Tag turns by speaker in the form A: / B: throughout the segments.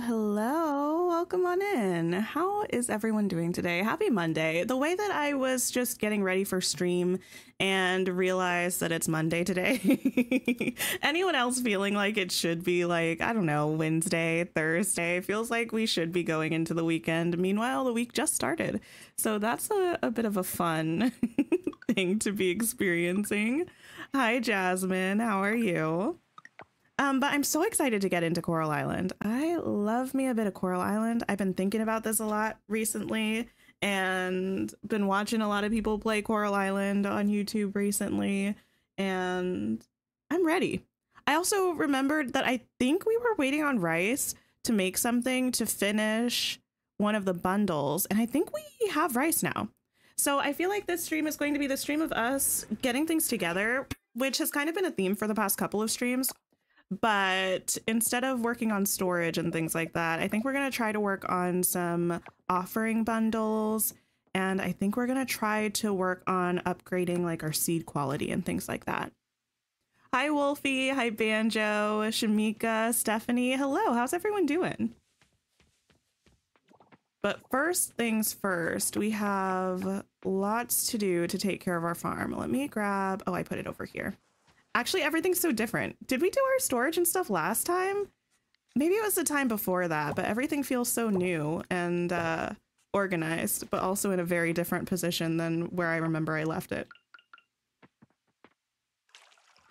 A: Hello. Welcome on in. How is everyone doing today? Happy Monday. The way that I was just getting ready for stream and realized that it's Monday today. Anyone else feeling like it should be like, I don't know, Wednesday, Thursday? Feels like we should be going into the weekend. Meanwhile, the week just started. So that's a, a bit of a fun thing to be experiencing. Hi, Jasmine. How are you? Um, but I'm so excited to get into Coral Island. I love me a bit of Coral Island. I've been thinking about this a lot recently and been watching a lot of people play Coral Island on YouTube recently. And I'm ready. I also remembered that I think we were waiting on Rice to make something to finish one of the bundles. And I think we have Rice now. So I feel like this stream is going to be the stream of us getting things together, which has kind of been a theme for the past couple of streams. But instead of working on storage and things like that, I think we're going to try to work on some offering bundles. And I think we're going to try to work on upgrading like our seed quality and things like that. Hi, Wolfie. Hi, Banjo, Shamika, Stephanie. Hello. How's everyone doing? But first things first, we have lots to do to take care of our farm. Let me grab, oh, I put it over here. Actually, everything's so different. Did we do our storage and stuff last time? Maybe it was the time before that, but everything feels so new and uh, organized, but also in a very different position than where I remember I left it.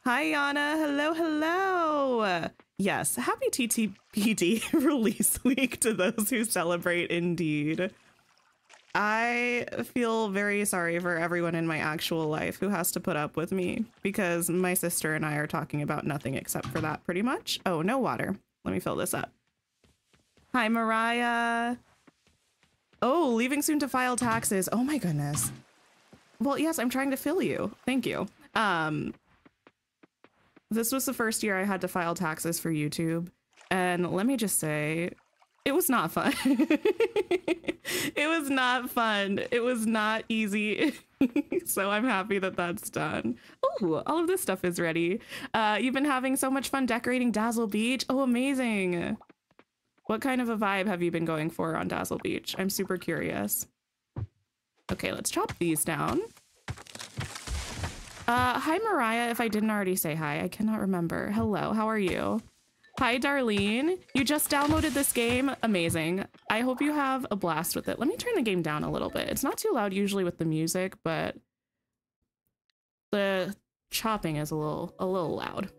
A: Hi, Yana. Hello, hello. Yes, happy TTPD release week to those who celebrate indeed. I feel very sorry for everyone in my actual life who has to put up with me because my sister and I are talking about nothing except for that pretty much. Oh, no water. Let me fill this up. Hi, Mariah. Oh, leaving soon to file taxes. Oh my goodness. Well, yes, I'm trying to fill you. Thank you. Um, this was the first year I had to file taxes for YouTube. And let me just say, it was not fun. was not fun. It was not easy. so I'm happy that that's done. Oh, all of this stuff is ready. Uh, you've been having so much fun decorating Dazzle Beach. Oh, amazing. What kind of a vibe have you been going for on Dazzle Beach? I'm super curious. Okay, let's chop these down. Uh, hi, Mariah. If I didn't already say hi, I cannot remember. Hello, how are you? Hi, Darlene. You just downloaded this game. Amazing. I hope you have a blast with it. Let me turn the game down a little bit. It's not too loud usually with the music, but the chopping is a little a little loud.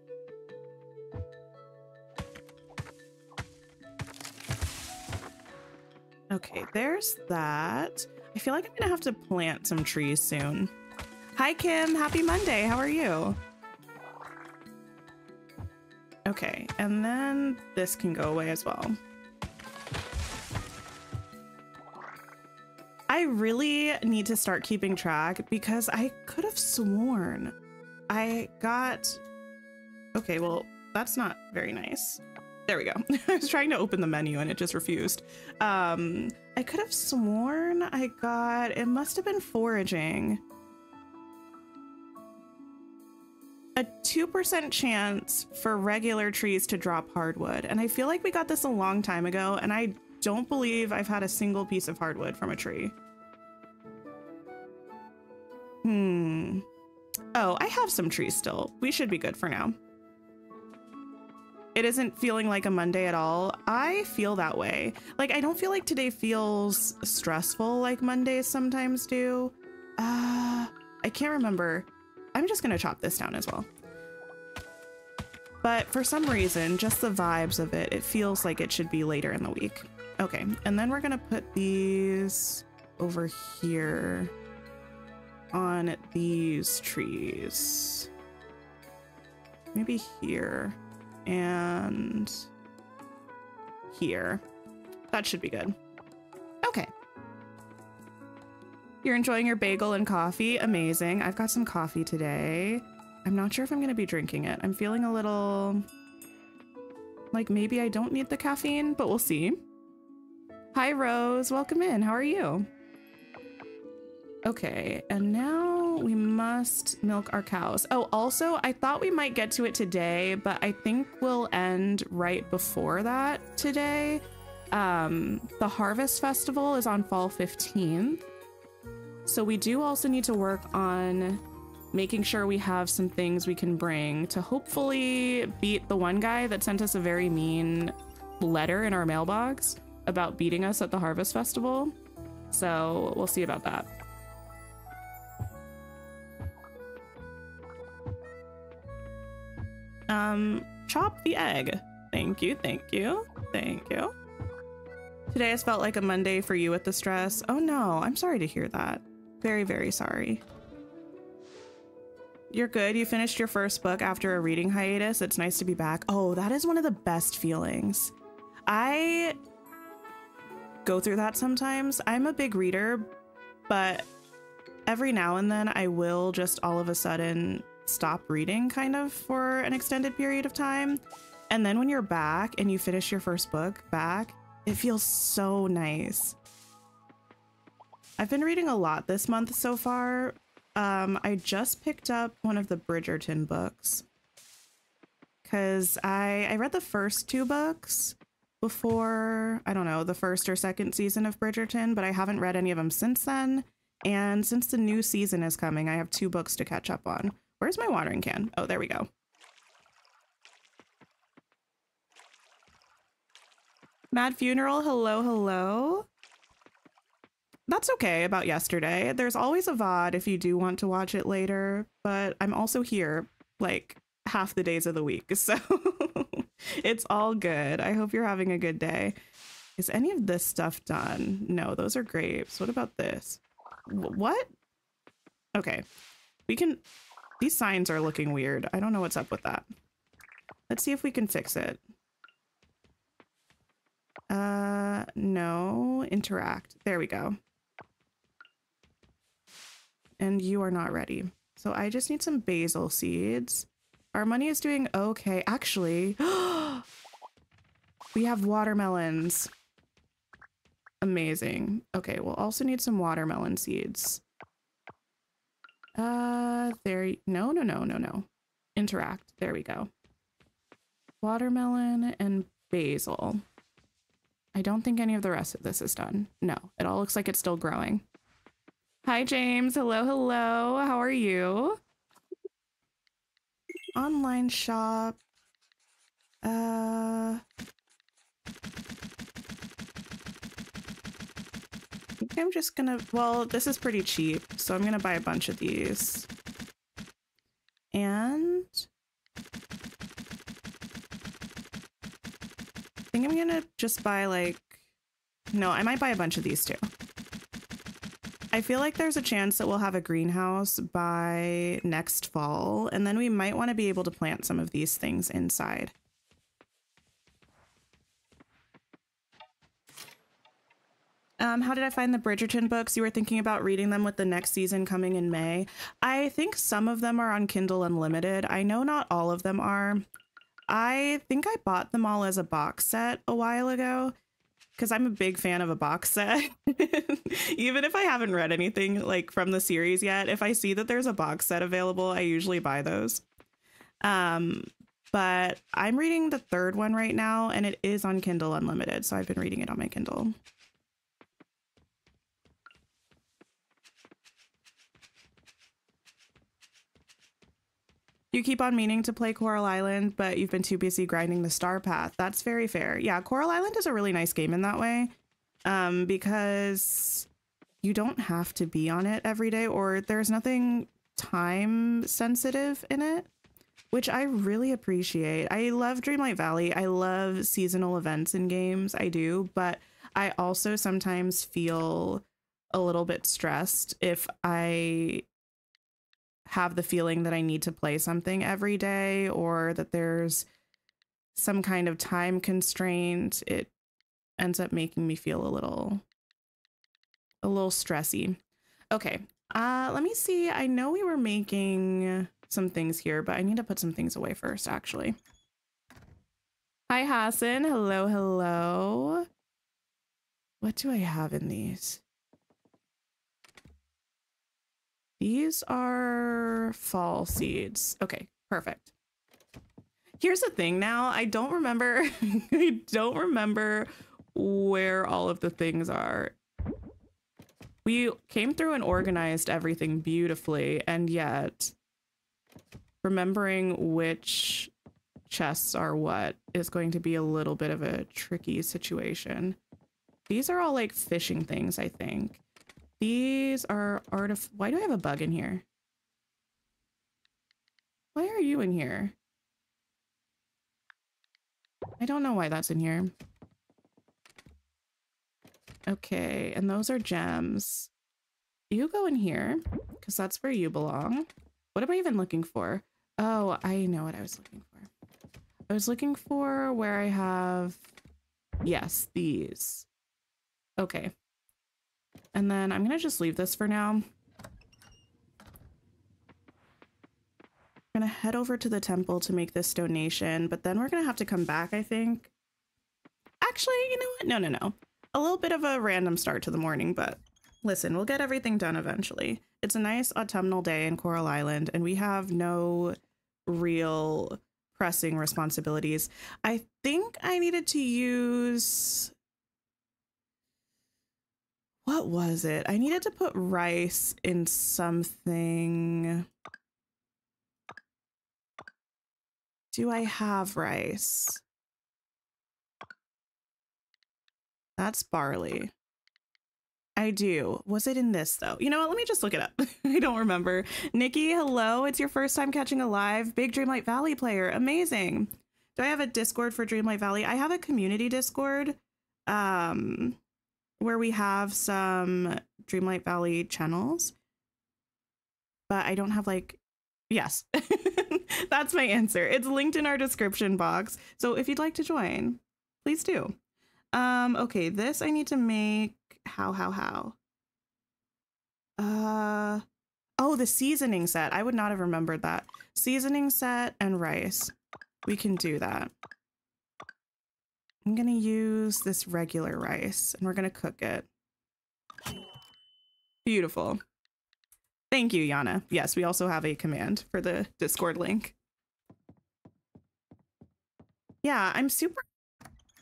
A: Okay, there's that. I feel like I'm gonna have to plant some trees soon. Hi, Kim. Happy Monday. How are you? Okay, and then this can go away as well. I really need to start keeping track because I could have sworn I got... Okay, well, that's not very nice. There we go. I was trying to open the menu and it just refused. Um, I could have sworn I got... It must have been foraging. A 2% chance for regular trees to drop hardwood. And I feel like we got this a long time ago, and I don't believe I've had a single piece of hardwood from a tree. Hmm. Oh, I have some trees still. We should be good for now. It isn't feeling like a Monday at all. I feel that way. Like, I don't feel like today feels stressful like Mondays sometimes do. Uh, I can't remember. I'm just gonna chop this down as well. But for some reason, just the vibes of it, it feels like it should be later in the week. Okay, and then we're gonna put these over here on these trees. Maybe here and here. That should be good. Okay. You're enjoying your bagel and coffee? Amazing. I've got some coffee today. I'm not sure if I'm going to be drinking it. I'm feeling a little like maybe I don't need the caffeine, but we'll see. Hi, Rose. Welcome in. How are you? Okay, and now we must milk our cows. Oh, also, I thought we might get to it today, but I think we'll end right before that today. Um, the Harvest Festival is on fall 15th. So we do also need to work on making sure we have some things we can bring to hopefully beat the one guy that sent us a very mean letter in our mailbox about beating us at the Harvest Festival. So we'll see about that. Um, chop the egg. Thank you, thank you, thank you. Today has felt like a Monday for you with the stress. Oh no, I'm sorry to hear that. Very, very sorry. You're good. You finished your first book after a reading hiatus. It's nice to be back. Oh, that is one of the best feelings. I go through that sometimes. I'm a big reader, but every now and then I will just all of a sudden stop reading kind of for an extended period of time. And then when you're back and you finish your first book back, it feels so nice. I've been reading a lot this month so far. Um, I just picked up one of the Bridgerton books because I, I read the first two books before, I don't know, the first or second season of Bridgerton, but I haven't read any of them since then. And since the new season is coming, I have two books to catch up on. Where's my watering can? Oh, there we go. Mad Funeral, hello, hello. That's okay about yesterday. There's always a VOD if you do want to watch it later, but I'm also here like half the days of the week, so it's all good. I hope you're having a good day. Is any of this stuff done? No, those are grapes. What about this? What? Okay. We can these signs are looking weird. I don't know what's up with that. Let's see if we can fix it. Uh, no. Interact. There we go. And you are not ready. So I just need some basil seeds. Our money is doing okay. Actually, we have watermelons. Amazing. Okay, we'll also need some watermelon seeds. Uh, there, no, no, no, no, no. Interact. There we go. Watermelon and basil. I don't think any of the rest of this is done. No, it all looks like it's still growing. Hi, James. Hello, hello. How are you? Online shop. Uh, I'm just gonna, well, this is pretty cheap, so I'm gonna buy a bunch of these. And I think I'm gonna just buy like, no, I might buy a bunch of these too. I feel like there's a chance that we'll have a greenhouse by next fall, and then we might want to be able to plant some of these things inside. Um, how did I find the Bridgerton books? You were thinking about reading them with the next season coming in May. I think some of them are on Kindle Unlimited. I know not all of them are. I think I bought them all as a box set a while ago because I'm a big fan of a box set. Even if I haven't read anything like from the series yet, if I see that there's a box set available, I usually buy those. Um, but I'm reading the third one right now and it is on Kindle Unlimited, so I've been reading it on my Kindle. You keep on meaning to play Coral Island, but you've been too busy grinding the star path. That's very fair. Yeah, Coral Island is a really nice game in that way um, because you don't have to be on it every day or there's nothing time sensitive in it, which I really appreciate. I love Dreamlight Valley. I love seasonal events in games. I do, but I also sometimes feel a little bit stressed if I have the feeling that I need to play something every day or that there's some kind of time constraint, it ends up making me feel a little a little stressy. Okay. Uh let me see. I know we were making some things here, but I need to put some things away first actually. Hi Hassan. Hello, hello. What do I have in these? These are fall seeds. Okay, perfect. Here's the thing now. I don't remember. I don't remember where all of the things are. We came through and organized everything beautifully, and yet remembering which chests are what is going to be a little bit of a tricky situation. These are all like fishing things, I think. These are artif- Why do I have a bug in here? Why are you in here? I don't know why that's in here. Okay, and those are gems. You go in here, because that's where you belong. What am I even looking for? Oh, I know what I was looking for. I was looking for where I have... Yes, these. Okay. And then I'm going to just leave this for now. I'm going to head over to the temple to make this donation, but then we're going to have to come back, I think. Actually, you know what? No, no, no. A little bit of a random start to the morning, but listen, we'll get everything done eventually. It's a nice autumnal day in Coral Island, and we have no real pressing responsibilities. I think I needed to use what was it? I needed to put rice in something. Do I have rice? That's barley. I do. Was it in this though? You know what? Let me just look it up. I don't remember. Nikki, hello. It's your first time catching a live. Big Dreamlight Valley player. Amazing. Do I have a Discord for Dreamlight Valley? I have a community Discord. Um, where we have some Dreamlight Valley channels, but I don't have like, yes, that's my answer. It's linked in our description box. So if you'd like to join, please do. Um, okay, this I need to make how, how, how? Uh, oh, the seasoning set. I would not have remembered that. Seasoning set and rice. We can do that. I'm going to use this regular rice and we're going to cook it. Beautiful. Thank you, Yana. Yes, we also have a command for the Discord link. Yeah, I'm super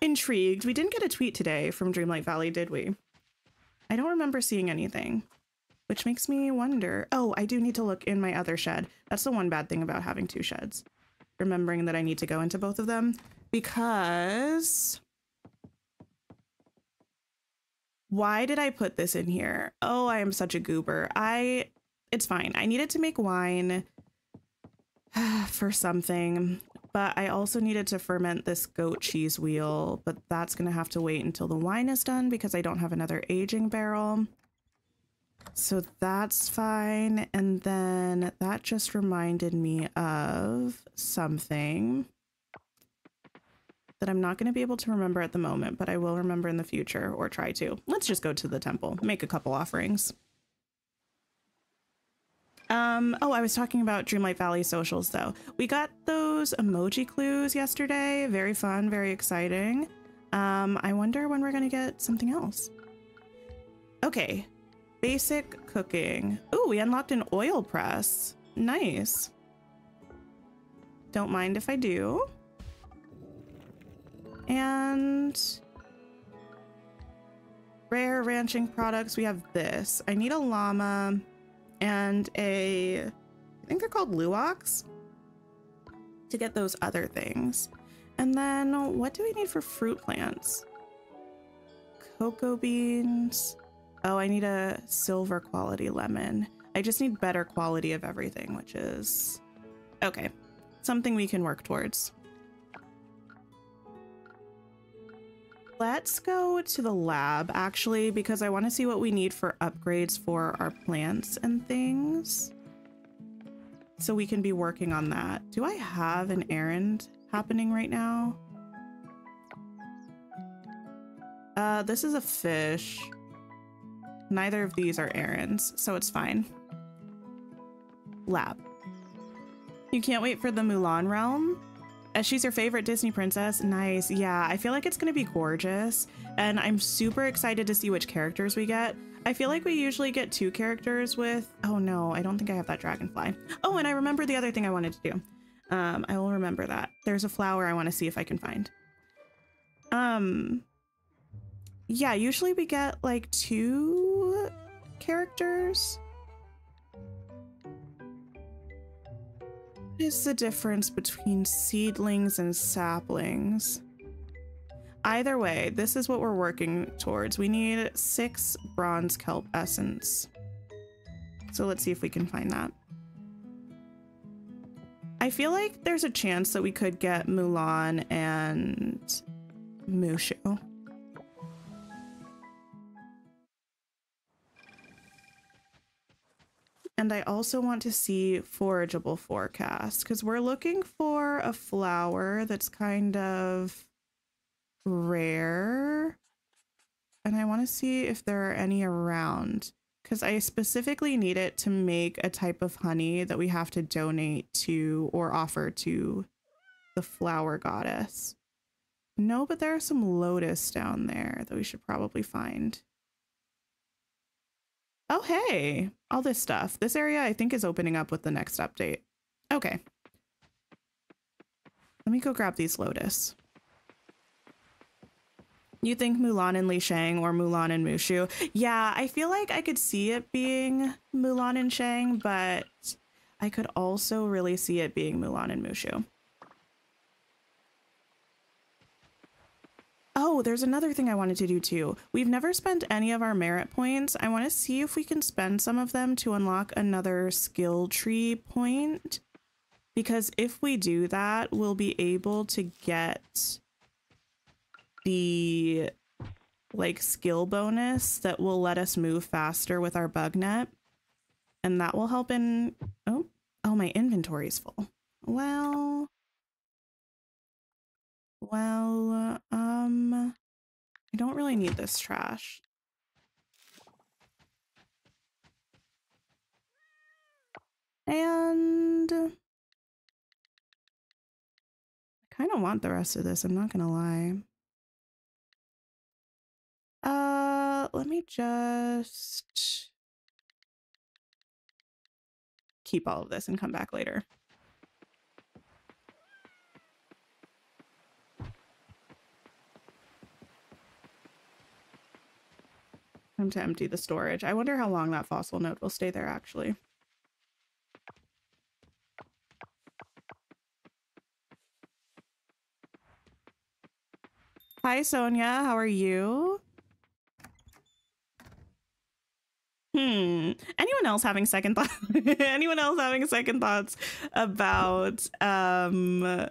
A: intrigued. We didn't get a tweet today from Dreamlight Valley, did we? I don't remember seeing anything, which makes me wonder. Oh, I do need to look in my other shed. That's the one bad thing about having two sheds. Remembering that I need to go into both of them because why did I put this in here? Oh, I am such a goober. I it's fine. I needed to make wine for something, but I also needed to ferment this goat cheese wheel, but that's going to have to wait until the wine is done because I don't have another aging barrel. So that's fine. And then that just reminded me of something that I'm not going to be able to remember at the moment, but I will remember in the future or try to. Let's just go to the temple, make a couple offerings. Um, oh, I was talking about Dreamlight Valley socials though. We got those emoji clues yesterday. Very fun, very exciting. Um, I wonder when we're going to get something else. Okay, basic cooking. Oh, we unlocked an oil press. Nice. Don't mind if I do. And rare ranching products, we have this. I need a llama and a, I think they're called luwaks to get those other things. And then what do we need for fruit plants? Cocoa beans. Oh, I need a silver quality lemon. I just need better quality of everything, which is okay. Something we can work towards. Let's go to the lab actually, because I want to see what we need for upgrades for our plants and things. So we can be working on that. Do I have an errand happening right now? Uh, this is a fish. Neither of these are errands, so it's fine. Lab. You can't wait for the Mulan realm? She's your favorite Disney princess? Nice. Yeah, I feel like it's going to be gorgeous. And I'm super excited to see which characters we get. I feel like we usually get two characters with, oh no, I don't think I have that dragonfly. Oh, and I remember the other thing I wanted to do. Um, I will remember that. There's a flower I want to see if I can find. Um, yeah, usually we get like two characters. Is the difference between seedlings and saplings? Either way, this is what we're working towards. We need six bronze kelp essence. So let's see if we can find that. I feel like there's a chance that we could get Mulan and Mushu. And I also want to see forageable forecast because we're looking for a flower that's kind of rare. And I want to see if there are any around because I specifically need it to make a type of honey that we have to donate to or offer to the flower goddess. No, but there are some lotus down there that we should probably find. Oh, hey, all this stuff. This area I think is opening up with the next update. Okay. Let me go grab these lotus. You think Mulan and Li Shang or Mulan and Mushu? Yeah, I feel like I could see it being Mulan and Shang, but I could also really see it being Mulan and Mushu. Oh, there's another thing I wanted to do too. We've never spent any of our merit points. I want to see if we can spend some of them to unlock another skill tree point. Because if we do that, we'll be able to get the like skill bonus that will let us move faster with our bug net. And that will help in oh oh my inventory's full. Well well um I don't really need this trash. And I kind of want the rest of this, I'm not gonna lie. Uh, let me just keep all of this and come back later. Time to empty the storage. I wonder how long that fossil node will stay there actually. Hi Sonia, how are you? Hmm. Anyone else having second thoughts? Anyone else having second thoughts about um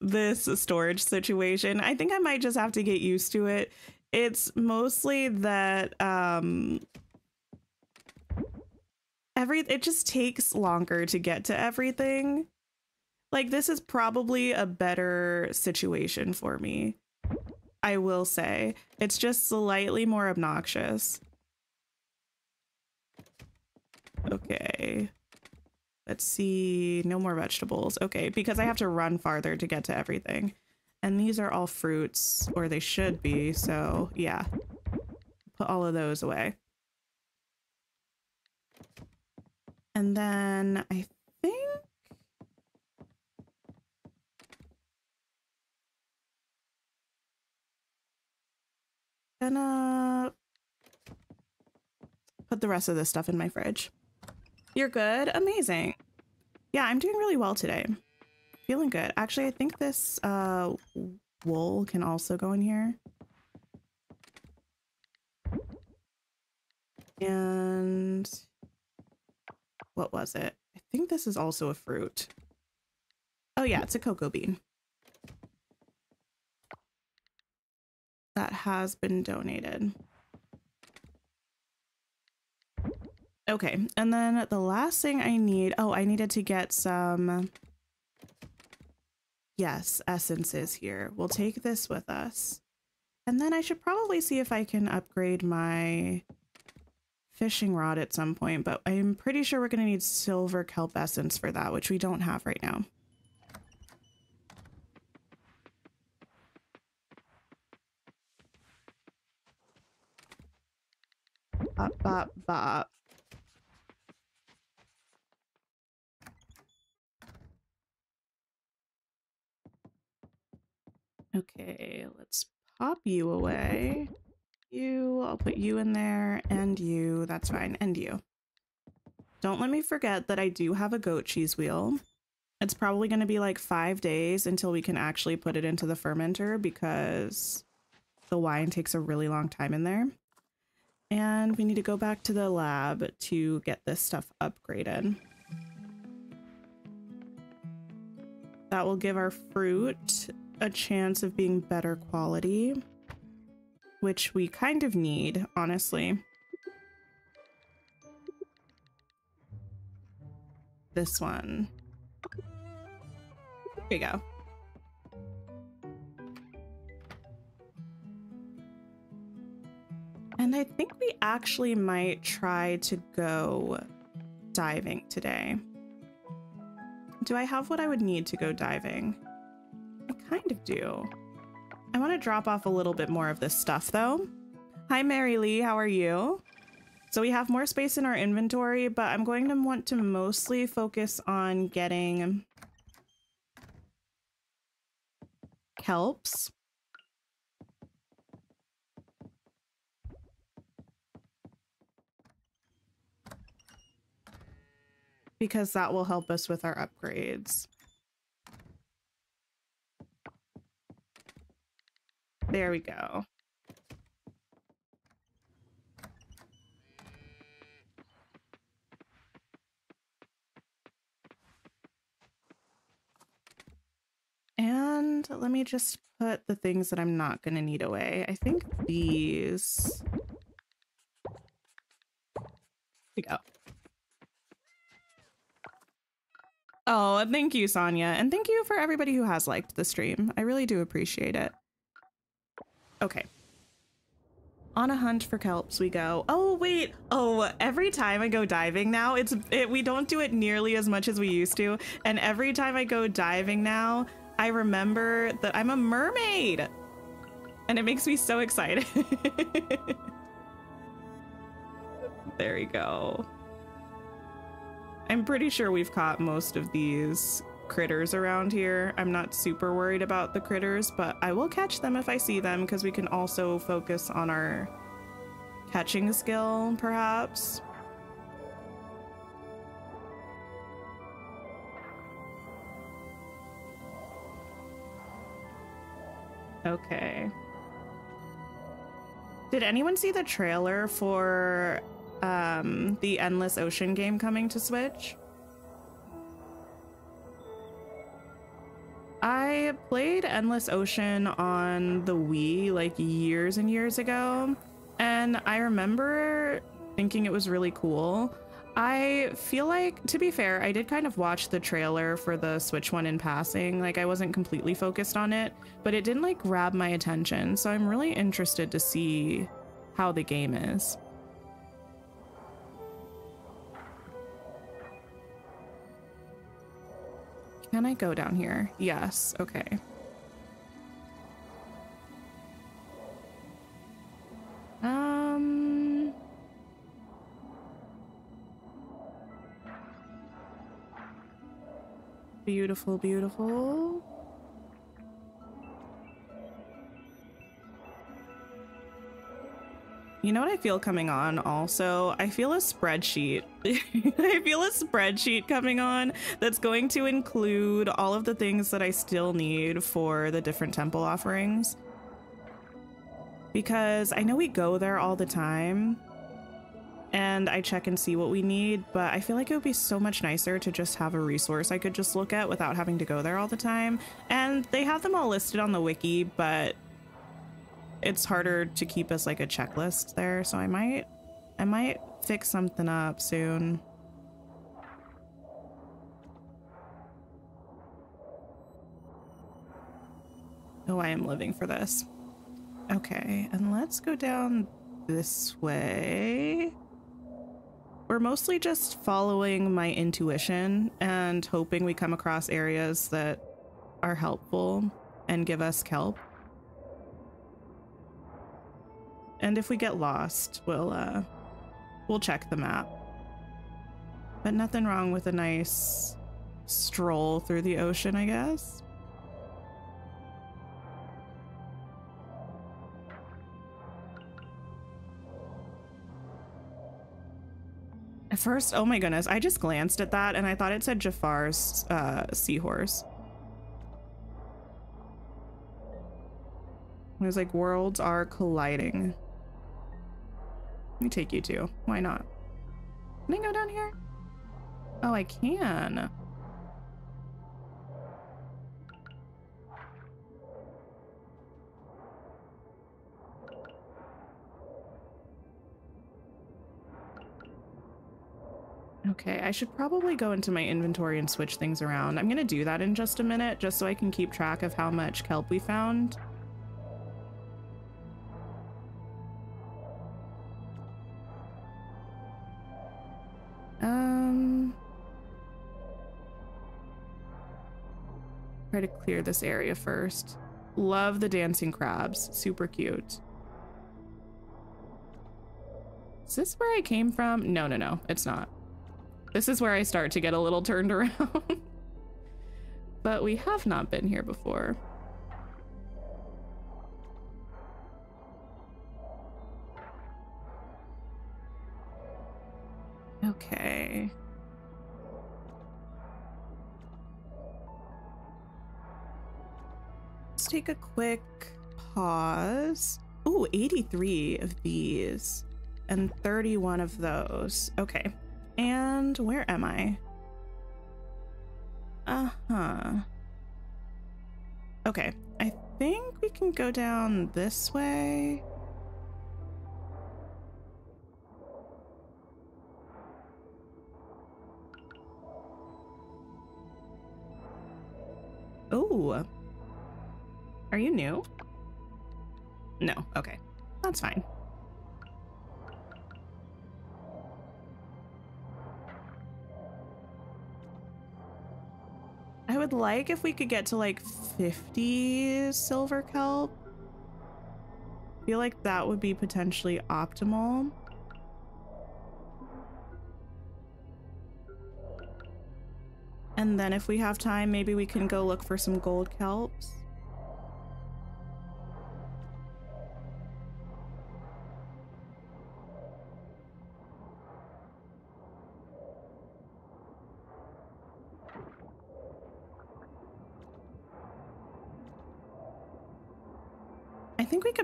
A: this storage situation? I think I might just have to get used to it. It's mostly that um every it just takes longer to get to everything. Like this is probably a better situation for me. I will say. It's just slightly more obnoxious. Okay. Let's see. No more vegetables. Okay, because I have to run farther to get to everything. And these are all fruits, or they should be, so yeah. Put all of those away. And then I think... Gonna uh, put the rest of this stuff in my fridge. You're good? Amazing. Yeah, I'm doing really well today. Feeling good. Actually, I think this uh, wool can also go in here. And what was it? I think this is also a fruit. Oh yeah, it's a cocoa bean. That has been donated. Okay, and then the last thing I need, oh, I needed to get some, yes, essence is here. We'll take this with us. And then I should probably see if I can upgrade my fishing rod at some point, but I'm pretty sure we're going to need silver kelp essence for that, which we don't have right now. Bop, bop, bop. Okay, let's pop you away. You, I'll put you in there, and you, that's fine, and you. Don't let me forget that I do have a goat cheese wheel. It's probably going to be like five days until we can actually put it into the fermenter because the wine takes a really long time in there. And we need to go back to the lab to get this stuff upgraded. That will give our fruit a chance of being better quality, which we kind of need, honestly. This one. Here we go. And I think we actually might try to go diving today. Do I have what I would need to go diving? Kind of do. I want to drop off a little bit more of this stuff though. Hi Mary Lee, how are you? So we have more space in our inventory, but I'm going to want to mostly focus on getting kelps because that will help us with our upgrades. There we go. And let me just put the things that I'm not going to need away. I think these... we go. Oh, thank you, Sonia. And thank you for everybody who has liked the stream. I really do appreciate it. Okay. On a hunt for kelps we go. Oh, wait. Oh, every time I go diving now, it's it, we don't do it nearly as much as we used to. And every time I go diving now, I remember that I'm a mermaid. And it makes me so excited. there we go. I'm pretty sure we've caught most of these critters around here. I'm not super worried about the critters, but I will catch them if I see them because we can also focus on our catching skill, perhaps. Okay. Did anyone see the trailer for um, the Endless Ocean game coming to Switch. I played Endless Ocean on the Wii like years and years ago, and I remember thinking it was really cool. I feel like, to be fair, I did kind of watch the trailer for the Switch one in passing. Like, I wasn't completely focused on it, but it didn't like grab my attention. So I'm really interested to see how the game is. Can I go down here? Yes. Okay. Um... Beautiful, beautiful. You know what I feel coming on also? I feel a spreadsheet. I feel a spreadsheet coming on that's going to include all of the things that I still need for the different temple offerings. Because I know we go there all the time and I check and see what we need, but I feel like it would be so much nicer to just have a resource I could just look at without having to go there all the time. And they have them all listed on the wiki, but it's harder to keep as like a checklist there, so I might I might fix something up soon. Oh, I am living for this. Okay, and let's go down this way. We're mostly just following my intuition and hoping we come across areas that are helpful and give us kelp. And if we get lost, we'll uh we'll check the map. But nothing wrong with a nice stroll through the ocean, I guess. At first, oh my goodness, I just glanced at that and I thought it said Jafar's uh, seahorse. It was like worlds are colliding. Let me take you to. Why not? Can I go down here? Oh, I can. Okay, I should probably go into my inventory and switch things around. I'm going to do that in just a minute, just so I can keep track of how much kelp we found. Try to clear this area first. Love the dancing crabs. Super cute. Is this where I came from? No, no, no, it's not. This is where I start to get a little turned around. but we have not been here before. Take a quick pause. Ooh, 83 of these and 31 of those. Okay. And where am I? Uh-huh. Okay, I think we can go down this way. Are you new? No, okay. That's fine. I would like if we could get to like 50 silver kelp. I feel like that would be potentially optimal. And then if we have time, maybe we can go look for some gold kelps.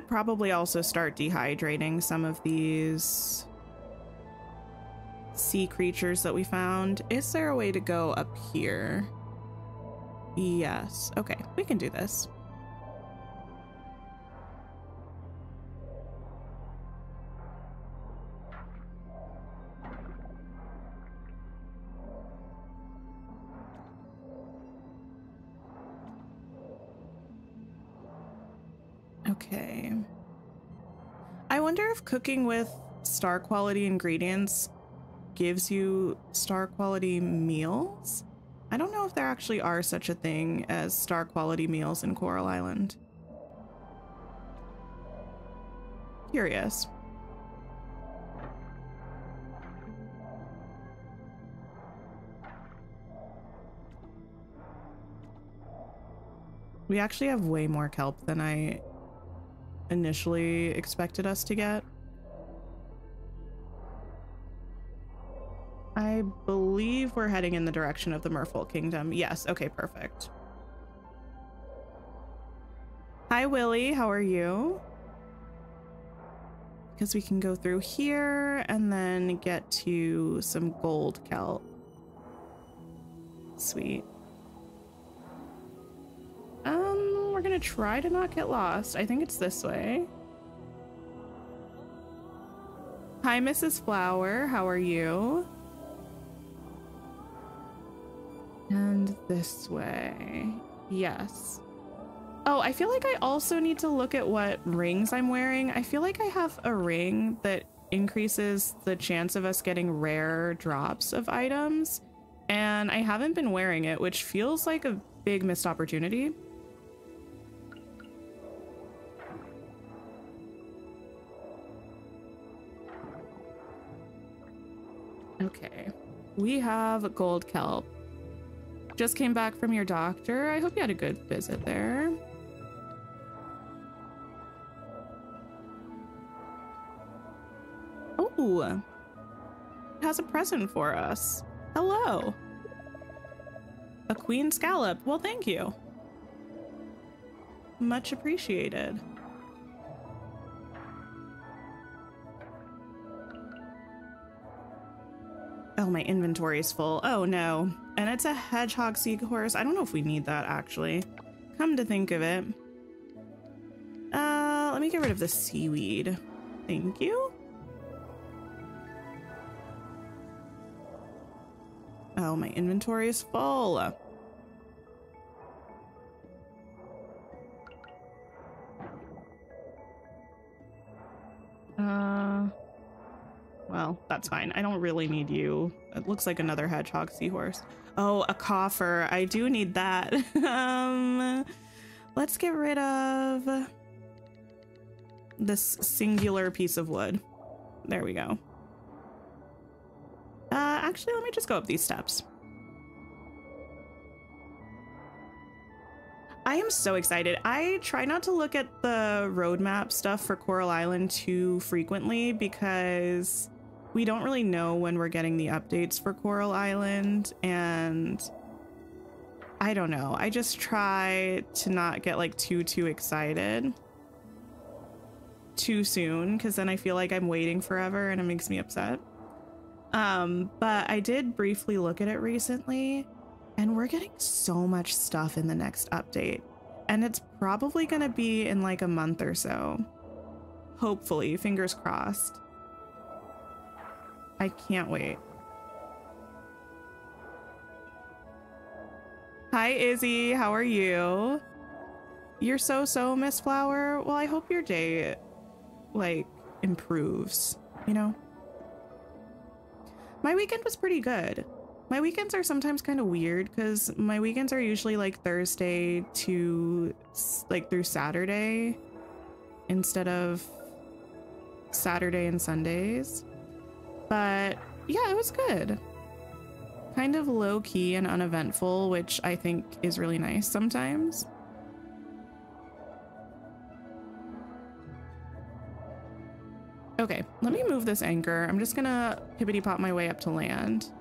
A: Could probably also start dehydrating some of these sea creatures that we found. Is there a way to go up here? Yes. Okay, we can do this. Cooking with star quality ingredients gives you star quality meals? I don't know if there actually are such a thing as star quality meals in Coral Island. Curious. We actually have way more kelp than I initially expected us to get. Believe we're heading in the direction of the Merfolk Kingdom. Yes, okay, perfect. Hi, Willie, how are you? Because we can go through here and then get to some gold kelp. Sweet. Um, we're gonna try to not get lost. I think it's this way. Hi, Mrs. Flower. How are you? And this way. Yes. Oh, I feel like I also need to look at what rings I'm wearing. I feel like I have a ring that increases the chance of us getting rare drops of items. And I haven't been wearing it, which feels like a big missed opportunity. Okay. We have gold kelp. Just came back from your doctor. I hope you had a good visit there. Oh, has a present for us. Hello. A queen scallop. Well, thank you. Much appreciated. Oh, my inventory is full. Oh no. And it's a hedgehog seahorse. I don't know if we need that actually. Come to think of it. Uh, let me get rid of the seaweed. Thank you. Oh, my inventory is full. Well, that's fine. I don't really need you. It looks like another hedgehog seahorse. Oh, a coffer. I do need that. um, let's get rid of this singular piece of wood. There we go. Uh, actually, let me just go up these steps. I am so excited. I try not to look at the roadmap stuff for Coral Island too frequently because we don't really know when we're getting the updates for Coral Island and I don't know. I just try to not get like too too excited too soon because then I feel like I'm waiting forever and it makes me upset. Um, but I did briefly look at it recently, and we're getting so much stuff in the next update. And it's probably going to be in like a month or so. Hopefully, fingers crossed. I can't wait. Hi, Izzy. How are you? You're so, so, Miss Flower. Well, I hope your day, like, improves, you know? My weekend was pretty good. My weekends are sometimes kind of weird because my weekends are usually like Thursday to like through Saturday instead of Saturday and Sundays. But yeah, it was good. Kind of low key and uneventful, which I think is really nice sometimes. Okay, let me move this anchor. I'm just gonna hippity pop my way up to land.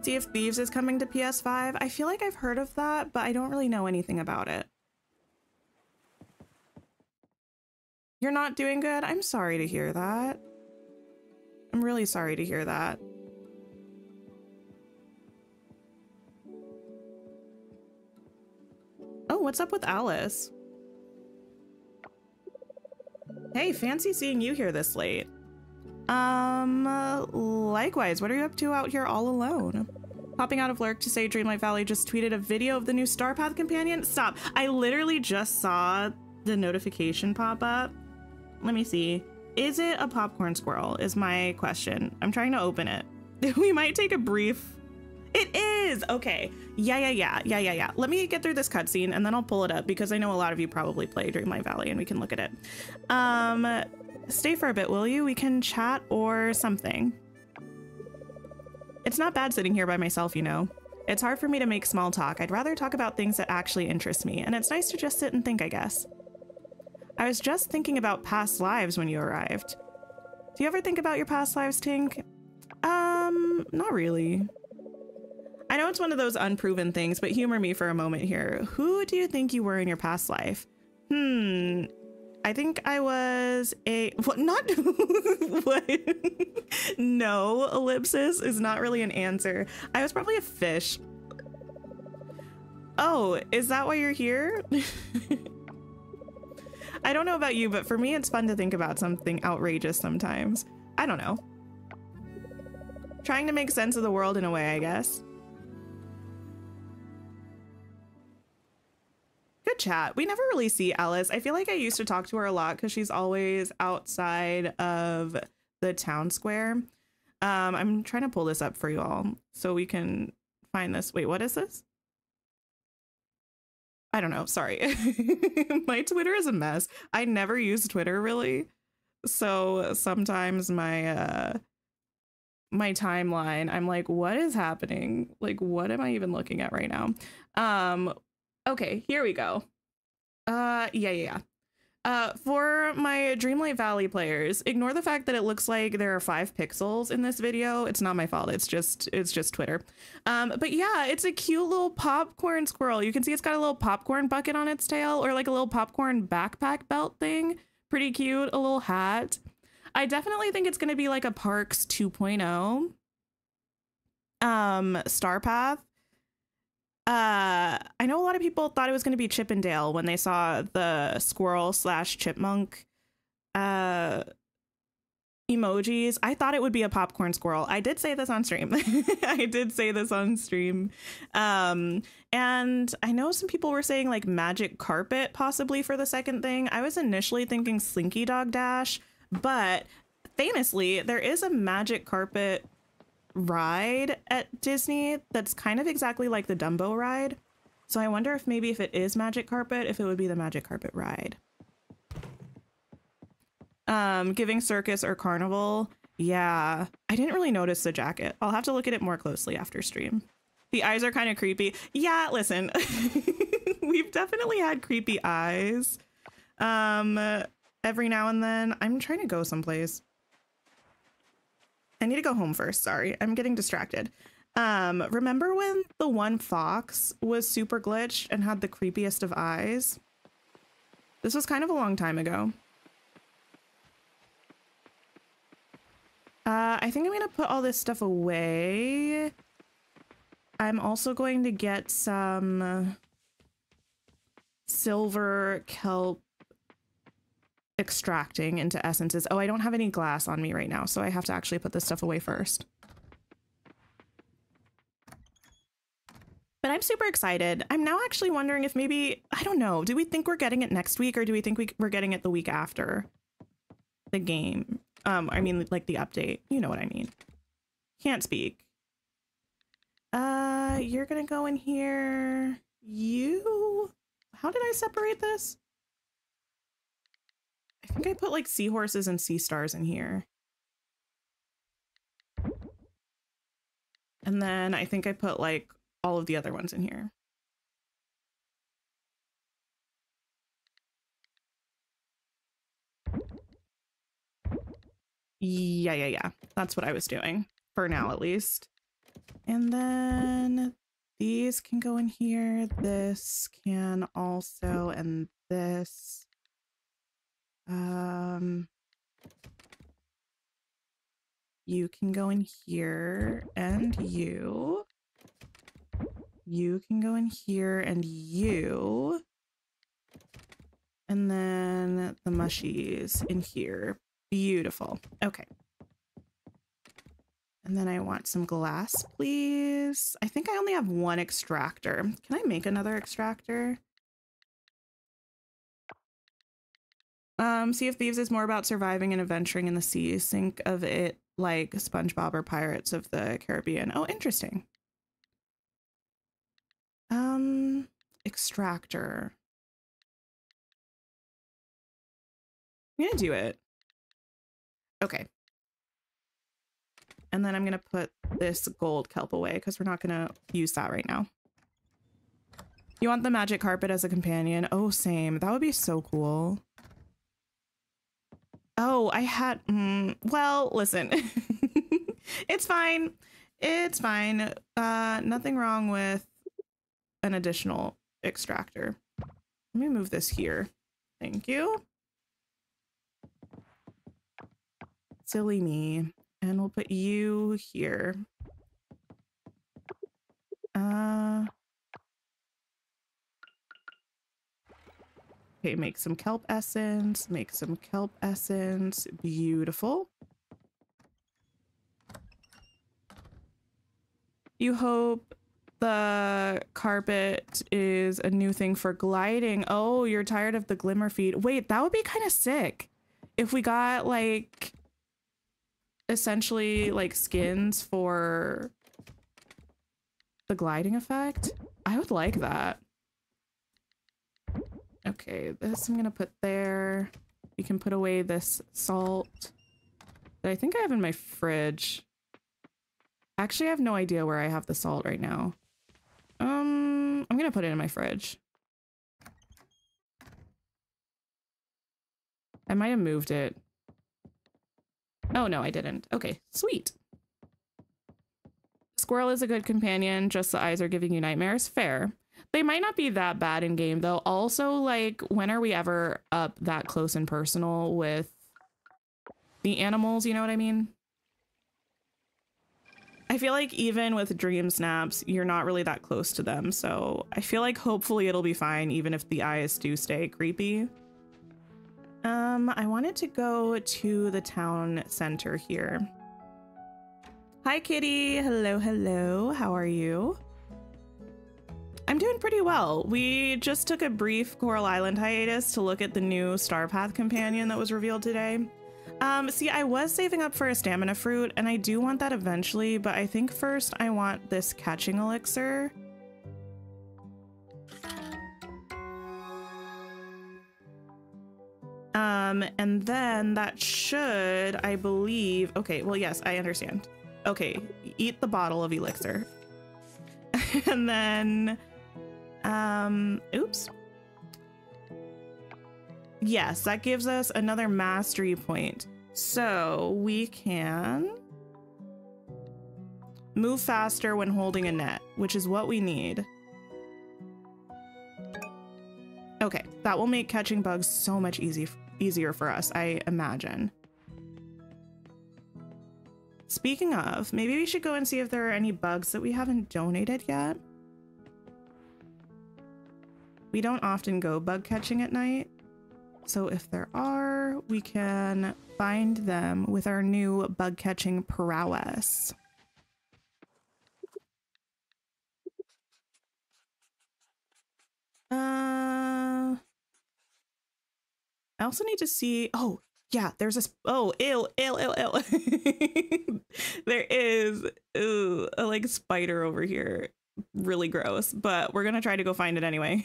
A: Sea of Thieves is coming to PS5. I feel like I've heard of that, but I don't really know anything about it. You're not doing good? I'm sorry to hear that. I'm really sorry to hear that. Oh, what's up with Alice? Hey, fancy seeing you here this late. Um, likewise, what are you up to out here all alone? Popping out of Lurk to say Dreamlight Valley just tweeted a video of the new Starpath companion. Stop. I literally just saw the notification pop up. Let me see. Is it a popcorn squirrel is my question. I'm trying to open it. we might take a brief it is! Okay. Yeah, yeah, yeah, yeah, yeah, yeah. Let me get through this cutscene and then I'll pull it up because I know a lot of you probably play Dreamlight Valley and we can look at it. Um, stay for a bit, will you? We can chat or something. It's not bad sitting here by myself, you know. It's hard for me to make small talk. I'd rather talk about things that actually interest me, and it's nice to just sit and think, I guess. I was just thinking about past lives when you arrived. Do you ever think about your past lives, Tink? Um, not really. I know it's one of those unproven things, but humor me for a moment here. Who do you think you were in your past life? Hmm. I think I was a what not what no ellipsis is not really an answer. I was probably a fish. Oh, is that why you're here? I don't know about you, but for me it's fun to think about something outrageous sometimes. I don't know. Trying to make sense of the world in a way, I guess. Good chat. We never really see Alice. I feel like I used to talk to her a lot because she's always outside of the town square. Um, I'm trying to pull this up for you all so we can find this. Wait, what is this? I don't know. Sorry. my Twitter is a mess. I never use Twitter really. So sometimes my uh my timeline, I'm like, what is happening? Like, what am I even looking at right now? Um, okay, here we go. Uh, yeah, yeah, yeah. Uh, for my Dreamlight Valley players, ignore the fact that it looks like there are five pixels in this video. It's not my fault. It's just it's just Twitter. Um, but yeah, it's a cute little popcorn squirrel. You can see it's got a little popcorn bucket on its tail or like a little popcorn backpack belt thing. Pretty cute. A little hat. I definitely think it's going to be like a Parks 2.0. Um, Star Path uh i know a lot of people thought it was going to be chip and dale when they saw the squirrel slash chipmunk uh emojis. I thought it would be a popcorn squirrel. I did say this on stream. I did say this on stream. Um and i know some people were saying like magic carpet possibly for the second thing. I was initially thinking slinky dog dash but famously there is a magic carpet ride at Disney that's kind of exactly like the Dumbo ride. So I wonder if maybe if it is Magic Carpet, if it would be the Magic Carpet ride. Um, giving circus or carnival. Yeah, I didn't really notice the jacket. I'll have to look at it more closely after stream. The eyes are kind of creepy. Yeah, listen, we've definitely had creepy eyes. Um, every now and then. I'm trying to go someplace. I need to go home first. Sorry, I'm getting distracted. Um, remember when the one fox was super glitched and had the creepiest of eyes? This was kind of a long time ago. Uh, I think I'm going to put all this stuff away. I'm also going to get some silver kelp extracting into essences. Oh, I don't have any glass on me right now, so I have to actually put this stuff away first. But I'm super excited. I'm now actually wondering if maybe, I don't know, do we think we're getting it next week or do we think we, we're getting it the week after the game? Um, I mean, like the update. You know what I mean. Can't speak. Uh, you're gonna go in here. You? How did I separate this? I think I put like seahorses and sea stars in here. And then I think I put like all of the other ones in here. Yeah, yeah, yeah. That's what I was doing for now, at least. And then these can go in here. This can also, and this. Um, you can go in here and you. You can go in here and you. And then the mushies in here. Beautiful. Okay. And then I want some glass, please. I think I only have one extractor. Can I make another extractor? Um, sea of Thieves is more about surviving and adventuring in the seas. Think of it like SpongeBob or Pirates of the Caribbean. Oh, interesting. Um, extractor. I'm gonna do it. Okay. And then I'm gonna put this gold kelp away because we're not gonna use that right now. You want the magic carpet as a companion? Oh, same. That would be so cool. Oh, I had. Mm, well, listen, it's fine. It's fine. Uh, nothing wrong with an additional extractor. Let me move this here. Thank you. Silly me. And we'll put you here. Uh, Okay, make some kelp essence, make some kelp essence. Beautiful. You hope the carpet is a new thing for gliding. Oh, you're tired of the glimmer feet. Wait, that would be kind of sick. If we got like essentially like skins for the gliding effect. I would like that. Okay, this I'm gonna put there. We can put away this salt that I think I have in my fridge. Actually, I have no idea where I have the salt right now. Um, I'm gonna put it in my fridge. I might have moved it. Oh, no, I didn't. Okay, sweet. Squirrel is a good companion, just the eyes are giving you nightmares. Fair. They might not be that bad in game, though. Also, like, when are we ever up that close and personal with the animals? You know what I mean? I feel like even with dream snaps, you're not really that close to them. So I feel like hopefully it'll be fine, even if the eyes do stay creepy. Um, I wanted to go to the town center here. Hi, Kitty. Hello, hello. How are you? I'm doing pretty well. We just took a brief Coral Island hiatus to look at the new Star Path companion that was revealed today. Um, see, I was saving up for a stamina fruit, and I do want that eventually, but I think first I want this catching elixir. Um, and then that should, I believe, okay, well, yes, I understand. Okay, eat the bottle of elixir. and then, um, oops. Yes, that gives us another mastery point. So we can move faster when holding a net, which is what we need. Okay, that will make catching bugs so much easy, easier for us, I imagine. Speaking of, maybe we should go and see if there are any bugs that we haven't donated yet. We don't often go bug catching at night, so if there are, we can find them with our new bug catching prowess. Uh, I also need to see. Oh, yeah, there's this. Oh, ill, ill, ill, ill. there is ooh, a like spider over here. Really gross, but we're gonna try to go find it anyway.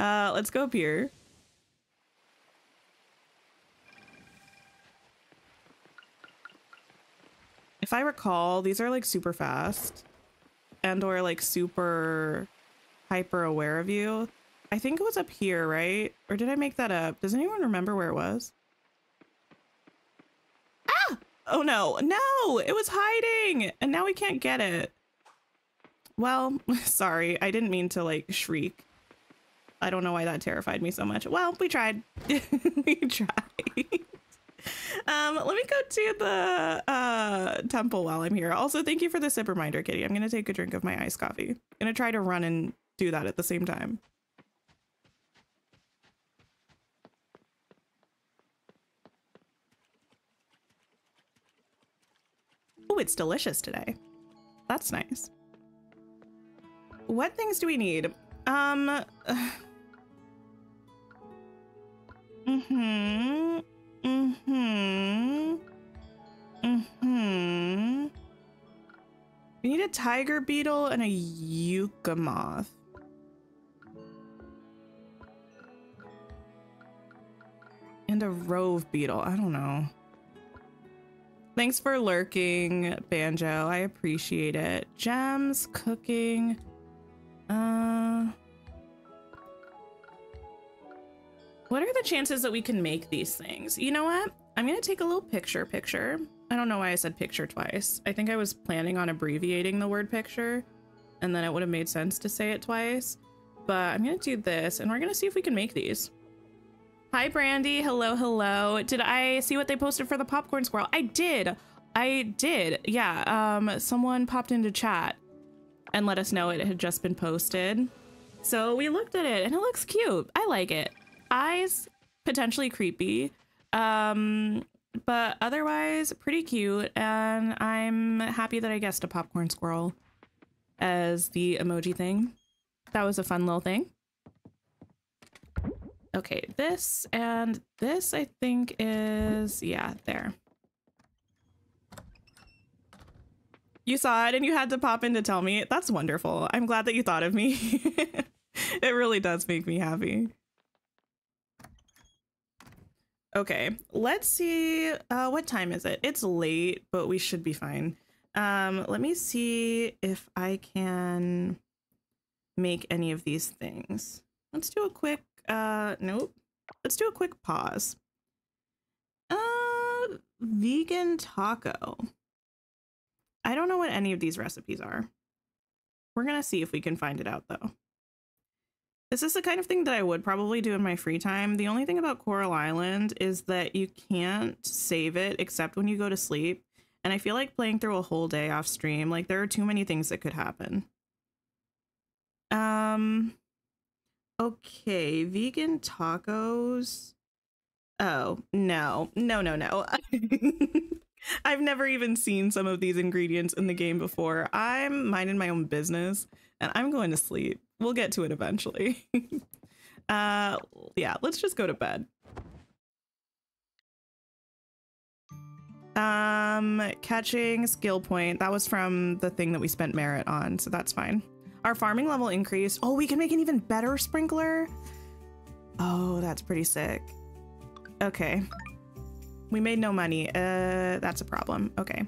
A: Uh, let's go up here. If I recall, these are like super fast and or like super hyper aware of you. I think it was up here, right? Or did I make that up? Does anyone remember where it was? Ah! Oh no, no, it was hiding and now we can't get it. Well, sorry, I didn't mean to like shriek. I don't know why that terrified me so much. Well, we tried. we tried. Um, let me go to the uh, temple while I'm here. Also, thank you for the sip reminder, Kitty. I'm going to take a drink of my iced coffee. I'm going to try to run and do that at the same time. Oh, it's delicious today. That's nice. What things do we need? Um... mm-hmm. Mm-hmm. Mm-hmm. We need a tiger beetle and a yucca moth. And a rove beetle. I don't know. Thanks for lurking, Banjo. I appreciate it. Gems, cooking. What are the chances that we can make these things? You know what? I'm gonna take a little picture picture. I don't know why I said picture twice. I think I was planning on abbreviating the word picture and then it would have made sense to say it twice. But I'm gonna do this and we're gonna see if we can make these. Hi, Brandy. Hello, hello. Did I see what they posted for the popcorn squirrel? I did. I did. Yeah. Um, someone popped into chat and let us know it had just been posted. So we looked at it and it looks cute. I like it eyes potentially creepy um but otherwise pretty cute and i'm happy that i guessed a popcorn squirrel as the emoji thing. That was a fun little thing. Okay this and this i think is yeah there. You saw it and you had to pop in to tell me. That's wonderful. I'm glad that you thought of me. It really does make me happy Okay, let's see. Uh, what time is it? It's late, but we should be fine. Um, let me see if I can make any of these things. Let's do a quick, uh, nope. Let's do a quick pause. Uh, vegan taco. I don't know what any of these recipes are. We're gonna see if we can find it out though. This is the kind of thing that I would probably do in my free time. The only thing about Coral Island is that you can't save it except when you go to sleep. And I feel like playing through a whole day off stream, like there are too many things that could happen. Um okay, vegan tacos. Oh, no. No, no, no. I've never even seen some of these ingredients in the game before. I'm minding my own business and I'm going to sleep. We'll get to it eventually. uh, yeah, let's just go to bed. Um, catching skill point. That was from the thing that we spent merit on, so that's fine. Our farming level increased. Oh, we can make an even better sprinkler. Oh, that's pretty sick. Okay. We made no money. Uh, that's a problem. Okay.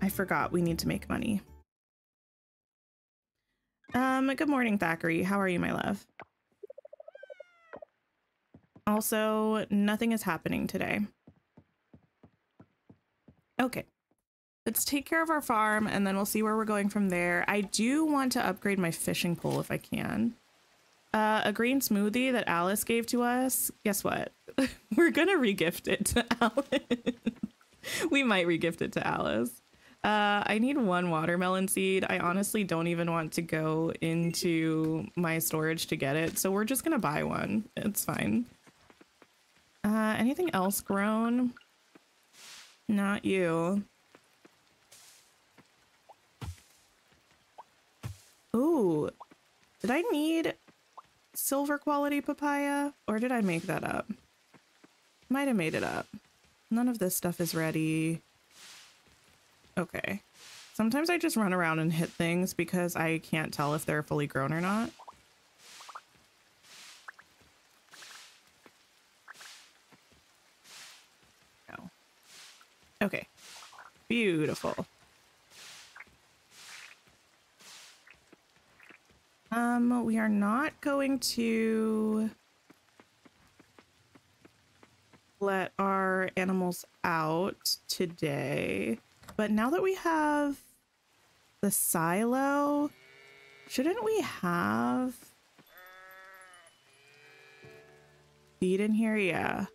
A: I forgot we need to make money. Um, good morning, Thackeray. How are you, my love? Also, nothing is happening today. Okay. Let's take care of our farm and then we'll see where we're going from there. I do want to upgrade my fishing pole if I can. Uh, a green smoothie that Alice gave to us. Guess what? we're gonna regift it to Alice. we might regift it to Alice. Uh, I need one watermelon seed. I honestly don't even want to go into my storage to get it, so we're just gonna buy one. It's fine. Uh, anything else grown? Not you. Ooh, did I need silver quality papaya? Or did I make that up? Might have made it up. None of this stuff is ready. Okay. Sometimes I just run around and hit things because I can't tell if they're fully grown or not. No. Okay. Beautiful. Um, we are not going to let our animals out today. But now that we have the silo, shouldn't we have feed in here? Yeah.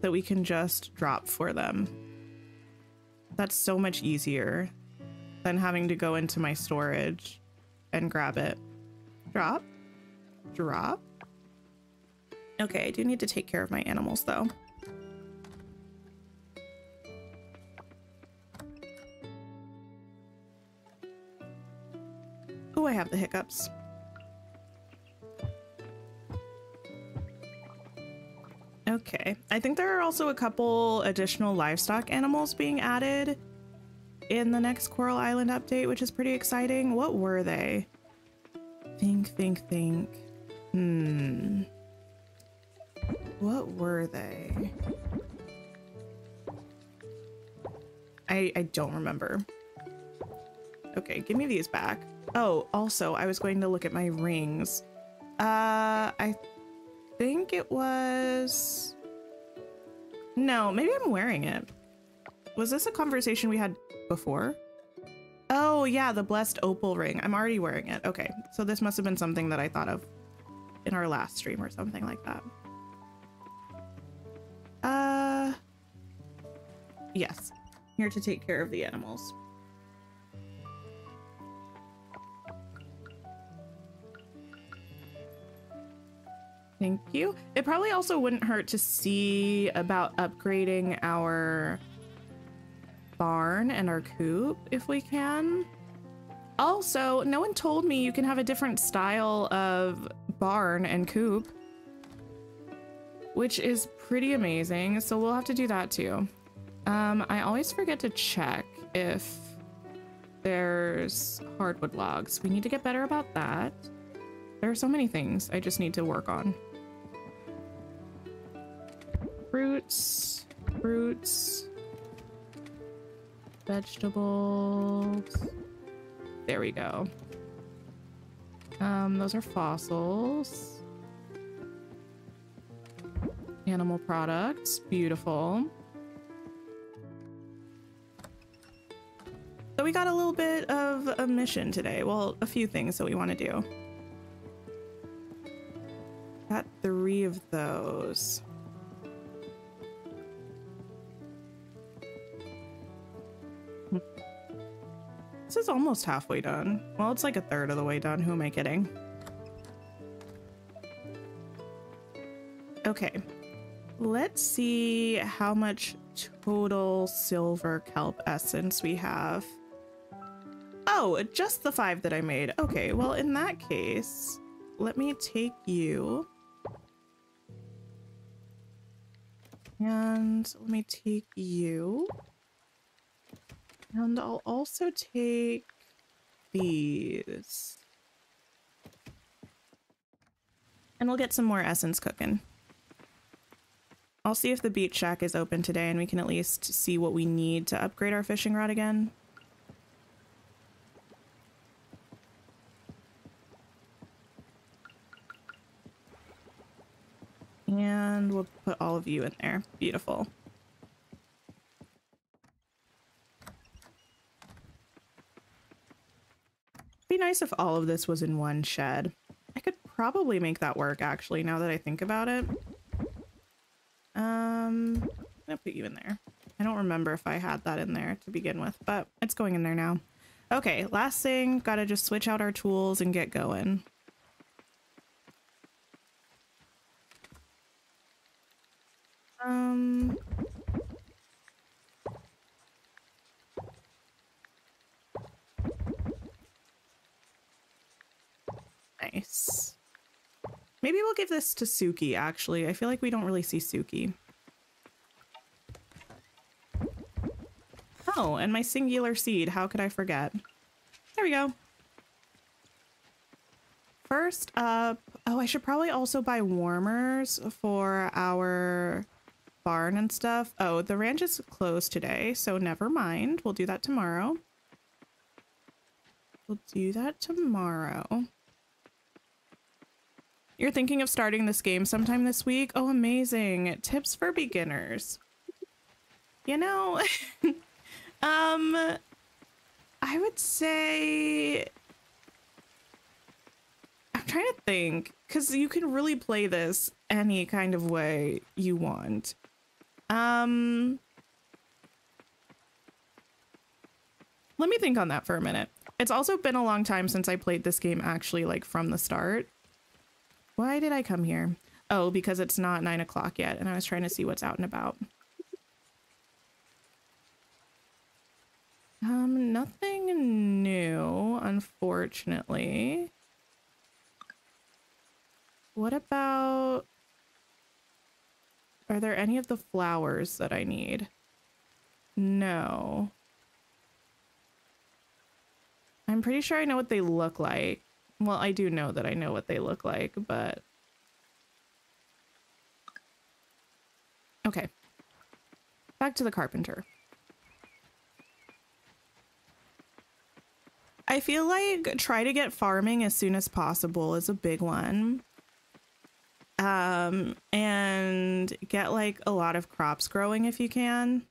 A: That we can just drop for them. That's so much easier than having to go into my storage and grab it. Drop. Drop. Okay, I do need to take care of my animals though. Oh, I have the hiccups. Okay, I think there are also a couple additional livestock animals being added in the next Coral Island update, which is pretty exciting. What were they? Think, think, think. Hmm. What were they? I, I don't remember. Okay, give me these back. Oh, also, I was going to look at my rings. Uh, I think it was... No, maybe I'm wearing it. Was this a conversation we had before? Oh, yeah, the blessed opal ring. I'm already wearing it. Okay, so this must have been something that I thought of in our last stream or something like that. Uh, yes, here to take care of the animals. Thank you. It probably also wouldn't hurt to see about upgrading our barn and our coop if we can. Also, no one told me you can have a different style of barn and coop, which is pretty amazing. So we'll have to do that too. Um, I always forget to check if there's hardwood logs. We need to get better about that. There are so many things I just need to work on. Fruits, fruits, vegetables. There we go. Um, those are fossils. Animal products, beautiful. So we got a little bit of a mission today. Well, a few things that we want to do. Got three of those. This is almost halfway done. Well, it's like a third of the way done. Who am I kidding? Okay. Let's see how much total silver kelp essence we have. Oh, just the five that I made. Okay, well, in that case, let me take you. And let me take you. And I'll also take these. And we'll get some more essence cooking. I'll see if the beach shack is open today and we can at least see what we need to upgrade our fishing rod again. And we'll put all of you in there. Beautiful. Be nice if all of this was in one shed. I could probably make that work actually now that I think about it. Um, gonna put you in there. I don't remember if I had that in there to begin with, but it's going in there now. Okay, last thing, gotta just switch out our tools and get going. Um, nice. Maybe we'll give this to Suki, actually. I feel like we don't really see Suki. Oh, and my singular seed. How could I forget? There we go. First up, oh, I should probably also buy warmers for our barn and stuff. Oh, the ranch is closed today, so never mind. We'll do that tomorrow. We'll do that tomorrow. You're thinking of starting this game sometime this week? Oh, amazing. Tips for beginners. You know, um, I would say, I'm trying to think, because you can really play this any kind of way you want. Um, let me think on that for a minute. It's also been a long time since I played this game actually like from the start. Why did I come here? Oh, because it's not nine o'clock yet and I was trying to see what's out and about. Um, nothing new, unfortunately. What about are there any of the flowers that I need? No. I'm pretty sure I know what they look like. Well, I do know that I know what they look like, but... Okay. Back to the carpenter. I feel like try to get farming as soon as possible is a big one um, and get like a lot of crops growing if you can.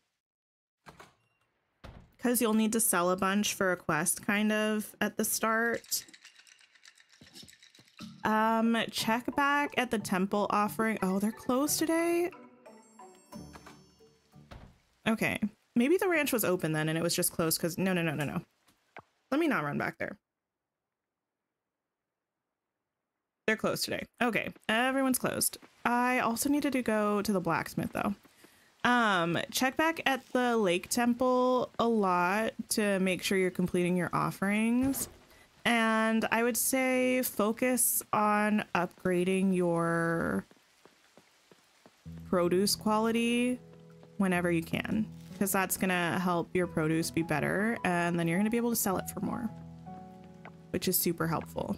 A: Because you'll need to sell a bunch for a quest kind of at the start. Um, check back at the temple offering. Oh, they're closed today? Okay. Maybe the ranch was open then and it was just closed because no, no, no, no, no. Let me not run back there. They're closed today. Okay, everyone's closed. I also needed to go to the blacksmith though. Um, check back at the lake temple a lot to make sure you're completing your offerings. And I would say focus on upgrading your produce quality whenever you can, because that's going to help your produce be better. And then you're going to be able to sell it for more, which is super helpful.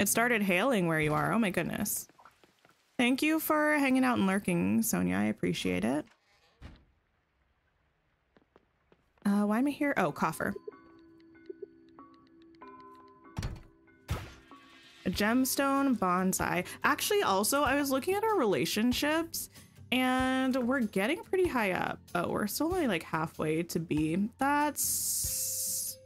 A: It started hailing where you are. Oh my goodness. Thank you for hanging out and lurking, Sonia. I appreciate it. Uh, why am I here? Oh, coffer. A gemstone bonsai. Actually, also, I was looking at our relationships and we're getting pretty high up. Oh, we're still only like halfway to B. That's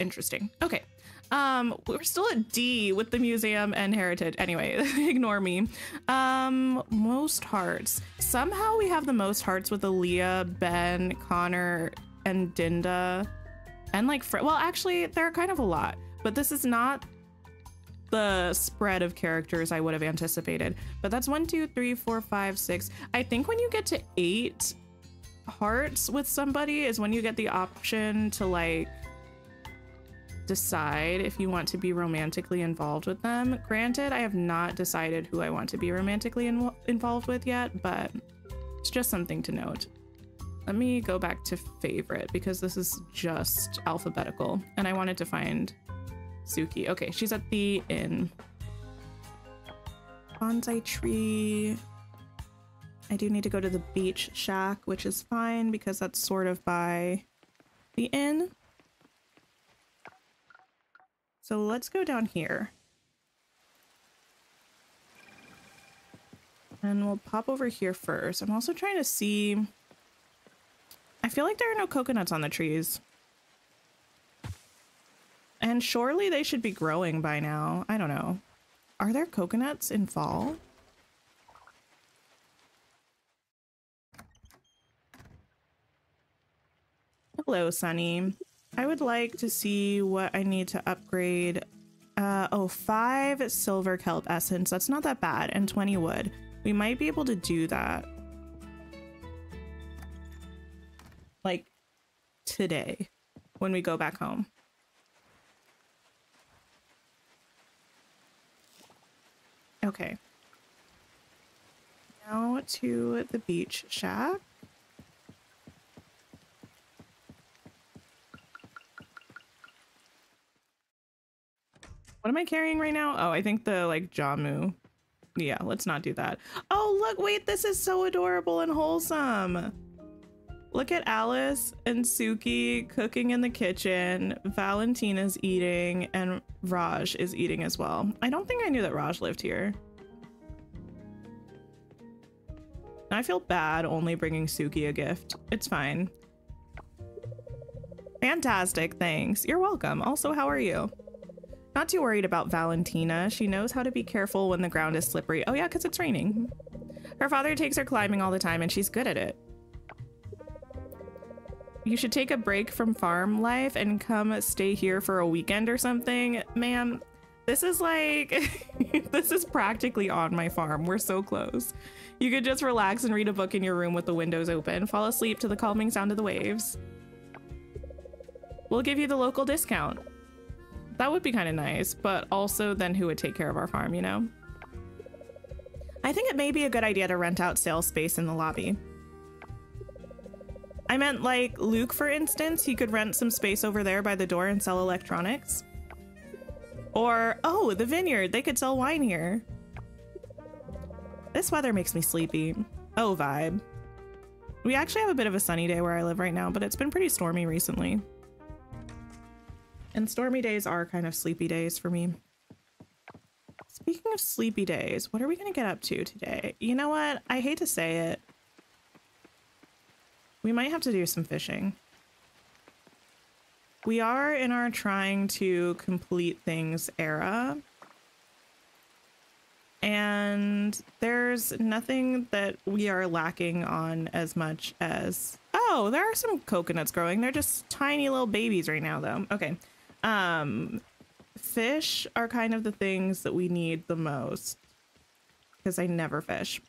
A: interesting. Okay. Um, we're still at D with the museum and heritage. Anyway, ignore me. Um, most hearts. Somehow we have the most hearts with Aaliyah, Ben, Connor, and Dinda. And like, well, actually, there are kind of a lot, but this is not the spread of characters I would have anticipated. But that's one, two, three, four, five, six. I think when you get to eight hearts with somebody is when you get the option to like decide if you want to be romantically involved with them. Granted, I have not decided who I want to be romantically in involved with yet, but it's just something to note. Let me go back to favorite because this is just alphabetical and I wanted to find Suki. Okay, she's at the inn. Bonsai tree. I do need to go to the beach shack, which is fine because that's sort of by the inn. So let's go down here. And we'll pop over here first. I'm also trying to see... I feel like there are no coconuts on the trees. And surely they should be growing by now. I don't know. Are there coconuts in fall? Hello, Sunny. I would like to see what I need to upgrade. Uh, oh, five silver kelp essence. That's not that bad. And 20 wood. We might be able to do that. Like today when we go back home. Okay. Now to the beach shack. What am I carrying right now? Oh, I think the like Jamu. Yeah, let's not do that. Oh, look, wait, this is so adorable and wholesome. Look at Alice and Suki cooking in the kitchen. Valentina's eating and Raj is eating as well. I don't think I knew that Raj lived here. I feel bad only bringing Suki a gift. It's fine. Fantastic, thanks. You're welcome. Also, how are you? Not too worried about Valentina. She knows how to be careful when the ground is slippery. Oh yeah, because it's raining. Her father takes her climbing all the time and she's good at it. You should take a break from farm life and come stay here for a weekend or something. Ma'am, this is like, this is practically on my farm. We're so close. You could just relax and read a book in your room with the windows open. Fall asleep to the calming sound of the waves. We'll give you the local discount. That would be kind of nice, but also then who would take care of our farm, you know? I think it may be a good idea to rent out sales space in the lobby. I meant like Luke, for instance, he could rent some space over there by the door and sell electronics. Or, oh, the vineyard, they could sell wine here. This weather makes me sleepy. Oh, vibe. We actually have a bit of a sunny day where I live right now, but it's been pretty stormy recently. And stormy days are kind of sleepy days for me. Speaking of sleepy days, what are we going to get up to today? You know what? I hate to say it, we might have to do some fishing. We are in our trying to complete things era. And there's nothing that we are lacking on as much as... Oh, there are some coconuts growing. They're just tiny little babies right now, though. Okay. Um, fish are kind of the things that we need the most. Because I never fish.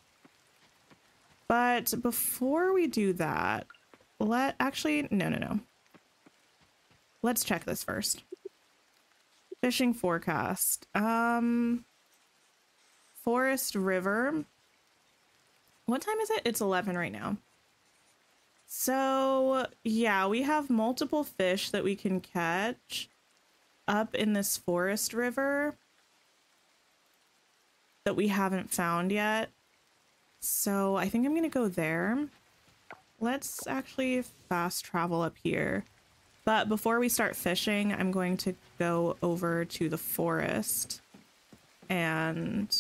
A: But before we do that, let actually, no, no, no. Let's check this first. Fishing forecast. Um, Forest River. What time is it? It's 11 right now. So yeah, we have multiple fish that we can catch up in this forest river. that we haven't found yet. So I think I'm going to go there. Let's actually fast travel up here. But before we start fishing, I'm going to go over to the forest and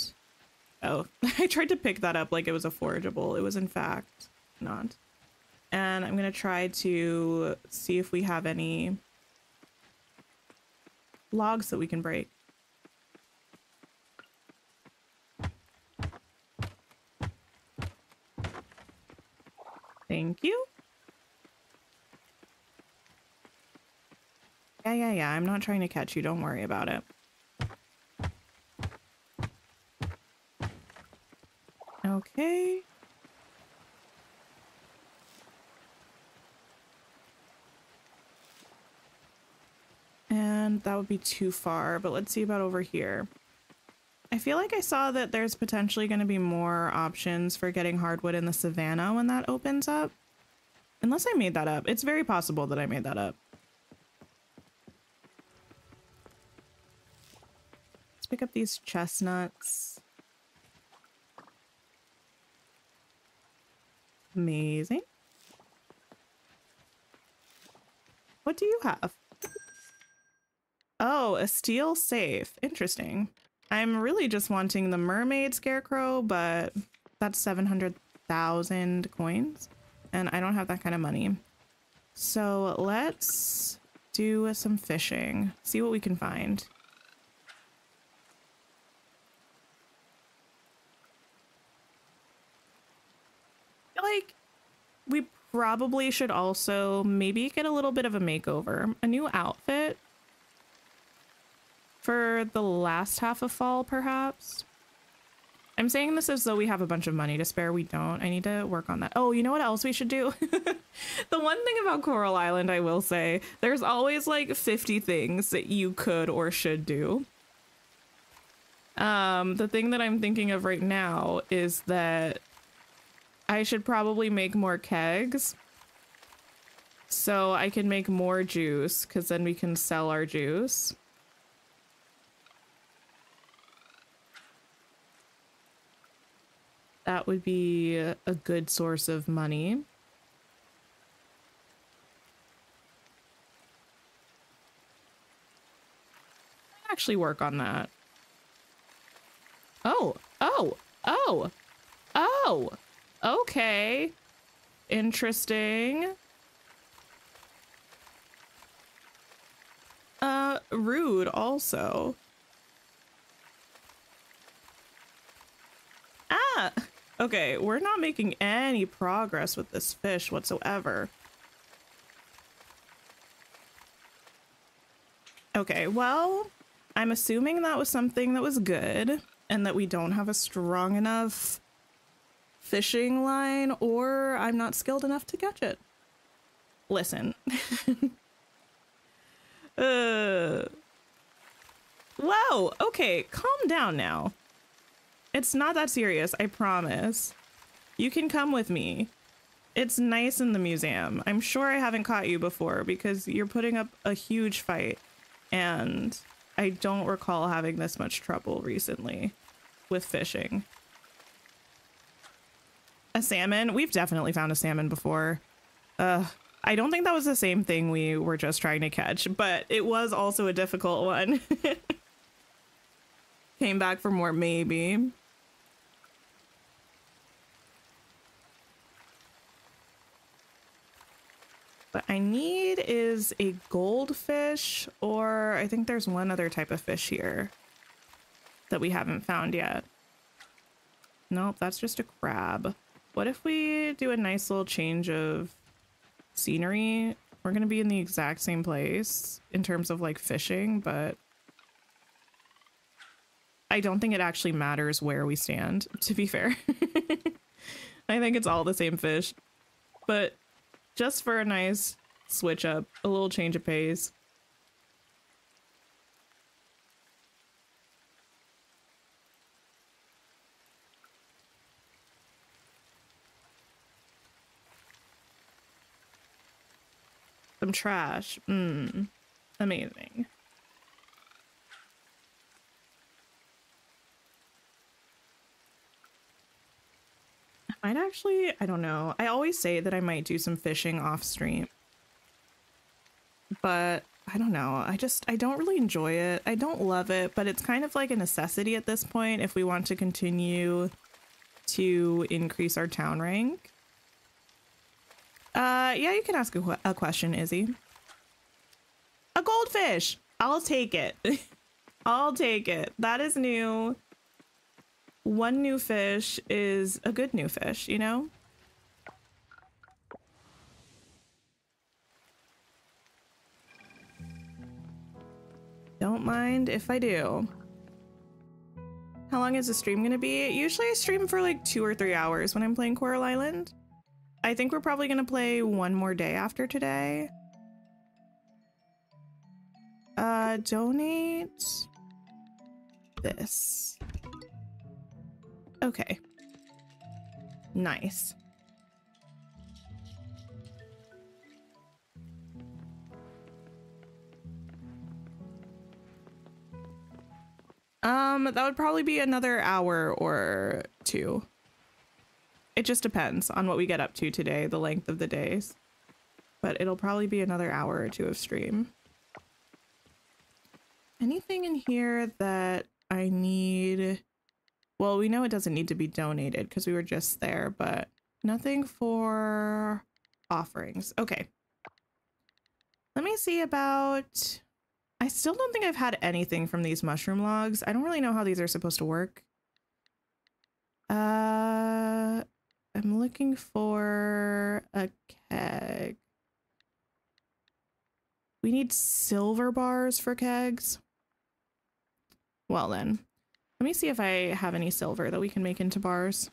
A: oh, I tried to pick that up like it was a forageable. It was in fact not. And I'm going to try to see if we have any logs that we can break. Thank you. Yeah, yeah, yeah. I'm not trying to catch you. Don't worry about it. Okay. And that would be too far, but let's see about over here. I feel like I saw that there's potentially going to be more options for getting hardwood in the savannah when that opens up. Unless I made that up. It's very possible that I made that up. Let's pick up these chestnuts. Amazing. What do you have? Oh, a steel safe. Interesting. I'm really just wanting the mermaid scarecrow, but that's 700,000 coins and I don't have that kind of money. So let's do some fishing, see what we can find. like we probably should also maybe get a little bit of a makeover, a new outfit for the last half of fall, perhaps. I'm saying this as though we have a bunch of money to spare. We don't. I need to work on that. Oh, you know what else we should do? the one thing about Coral Island, I will say, there's always like 50 things that you could or should do. Um, the thing that I'm thinking of right now is that I should probably make more kegs so I can make more juice because then we can sell our juice. That would be a good source of money. Actually work on that. Oh, oh, oh, oh, okay. Interesting. Uh, rude also. Ah! Okay, we're not making any progress with this fish whatsoever. Okay, well, I'm assuming that was something that was good and that we don't have a strong enough fishing line or I'm not skilled enough to catch it. Listen. uh Whoa, okay, calm down now. It's not that serious, I promise. You can come with me. It's nice in the museum. I'm sure I haven't caught you before because you're putting up a huge fight and I don't recall having this much trouble recently with fishing. A salmon? We've definitely found a salmon before. I don't think that was the same thing we were just trying to catch, but it was also a difficult one. Came back for more, maybe. What I need is a goldfish, or I think there's one other type of fish here that we haven't found yet. Nope, that's just a crab. What if we do a nice little change of scenery? We're going to be in the exact same place in terms of like fishing, but I don't think it actually matters where we stand, to be fair. I think it's all the same fish. But just for a nice switch up, a little change of pace. Some trash. Mmm. Amazing. Might actually, I don't know. I always say that I might do some fishing off stream. But I don't know. I just, I don't really enjoy it. I don't love it, but it's kind of like a necessity at this point if we want to continue to increase our town rank. Uh, yeah, you can ask a, a question, Izzy. A goldfish! I'll take it. I'll take it. That is new. One new fish is a good new fish, you know? Don't mind if I do. How long is the stream to be? Usually I stream for like two or three hours when I'm playing Coral Island. I think we're probably to play one more day after today. Uh, donate this. Okay. Nice. Um, that would probably be another hour or two. It just depends on what we get up to today, the length of the days. But it'll probably be another hour or two of stream. Anything in here that I need? Well, we know it doesn't need to be donated because we were just there, but nothing for offerings. Okay. Let me see about I still don't think I've had anything from these mushroom logs. I don't really know how these are supposed to work. Uh, I'm looking for a keg. We need silver bars for kegs. Well then, let me see if I have any silver that we can make into bars.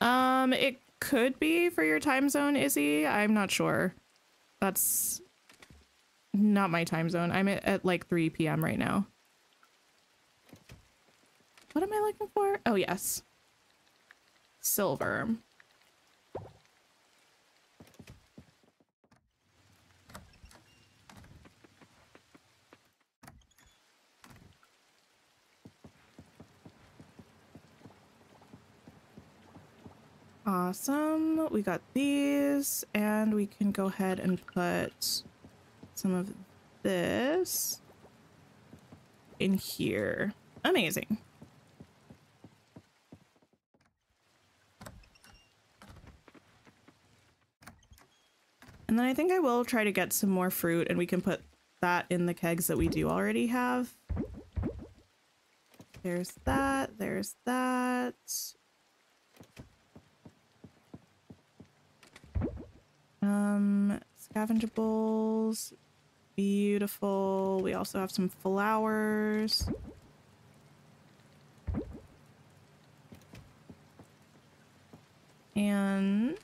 A: Um, it could be for your time zone, Izzy. I'm not sure. That's not my time zone. I'm at, at like 3 p.m. right now. What am I looking for? Oh, yes. Silver. Awesome. We got these and we can go ahead and put some of this in here. Amazing. And then I think I will try to get some more fruit and we can put that in the kegs that we do already have. There's that, there's that. Um, scavengeables. Beautiful. We also have some flowers. And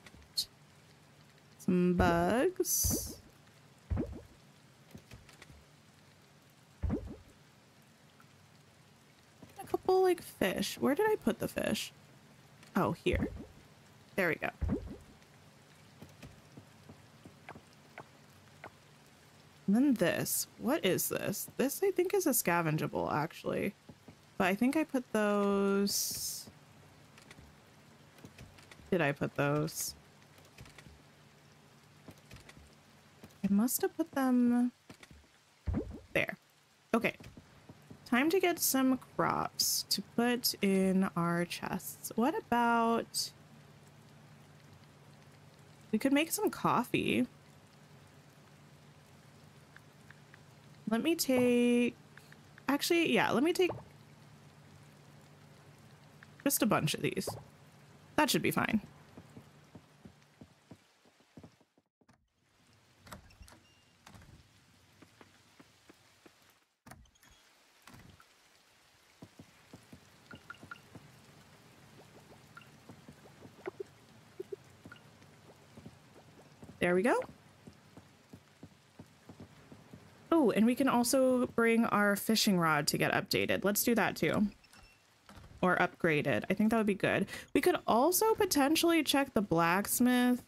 A: some bugs. A couple like fish. Where did I put the fish? Oh, here. There we go. And then this. What is this? This I think is a scavengeable actually. But I think I put those... Did I put those? I must have put them there. Okay. Time to get some crops to put in our chests. What about... We could make some coffee. Let me take... Actually, yeah, let me take just a bunch of these. That should be fine. There we go. Oh, and we can also bring our fishing rod to get updated. Let's do that too. Or upgraded. I think that would be good. We could also potentially check the blacksmith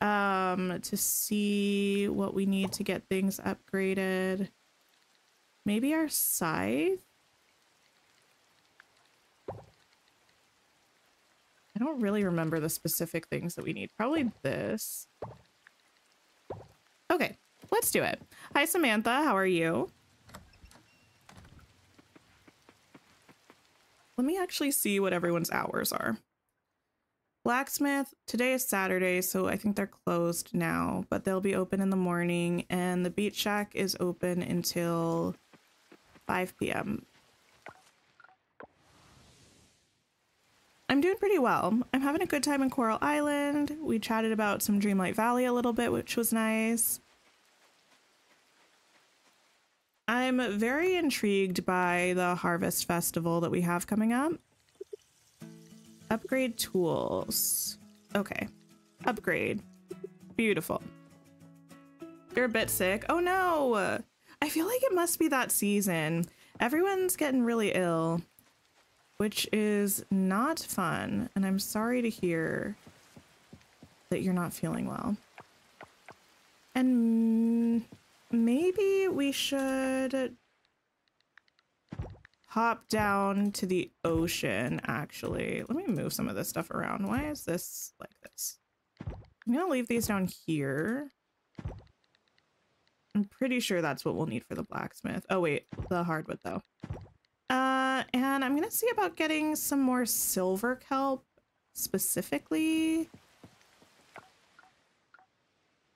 A: um, to see what we need to get things upgraded. Maybe our scythe? I don't really remember the specific things that we need. Probably this. Let's do it. Hi, Samantha. How are you? Let me actually see what everyone's hours are. Blacksmith, today is Saturday, so I think they're closed now, but they'll be open in the morning, and the Beach Shack is open until 5 p.m. I'm doing pretty well. I'm having a good time in Coral Island. We chatted about some Dreamlight Valley a little bit, which was nice. I'm very intrigued by the Harvest Festival that we have coming up. Upgrade tools. Okay. Upgrade. Beautiful. You're a bit sick. Oh no! I feel like it must be that season. Everyone's getting really ill, which is not fun. And I'm sorry to hear that you're not feeling well. And maybe we should hop down to the ocean, actually. Let me move some of this stuff around. Why is this like this? I'm gonna leave these down here. I'm pretty sure that's what we'll need for the blacksmith. Oh wait, the hardwood though. Uh, and I'm gonna see about getting some more silver kelp specifically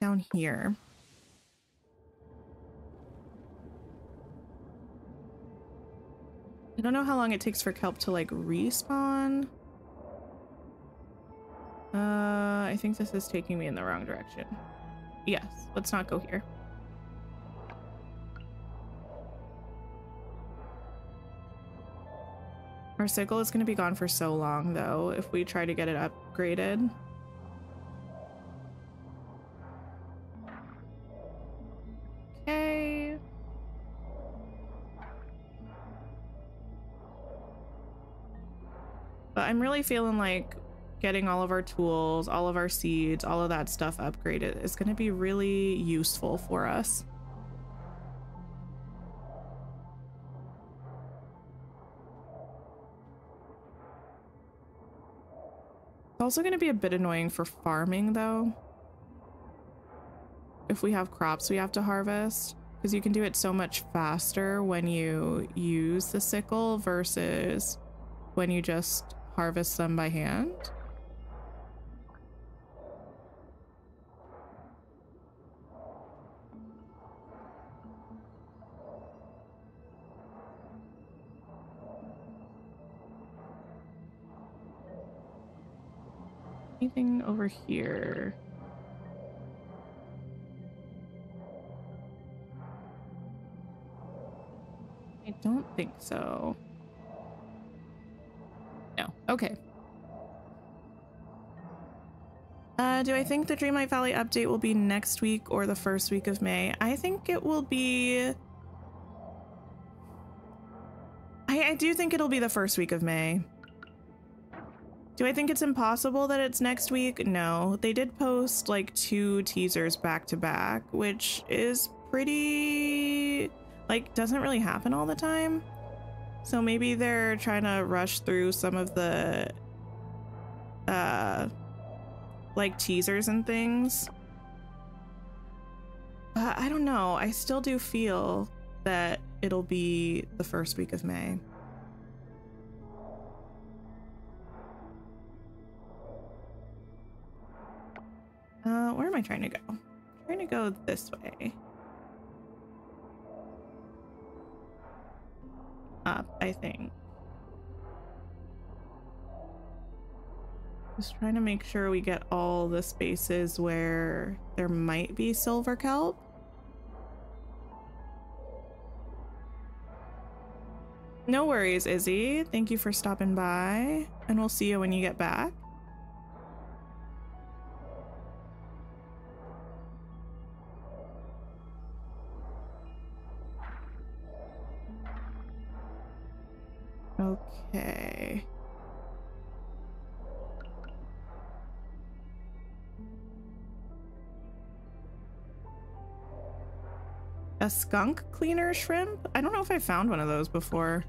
A: down here. I don't know how long it takes for kelp to like respawn. Uh, I think this is taking me in the wrong direction. Yes, let's not go here. Our sickle is going to be gone for so long, though, if we try to get it upgraded. Really feeling like getting all of our tools, all of our seeds, all of that stuff upgraded is going to be really useful for us. It's also going to be a bit annoying for farming though. If we have crops we have to harvest. Because you can do it so much faster when you use the sickle versus when you just harvest them by hand. Anything over here? I don't think so. Okay. Uh, do I think the Dreamlight Valley update will be next week or the first week of May? I think it will be... I, I do think it'll be the first week of May. Do I think it's impossible that it's next week? No. They did post like two teasers back to back, which is pretty like doesn't really happen all the time. So maybe they're trying to rush through some of the uh like teasers and things. But I don't know. I still do feel that it'll be the first week of May. Uh, where am I trying to go? I'm trying to go this way. Up, I think. Just trying to make sure we get all the spaces where there might be silver kelp. No worries, Izzy. Thank you for stopping by, and we'll see you when you get back. Okay. A skunk cleaner shrimp? I don't know if I found one of those before.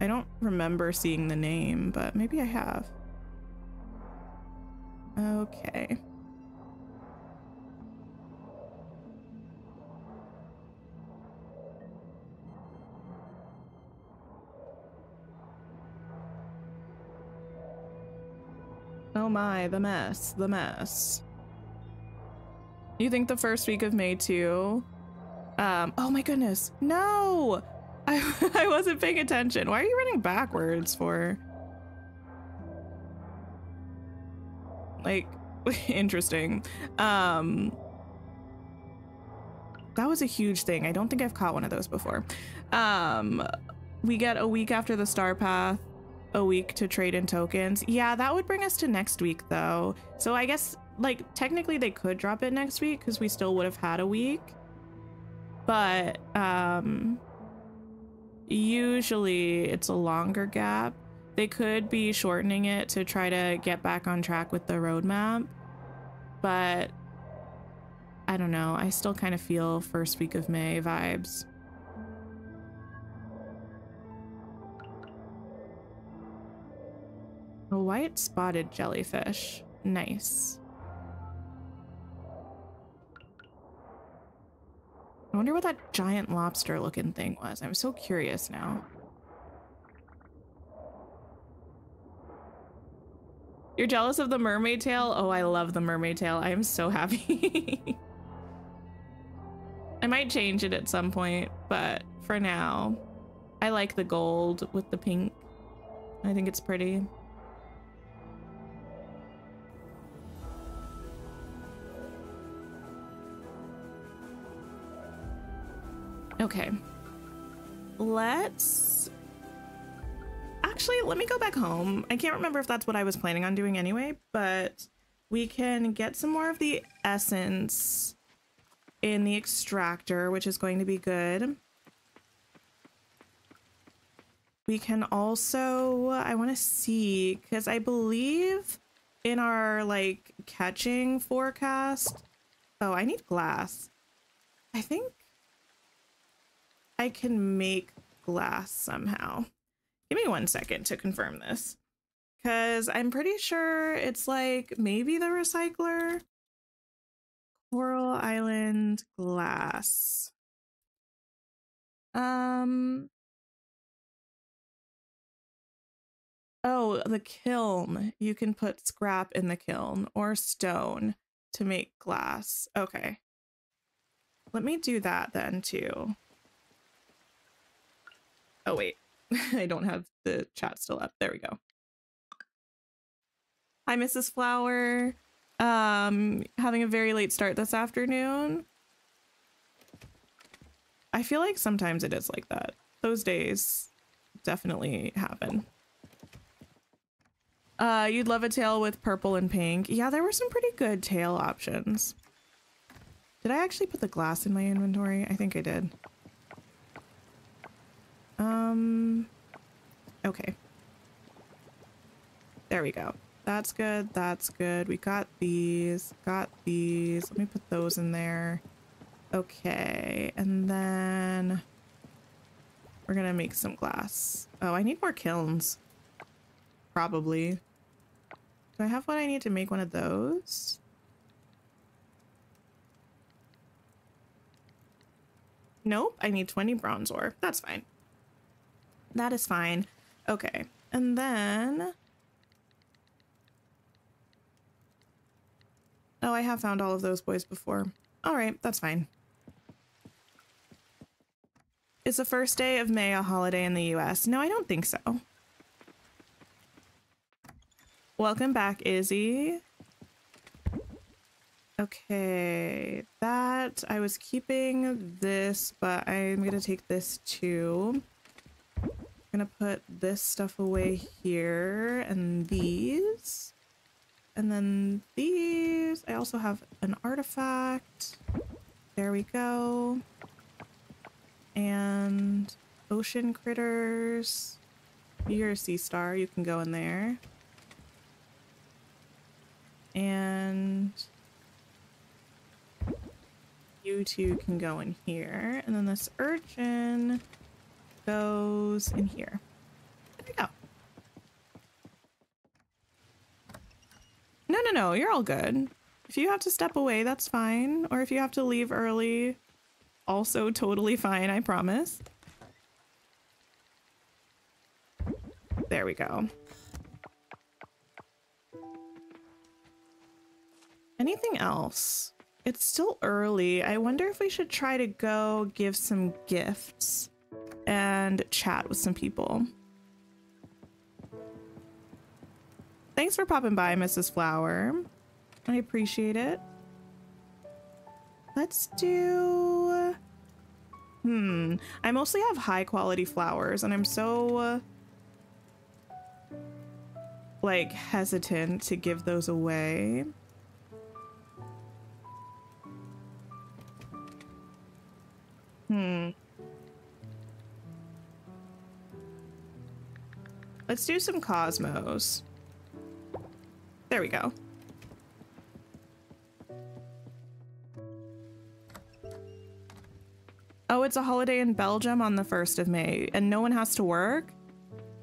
A: I don't remember seeing the name, but maybe I have. Okay. My, the mess, the mess. You think the first week of May too? Um, oh my goodness, no! I, I wasn't paying attention. Why are you running backwards for? Like, interesting. Um, that was a huge thing. I don't think I've caught one of those before. Um, we get a week after the star path a week to trade in tokens. Yeah, that would bring us to next week though. So I guess like technically they could drop it next week because we still would have had a week. But um usually it's a longer gap. They could be shortening it to try to get back on track with the roadmap. But I don't know. I still kind of feel first week of May vibes. A white spotted jellyfish. Nice. I wonder what that giant lobster looking thing was. I'm so curious now. You're jealous of the mermaid tail? Oh, I love the mermaid tail. I am so happy. I might change it at some point, but for now, I like the gold with the pink. I think it's pretty. Okay. Let's... Actually, let me go back home. I can't remember if that's what I was planning on doing anyway, but we can get some more of the essence in the extractor, which is going to be good. We can also, I want to see, because I believe in our like catching forecast. Oh, I need glass. I think I can make glass somehow. Give me one second to confirm this. Because I'm pretty sure it's like maybe the recycler. Coral Island glass. Um. Oh, the kiln. You can put scrap in the kiln or stone to make glass. Okay. Let me do that then too. Oh, wait. I don't have the chat still up. There we go. Hi, Mrs. Flower. Um, having a very late start this afternoon. I feel like sometimes it is like that. Those days definitely happen. Uh, you'd love a tail with purple and pink. Yeah, there were some pretty good tail options. Did I actually put the glass in my inventory? I think I did. Um, okay. There we go. That's good. That's good. We got these. Got these. Let me put those in there. Okay. And then we're going to make some glass. Oh, I need more kilns. Probably. Do I have what I need to make one of those? Nope. I need 20 bronze ore. That's fine. That is fine. Okay. And then... Oh, I have found all of those boys before. All right, that's fine. Is the first day of May a holiday in the US? No, I don't think so. Welcome back, Izzy. Okay, that I was keeping this, but I'm gonna take this too gonna put this stuff away here and these. And then these, I also have an artifact. There we go. And ocean critters. You're a sea star, you can go in there. And you two can go in here. And then this urchin goes in here. There we go. No, no, no, you're all good. If you have to step away, that's fine. Or if you have to leave early, also totally fine, I promise. There we go. Anything else? It's still early. I wonder if we should try to go give some gifts and chat with some people. Thanks for popping by, Mrs. Flower. I appreciate it. Let's do... Hmm. I mostly have high quality flowers and I'm so... Like hesitant to give those away. Hmm. Let's do some cosmos. There we go. Oh, it's a holiday in Belgium on the 1st of May and no one has to work?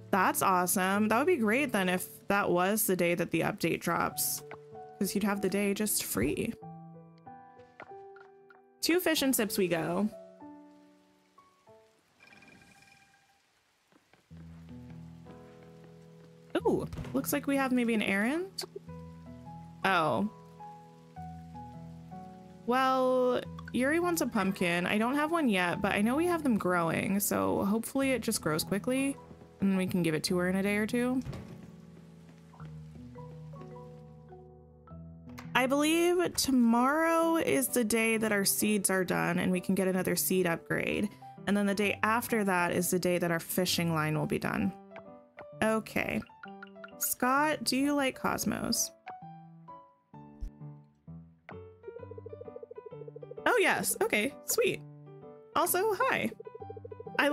A: That's awesome. That would be great then if that was the day that the update drops because you'd have the day just free. Two fish and sips we go. Oh, looks like we have maybe an errand. Oh. Well, Yuri wants a pumpkin. I don't have one yet, but I know we have them growing, so hopefully it just grows quickly and we can give it to her in a day or two. I believe tomorrow is the day that our seeds are done and we can get another seed upgrade. And then the day after that is the day that our fishing line will be done. Okay. Scott, do you like Cosmos? Oh, yes. Okay, sweet. Also, hi. I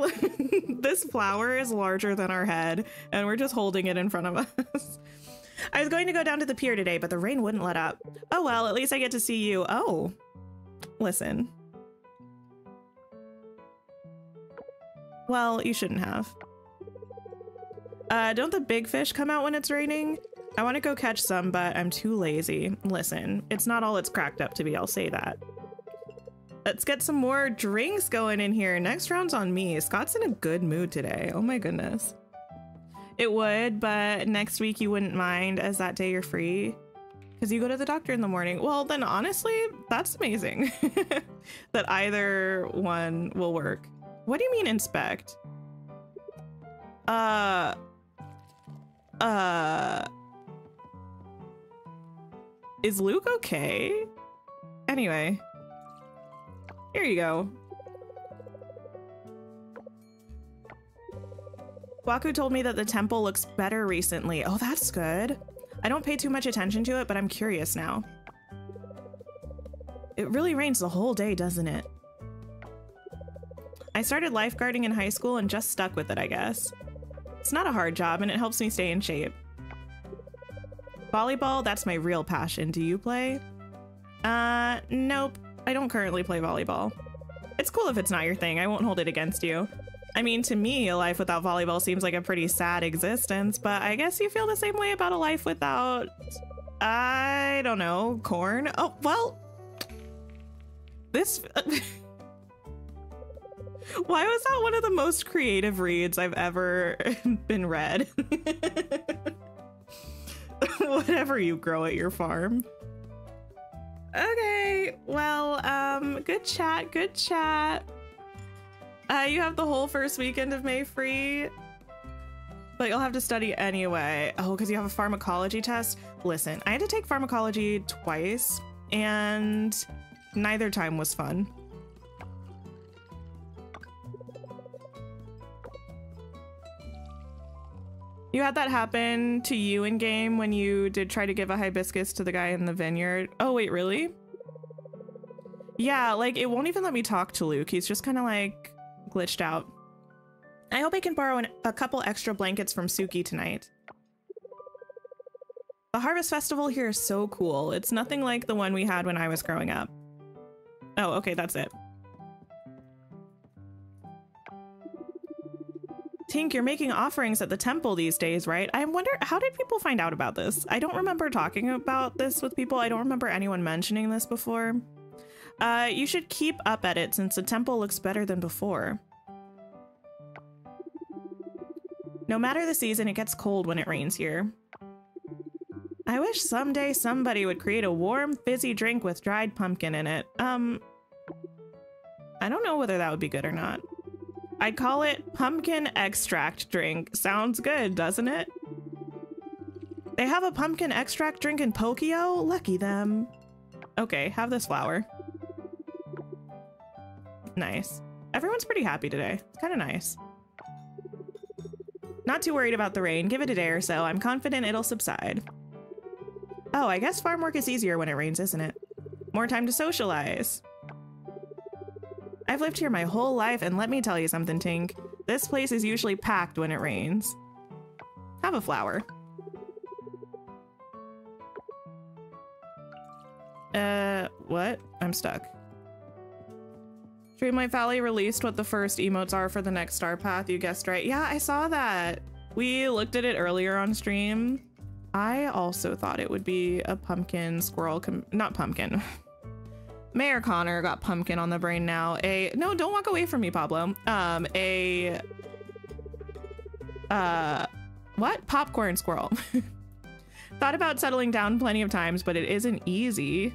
A: this flower is larger than our head, and we're just holding it in front of us. I was going to go down to the pier today, but the rain wouldn't let up. Oh well, at least I get to see you. Oh, listen. Well, you shouldn't have. Uh, don't the big fish come out when it's raining? I want to go catch some, but I'm too lazy. Listen, it's not all it's cracked up to be, I'll say that. Let's get some more drinks going in here. Next round's on me. Scott's in a good mood today. Oh my goodness. It would, but next week you wouldn't mind as that day you're free because you go to the doctor in the morning. Well, then honestly, that's amazing that either one will work. What do you mean inspect? Uh, uh, is Luke okay? Anyway, here you go. Waku told me that the temple looks better recently. Oh, that's good. I don't pay too much attention to it, but I'm curious now. It really rains the whole day, doesn't it? I started lifeguarding in high school and just stuck with it, I guess. It's not a hard job and it helps me stay in shape. Volleyball, that's my real passion. Do you play? Uh, nope. I don't currently play volleyball. It's cool if it's not your thing. I won't hold it against you. I mean, to me, a life without volleyball seems like a pretty sad existence, but I guess you feel the same way about a life without, I don't know, corn? Oh, well, this... Why was that one of the most creative reads I've ever been read? Whatever you grow at your farm. Okay, well, um, good chat, good chat. Uh, you have the whole first weekend of May free, but you'll have to study anyway. Oh, because you have a pharmacology test? Listen, I had to take pharmacology twice, and neither time was fun. You had that happen to you in game when you did try to give a hibiscus to the guy in the vineyard. Oh, wait, really? Yeah, like it won't even let me talk to Luke. He's just kind of like glitched out. I hope I can borrow an, a couple extra blankets from Suki tonight. The Harvest Festival here is so cool. It's nothing like the one we had when I was growing up. Oh, okay, that's it. Tink, you're making offerings at the temple these days, right? I wonder, how did people find out about this? I don't remember talking about this with people. I don't remember anyone mentioning this before. Uh, you should keep up at it since the temple looks better than before. No matter the season, it gets cold when it rains here. I wish someday somebody would create a warm, fizzy drink with dried pumpkin in it. Um, I don't know whether that would be good or not. I'd call it pumpkin extract drink. Sounds good, doesn't it? They have a pumpkin extract drink in Pokio? Lucky them. Okay, have this flower. Nice. Everyone's pretty happy today. It's kind of nice. Not too worried about the rain. Give it a day or so. I'm confident it'll subside. Oh, I guess farm work is easier when it rains, isn't it? More time to socialize. I've lived here my whole life, and let me tell you something, Tink. This place is usually packed when it rains. Have a flower. Uh, what? I'm stuck. Dreamlight Valley released what the first emotes are for the next star path. You guessed right. Yeah, I saw that. We looked at it earlier on stream. I also thought it would be a pumpkin squirrel, not pumpkin. Mayor Connor got pumpkin on the brain now. A no, don't walk away from me, Pablo. Um, a uh, what? Popcorn squirrel. Thought about settling down plenty of times, but it isn't easy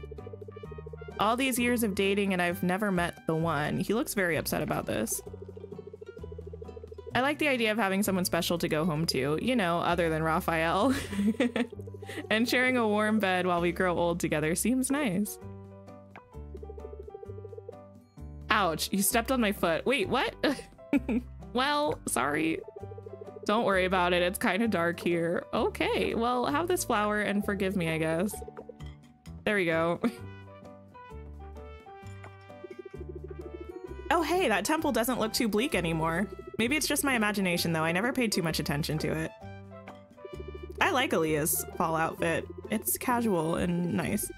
A: all these years of dating and I've never met the one. He looks very upset about this. I like the idea of having someone special to go home to, you know, other than Raphael. and sharing a warm bed while we grow old together seems nice. Ouch, you stepped on my foot. Wait, what? well, sorry. Don't worry about it, it's kind of dark here. Okay, well, have this flower and forgive me, I guess. There we go. Oh, hey, that temple doesn't look too bleak anymore. Maybe it's just my imagination, though. I never paid too much attention to it. I like Aaliyah's fall outfit. It's casual and nice.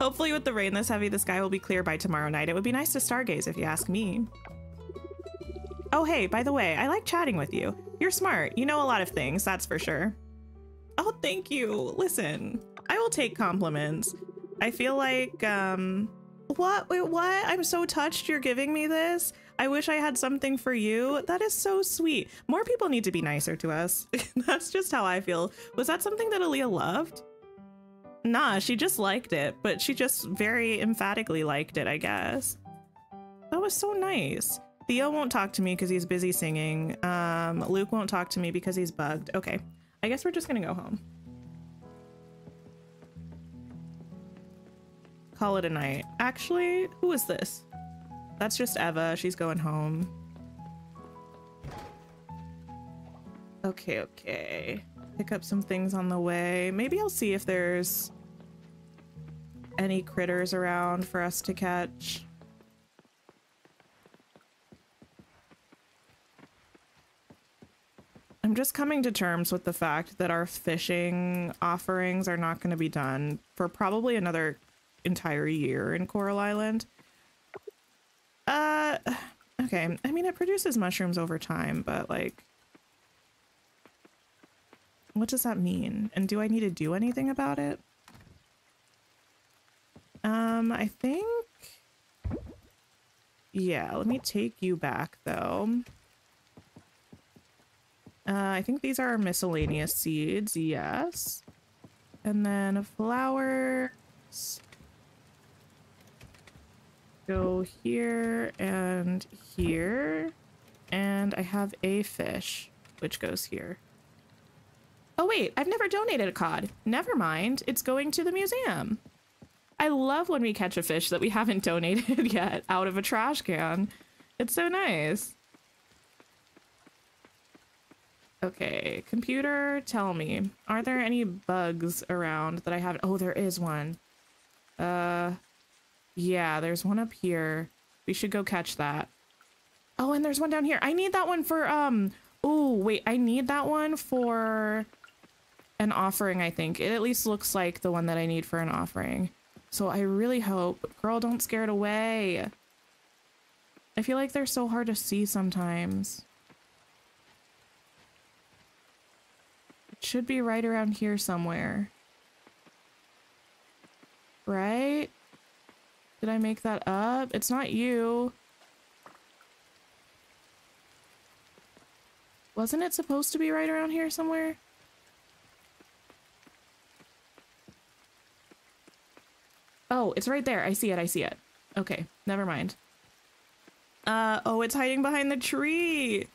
A: Hopefully with the rain this heavy, the sky will be clear by tomorrow night. It would be nice to stargaze if you ask me. Oh, hey, by the way, I like chatting with you. You're smart. You know a lot of things, that's for sure. Oh, thank you. Listen, I will take compliments. I feel like, um, what? Wait, what? I'm so touched you're giving me this. I wish I had something for you. That is so sweet. More people need to be nicer to us. That's just how I feel. Was that something that Aaliyah loved? Nah, she just liked it, but she just very emphatically liked it, I guess. That was so nice. Theo won't talk to me because he's busy singing. Um, Luke won't talk to me because he's bugged. Okay, I guess we're just gonna go home. call it a night. Actually, who is this? That's just Eva. She's going home. Okay, okay. Pick up some things on the way. Maybe I'll see if there's any critters around for us to catch. I'm just coming to terms with the fact that our fishing offerings are not going to be done for probably another entire year in Coral Island. Uh, okay. I mean, it produces mushrooms over time, but like, what does that mean? And do I need to do anything about it? Um, I think, yeah, let me take you back though. Uh, I think these are miscellaneous seeds, yes. And then a flowers go here and here. And I have a fish, which goes here. Oh wait, I've never donated a cod. Never mind, it's going to the museum. I love when we catch a fish that we haven't donated yet out of a trash can. It's so nice. Okay, computer, tell me, are there any bugs around that I haven't? Oh, there is one. Uh, yeah, there's one up here. We should go catch that. Oh, and there's one down here. I need that one for, um, oh, wait, I need that one for an offering, I think. It at least looks like the one that I need for an offering. So I really hope, girl, don't scare it away. I feel like they're so hard to see sometimes. It should be right around here somewhere. Right? Did I make that up? It's not you. Wasn't it supposed to be right around here somewhere? Oh, it's right there. I see it. I see it. Okay, never mind. Uh, oh, it's hiding behind the tree.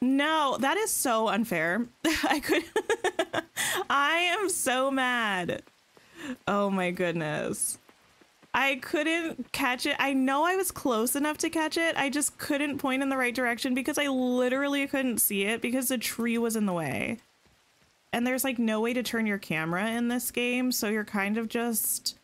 A: No, that is so unfair. I could. I am so mad. Oh my goodness. I couldn't catch it. I know I was close enough to catch it. I just couldn't point in the right direction because I literally couldn't see it because the tree was in the way. And there's like no way to turn your camera in this game, so you're kind of just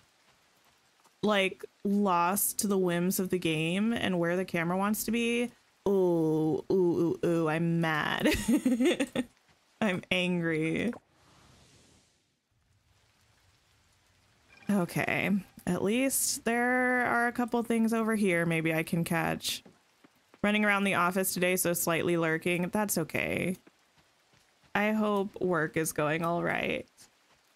A: like lost to the whims of the game and where the camera wants to be. Ooh, ooh, ooh, ooh, I'm mad. I'm angry. Okay, at least there are a couple things over here maybe I can catch. Running around the office today, so slightly lurking. That's okay. I hope work is going all right.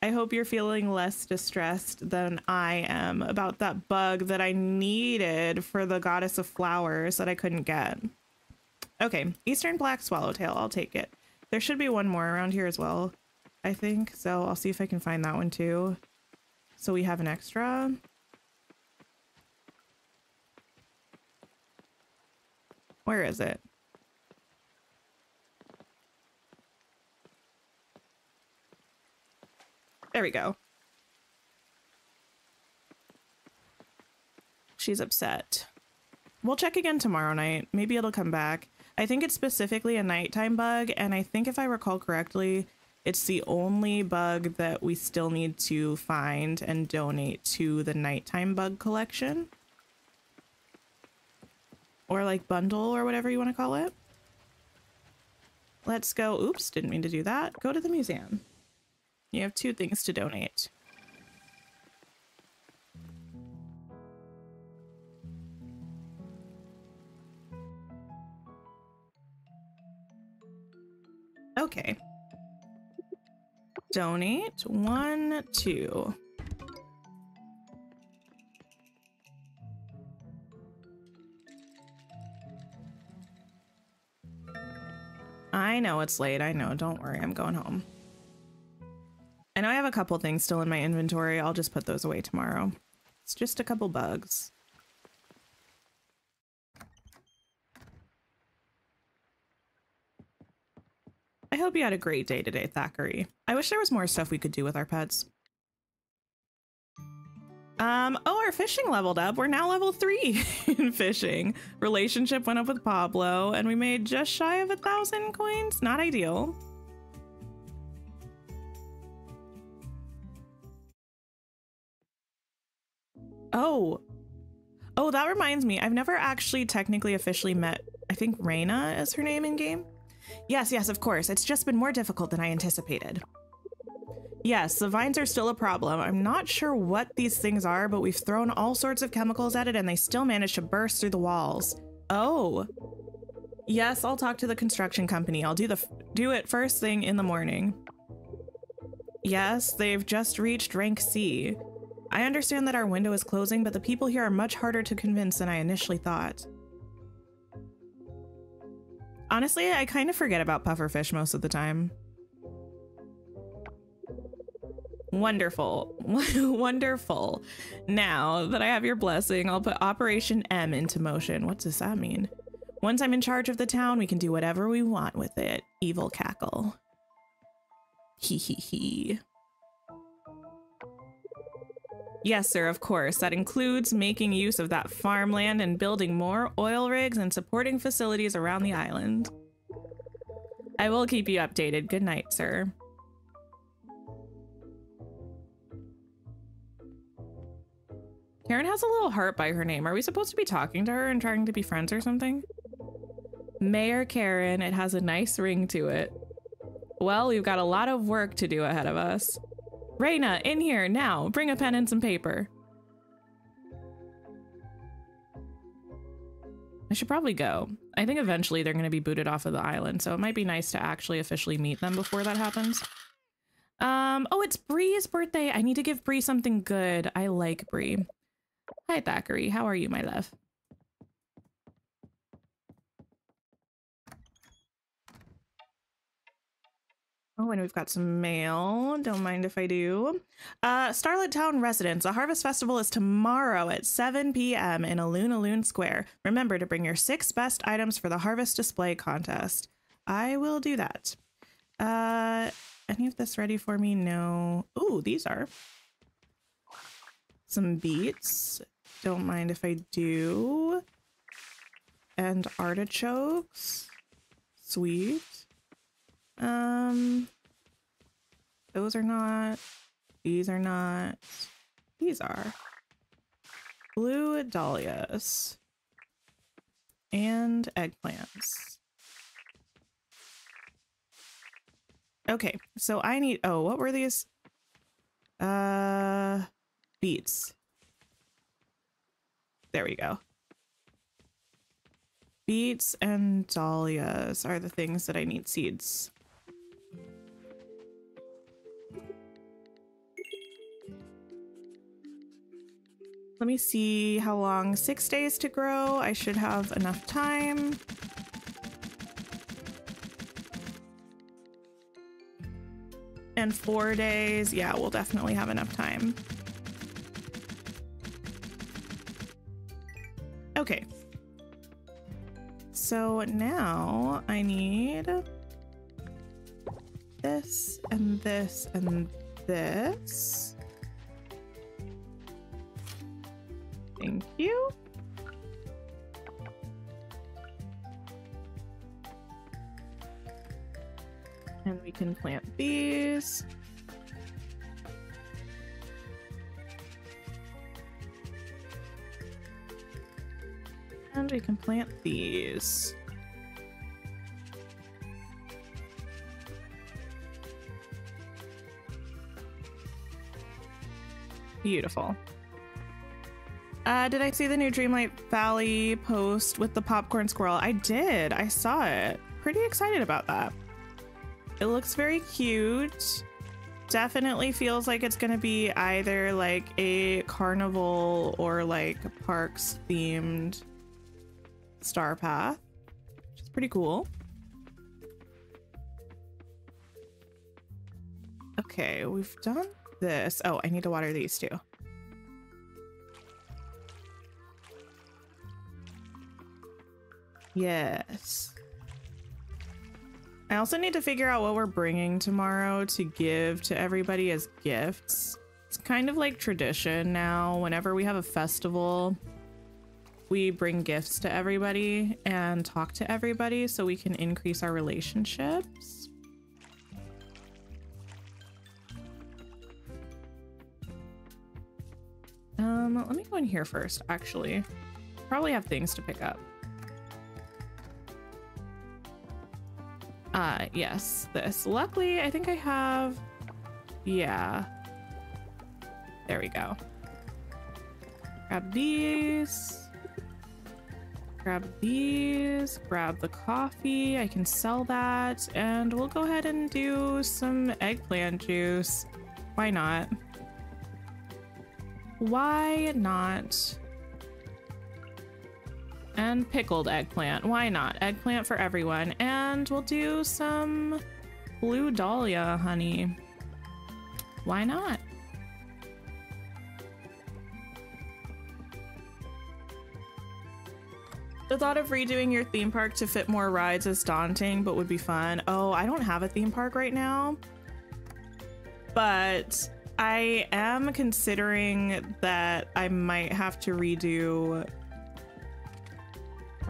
A: I hope you're feeling less distressed than I am about that bug that I needed for the goddess of flowers that I couldn't get. Okay, Eastern Black Swallowtail, I'll take it. There should be one more around here as well, I think. So I'll see if I can find that one too. So we have an extra. Where is it? There we go. She's upset. We'll check again tomorrow night. Maybe it'll come back. I think it's specifically a nighttime bug, and I think if I recall correctly, it's the only bug that we still need to find and donate to the nighttime bug collection. Or like bundle or whatever you want to call it. Let's go. Oops, didn't mean to do that. Go to the museum. You have two things to donate. Okay. Donate one, two. I know it's late. I know. Don't worry. I'm going home. I know I have a couple things still in my inventory. I'll just put those away tomorrow. It's just a couple bugs. I hope you had a great day today, Thackeray. I wish there was more stuff we could do with our pets. Um, oh, our fishing leveled up. We're now level three in fishing. Relationship went up with Pablo, and we made just shy of a thousand coins. Not ideal. Oh. Oh, that reminds me. I've never actually technically officially met, I think Reina is her name in game. Yes, yes, of course. It's just been more difficult than I anticipated. Yes, the vines are still a problem. I'm not sure what these things are, but we've thrown all sorts of chemicals at it and they still manage to burst through the walls. Oh. Yes, I'll talk to the construction company. I'll do the do it first thing in the morning. Yes, they've just reached rank C. I understand that our window is closing, but the people here are much harder to convince than I initially thought. Honestly, I kind of forget about pufferfish most of the time. Wonderful. Wonderful. Now that I have your blessing, I'll put Operation M into motion. What does that mean? Once I'm in charge of the town, we can do whatever we want with it. Evil cackle. Hee hee hee. Yes, sir, of course. That includes making use of that farmland and building more oil rigs and supporting facilities around the island. I will keep you updated. Good night, sir. Karen has a little heart by her name. Are we supposed to be talking to her and trying to be friends or something? Mayor Karen, it has a nice ring to it. Well, we've got a lot of work to do ahead of us. Reina, in here, now. Bring a pen and some paper. I should probably go. I think eventually they're going to be booted off of the island, so it might be nice to actually officially meet them before that happens. Um, oh, it's Bree's birthday. I need to give Bree something good. I like Bree. Hi, Thackeray. How are you, my love? Oh, and we've got some mail. Don't mind if I do. Uh, Starlet Town residents, a harvest festival is tomorrow at 7 p.m. in Alun Square. Remember to bring your six best items for the harvest display contest. I will do that. Uh, any of this ready for me? No. Ooh, these are. Some beets. Don't mind if I do. And artichokes. Sweet. Um, those are not. These are not. These are. Blue dahlias. And eggplants. Okay, so I need, oh, what were these? Uh, beets. There we go. Beets and dahlias are the things that I need seeds. Let me see how long. Six days to grow. I should have enough time. And four days. Yeah, we'll definitely have enough time. Okay. So now I need this and this and this. Thank you. And we can plant these. And we can plant these. Beautiful. Uh, did I see the new Dreamlight Valley post with the popcorn squirrel? I did. I saw it. Pretty excited about that. It looks very cute. Definitely feels like it's going to be either like a carnival or like parks themed star path, which is pretty cool. Okay, we've done this. Oh, I need to water these too. Yes. I also need to figure out what we're bringing tomorrow to give to everybody as gifts. It's kind of like tradition now. Whenever we have a festival, we bring gifts to everybody and talk to everybody so we can increase our relationships. Um, let me go in here first, actually. Probably have things to pick up. Uh, yes, this. Luckily, I think I have... Yeah. There we go. Grab these. Grab these. Grab the coffee. I can sell that. And we'll go ahead and do some eggplant juice. Why not? Why not? And pickled eggplant. Why not? Eggplant for everyone. And we'll do some blue dahlia honey. Why not? The thought of redoing your theme park to fit more rides is daunting, but would be fun. Oh, I don't have a theme park right now. But I am considering that I might have to redo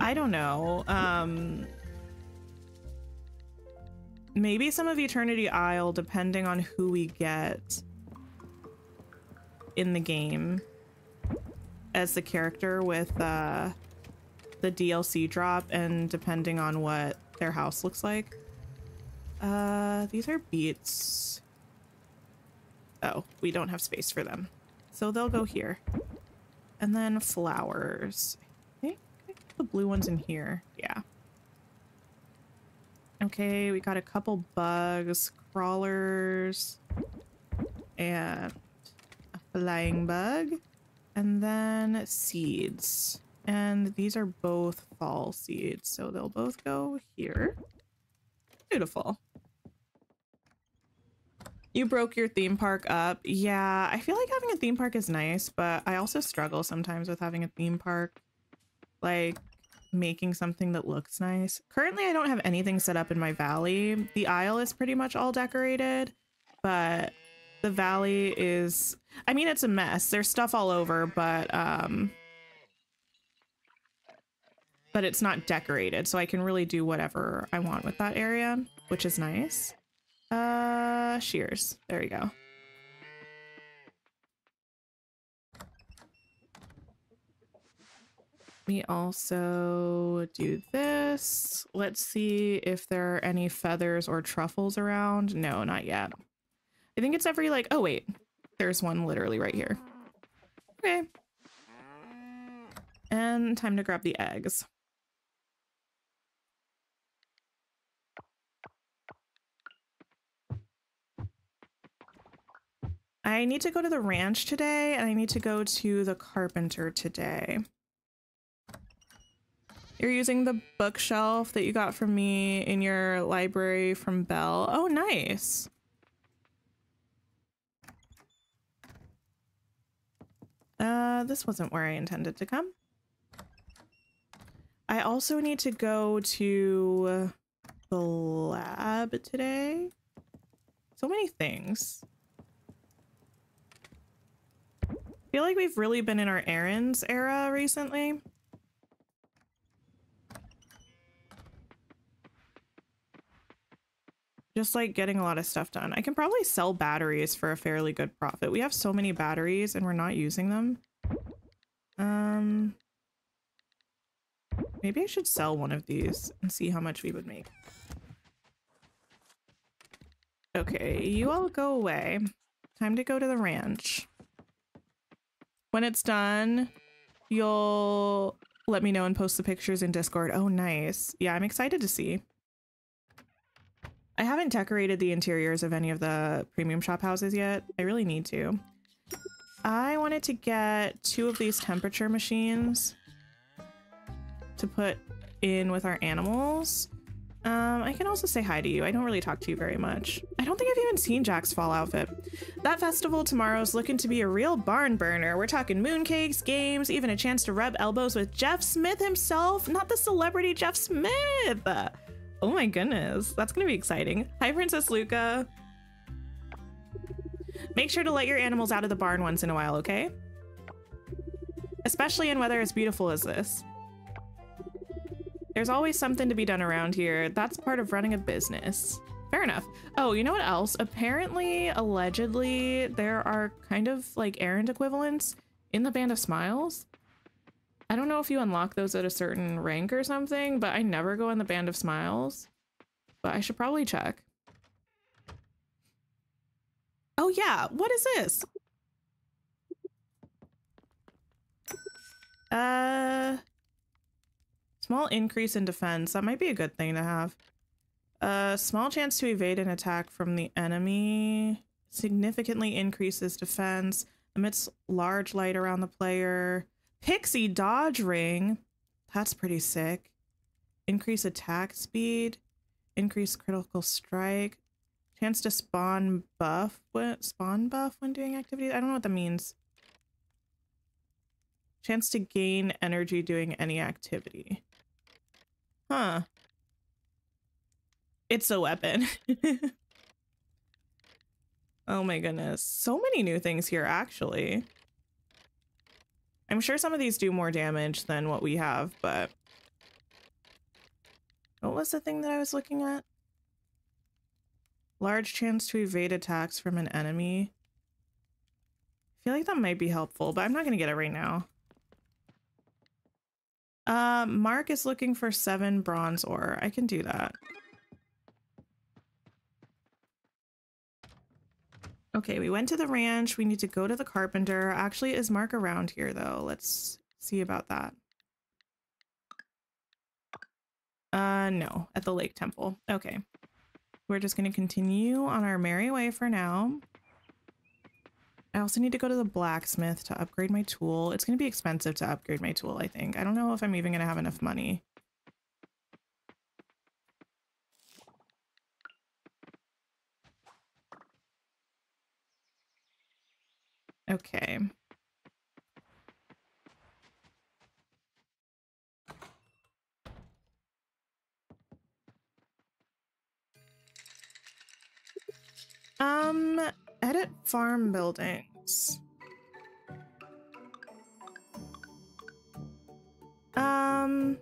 A: I don't know. Um, maybe some of Eternity Isle, depending on who we get in the game as the character with uh, the DLC drop and depending on what their house looks like. Uh, these are beets. Oh, we don't have space for them. So they'll go here. And then flowers. The blue one's in here. Yeah. Okay, we got a couple bugs, crawlers, and a flying bug, and then seeds. And these are both fall seeds, so they'll both go here. Beautiful. You broke your theme park up. Yeah, I feel like having a theme park is nice, but I also struggle sometimes with having a theme park. Like, making something that looks nice. Currently, I don't have anything set up in my valley. The isle is pretty much all decorated, but the valley is, I mean, it's a mess. There's stuff all over, but, um, but it's not decorated. So I can really do whatever I want with that area, which is nice. Uh, shears. There we go. Me also do this. Let's see if there are any feathers or truffles around. No, not yet. I think it's every like, oh wait, there's one literally right here. Okay. And time to grab the eggs. I need to go to the ranch today and I need to go to the carpenter today. You're using the bookshelf that you got from me in your library from Bell. Oh, nice. Uh, this wasn't where I intended to come. I also need to go to the lab today. So many things. I feel like we've really been in our errands era recently. Just like getting a lot of stuff done. I can probably sell batteries for a fairly good profit. We have so many batteries and we're not using them. Um, maybe I should sell one of these and see how much we would make. Okay, you all go away. Time to go to the ranch. When it's done, you'll let me know and post the pictures in Discord. Oh, nice. Yeah, I'm excited to see. I haven't decorated the interiors of any of the premium shop houses yet. I really need to. I wanted to get two of these temperature machines to put in with our animals. Um, I can also say hi to you. I don't really talk to you very much. I don't think I've even seen Jack's fall outfit. That festival tomorrow's looking to be a real barn burner. We're talking mooncakes, games, even a chance to rub elbows with Jeff Smith himself, not the celebrity Jeff Smith. Oh my goodness, that's gonna be exciting. Hi, Princess Luca. Make sure to let your animals out of the barn once in a while, okay? Especially in weather as beautiful as this. There's always something to be done around here. That's part of running a business. Fair enough. Oh, you know what else? Apparently, allegedly, there are kind of like errand equivalents in the Band of Smiles. I don't know if you unlock those at a certain rank or something, but I never go in the Band of Smiles. But I should probably check. Oh yeah, what is this? Uh, small increase in defense. That might be a good thing to have. Uh, small chance to evade an attack from the enemy. Significantly increases defense. Emits large light around the player. Pixie dodge ring. That's pretty sick. Increase attack speed. Increase critical strike. Chance to spawn buff. What spawn buff when doing activities? I don't know what that means. Chance to gain energy doing any activity. Huh. It's a weapon. oh my goodness. So many new things here, actually. I'm sure some of these do more damage than what we have, but... What was the thing that I was looking at? Large chance to evade attacks from an enemy. I feel like that might be helpful, but I'm not going to get it right now. Uh, Mark is looking for seven bronze ore. I can do that. Okay, we went to the ranch. We need to go to the carpenter. Actually, is Mark around here though? Let's see about that. Uh, no, at the lake temple. Okay. We're just going to continue on our merry way for now. I also need to go to the blacksmith to upgrade my tool. It's going to be expensive to upgrade my tool, I think. I don't know if I'm even going to have enough money. Okay. Um, edit farm buildings. Um,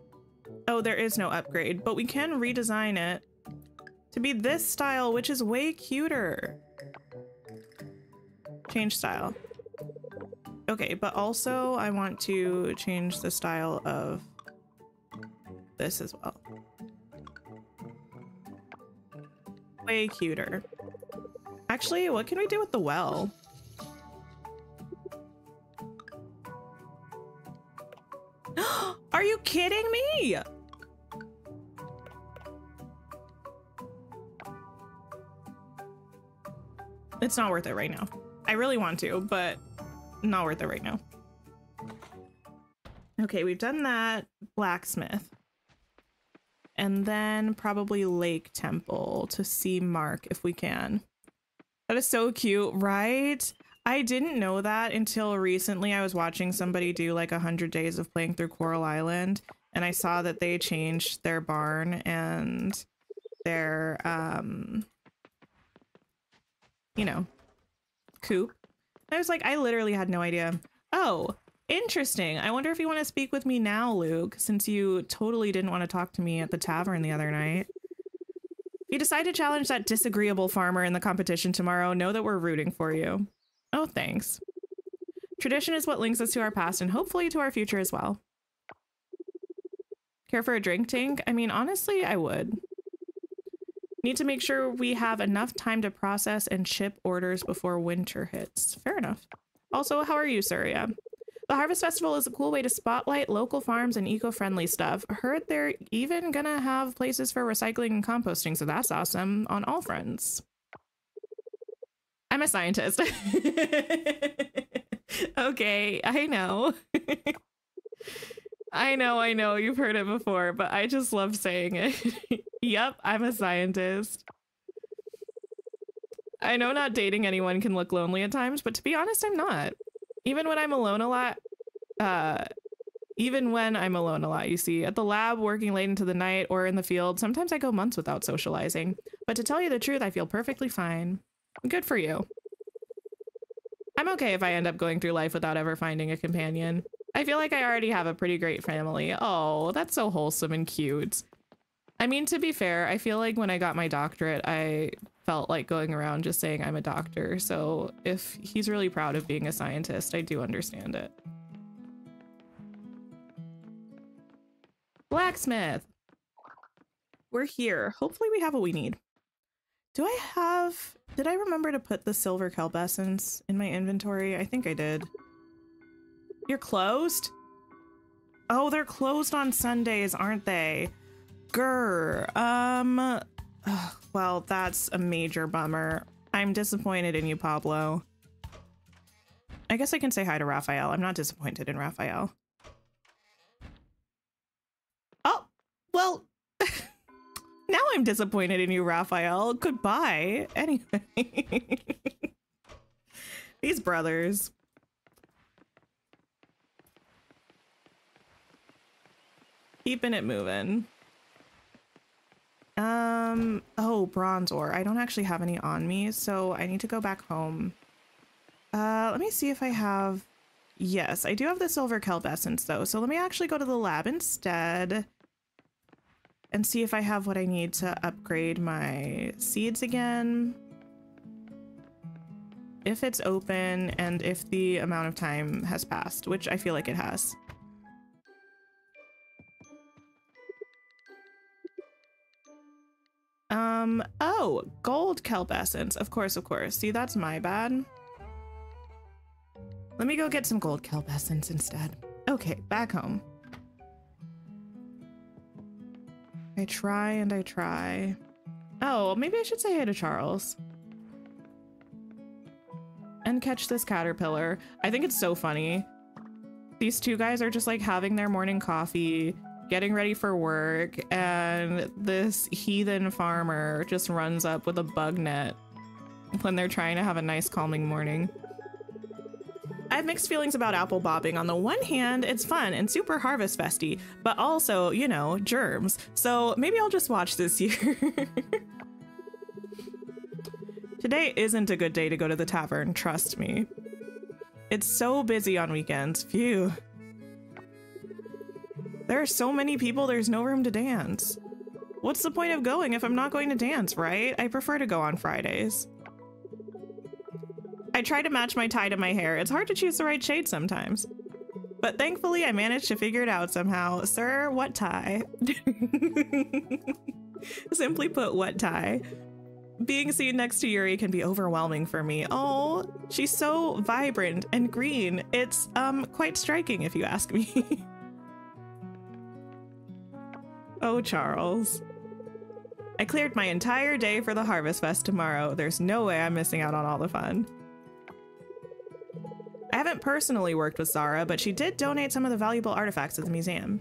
A: oh, there is no upgrade, but we can redesign it to be this style, which is way cuter. Change style. Okay, but also I want to change the style of this as well. Way cuter. Actually, what can we do with the well? Are you kidding me? It's not worth it right now. I really want to, but not worth it right now. Okay, we've done that. Blacksmith. And then probably Lake Temple to see Mark if we can. That is so cute, right? I didn't know that until recently. I was watching somebody do like a 100 days of playing through Coral Island, and I saw that they changed their barn and their, um, you know, coop. I was like, I literally had no idea. Oh, interesting. I wonder if you want to speak with me now, Luke, since you totally didn't want to talk to me at the tavern the other night. If you decide to challenge that disagreeable farmer in the competition tomorrow, know that we're rooting for you. Oh, thanks. Tradition is what links us to our past and hopefully to our future as well. Care for a drink, Tink? I mean, honestly, I would. Need to make sure we have enough time to process and ship orders before winter hits. Fair enough. Also, how are you, Surya? The Harvest Festival is a cool way to spotlight local farms and eco-friendly stuff. Heard they're even gonna have places for recycling and composting, so that's awesome on all fronts. I'm a scientist. okay, I know. I know, I know, you've heard it before, but I just love saying it. yep, I'm a scientist. I know not dating anyone can look lonely at times, but to be honest, I'm not even when I'm alone a lot, uh, even when I'm alone a lot, you see, at the lab, working late into the night, or in the field, sometimes I go months without socializing. But to tell you the truth, I feel perfectly fine. Good for you. I'm okay if I end up going through life without ever finding a companion. I feel like I already have a pretty great family. Oh, that's so wholesome and cute. I mean, to be fair, I feel like when I got my doctorate, I felt like going around just saying I'm a doctor. So if he's really proud of being a scientist, I do understand it. Blacksmith. We're here. Hopefully we have what we need. Do I have... Did I remember to put the silver kelp essence in my inventory? I think I did. You're closed? Oh, they're closed on Sundays, aren't they? Grr. Um, well, that's a major bummer. I'm disappointed in you, Pablo. I guess I can say hi to Raphael. I'm not disappointed in Raphael. Oh, well, now I'm disappointed in you, Raphael. Goodbye. Anyway. These brothers. Keeping it moving. Um, oh, bronze ore. I don't actually have any on me, so I need to go back home. Uh, let me see if I have... Yes, I do have the silver kelp essence, though, so let me actually go to the lab instead and see if I have what I need to upgrade my seeds again. If it's open and if the amount of time has passed, which I feel like it has. Um, oh, gold kelp essence. Of course, of course. See, that's my bad. Let me go get some gold kelp essence instead. Okay, back home. I try and I try. Oh, maybe I should say hey to Charles. And catch this caterpillar. I think it's so funny. These two guys are just like having their morning coffee, getting ready for work, and this heathen farmer just runs up with a bug net when they're trying to have a nice calming morning. I have mixed feelings about apple bobbing. On the one hand, it's fun and super harvest festy, but also, you know, germs. So maybe I'll just watch this year. Today isn't a good day to go to the tavern, trust me. It's so busy on weekends. Phew. There are so many people, there's no room to dance. What's the point of going if I'm not going to dance, right? I prefer to go on Fridays. I try to match my tie to my hair. It's hard to choose the right shade sometimes. But thankfully, I managed to figure it out somehow. Sir, what tie? Simply put, what tie? Being seen next to Yuri can be overwhelming for me. Oh, she's so vibrant and green. It's um quite striking if you ask me. oh, Charles. I cleared my entire day for the Harvest Fest tomorrow. There's no way I'm missing out on all the fun. I haven't personally worked with Zara, but she did donate some of the valuable artifacts at the museum.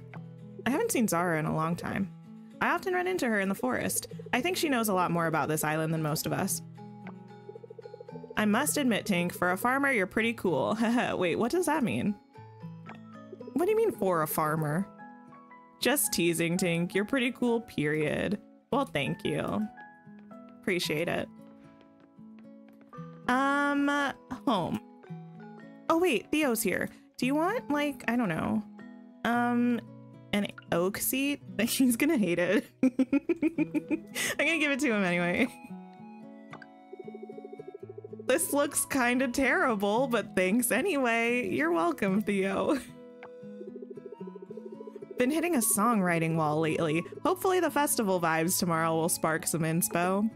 A: I haven't seen Zara in a long time. I often run into her in the forest. I think she knows a lot more about this island than most of us. I must admit, Tink, for a farmer, you're pretty cool. Wait, what does that mean? What do you mean for a farmer? Just teasing, Tink. You're pretty cool, period. Well, thank you. Appreciate it. Um, home. Oh wait, Theo's here. Do you want like, I don't know, um, an oak seat? He's gonna hate it. I'm gonna give it to him anyway. This looks kind of terrible, but thanks anyway. You're welcome, Theo. Been hitting a songwriting wall lately. Hopefully the festival vibes tomorrow will spark some inspo.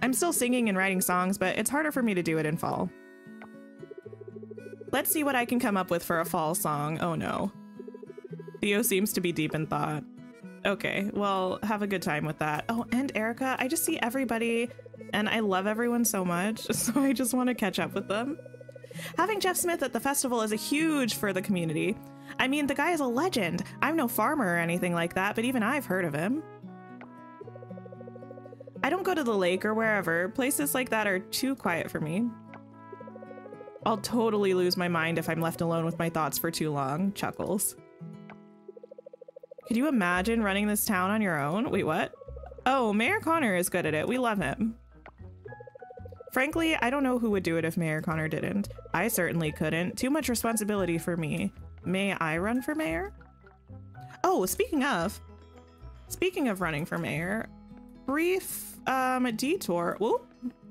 A: I'm still singing and writing songs, but it's harder for me to do it in fall. Let's see what I can come up with for a fall song. Oh no. Theo seems to be deep in thought. Okay, well, have a good time with that. Oh, and Erica, I just see everybody and I love everyone so much, so I just want to catch up with them. Having Jeff Smith at the festival is a huge for the community. I mean, the guy is a legend. I'm no farmer or anything like that, but even I've heard of him. I don't go to the lake or wherever. Places like that are too quiet for me. I'll totally lose my mind if I'm left alone with my thoughts for too long. Chuckles. Could you imagine running this town on your own? Wait, what? Oh, Mayor Connor is good at it. We love him. Frankly, I don't know who would do it if Mayor Connor didn't. I certainly couldn't. Too much responsibility for me. May I run for mayor? Oh, speaking of, speaking of running for mayor, brief um, detour. Whoop,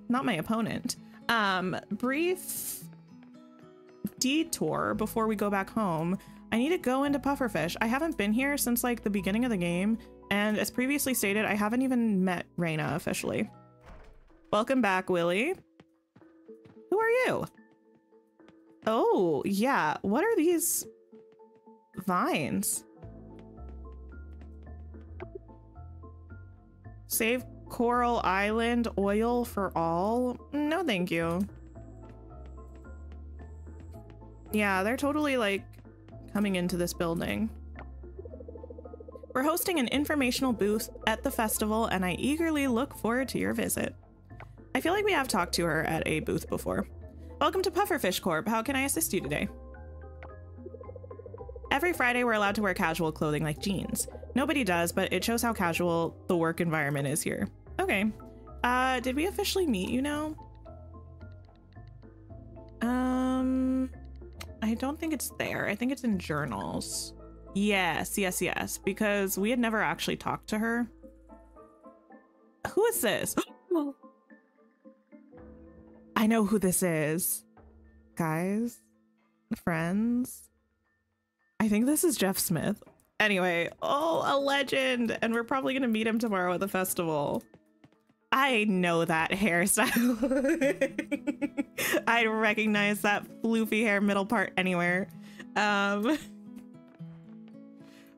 A: not my opponent. Um, brief detour before we go back home. I need to go into Pufferfish. I haven't been here since like the beginning of the game, and as previously stated, I haven't even met Reina officially. Welcome back, Willy. Who are you? Oh, yeah. What are these vines? Save Coral Island oil for all? No, thank you. Yeah, they're totally like coming into this building. We're hosting an informational booth at the festival, and I eagerly look forward to your visit. I feel like we have talked to her at a booth before. Welcome to Pufferfish Corp. How can I assist you today? Every Friday, we're allowed to wear casual clothing like jeans. Nobody does, but it shows how casual the work environment is here. Okay. Uh, did we officially meet you now? Um, I don't think it's there. I think it's in journals. Yes, yes, yes, because we had never actually talked to her. Who is this? I know who this is. Guys, friends. I think this is Jeff Smith. Anyway, oh, a legend. And we're probably going to meet him tomorrow at the festival. I know that hairstyle. I recognize that floofy hair middle part anywhere. Um,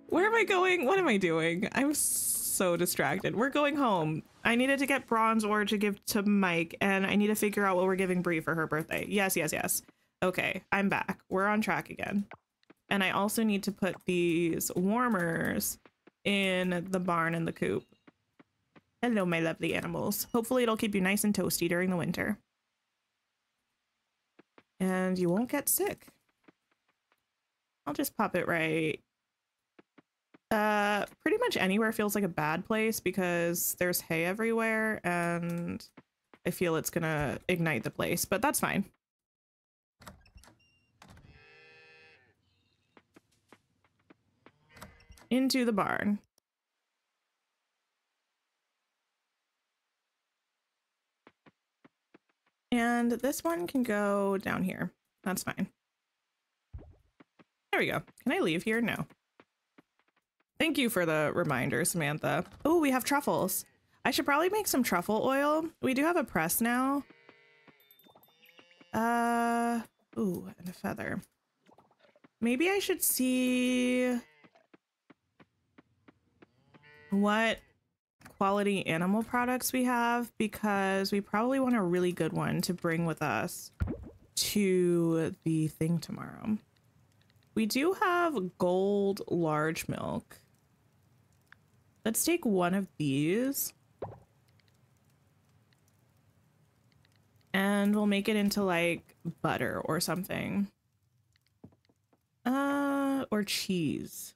A: Where am I going? What am I doing? I'm so distracted. We're going home. I needed to get bronze ore to give to Mike, and I need to figure out what we're giving Brie for her birthday. Yes, yes, yes. Okay, I'm back. We're on track again. And I also need to put these warmers in the barn and the coop. Hello, my lovely animals. Hopefully it'll keep you nice and toasty during the winter. And you won't get sick. I'll just pop it right. Uh, pretty much anywhere feels like a bad place because there's hay everywhere and I feel it's gonna ignite the place, but that's fine. Into the barn. And this one can go down here. That's fine. There we go. Can I leave here? No. Thank you for the reminder, Samantha. Oh, we have truffles. I should probably make some truffle oil. We do have a press now. Uh, ooh, and a feather. Maybe I should see what quality animal products we have because we probably want a really good one to bring with us to the thing tomorrow. We do have gold large milk. Let's take one of these. And we'll make it into like butter or something. Uh, or cheese.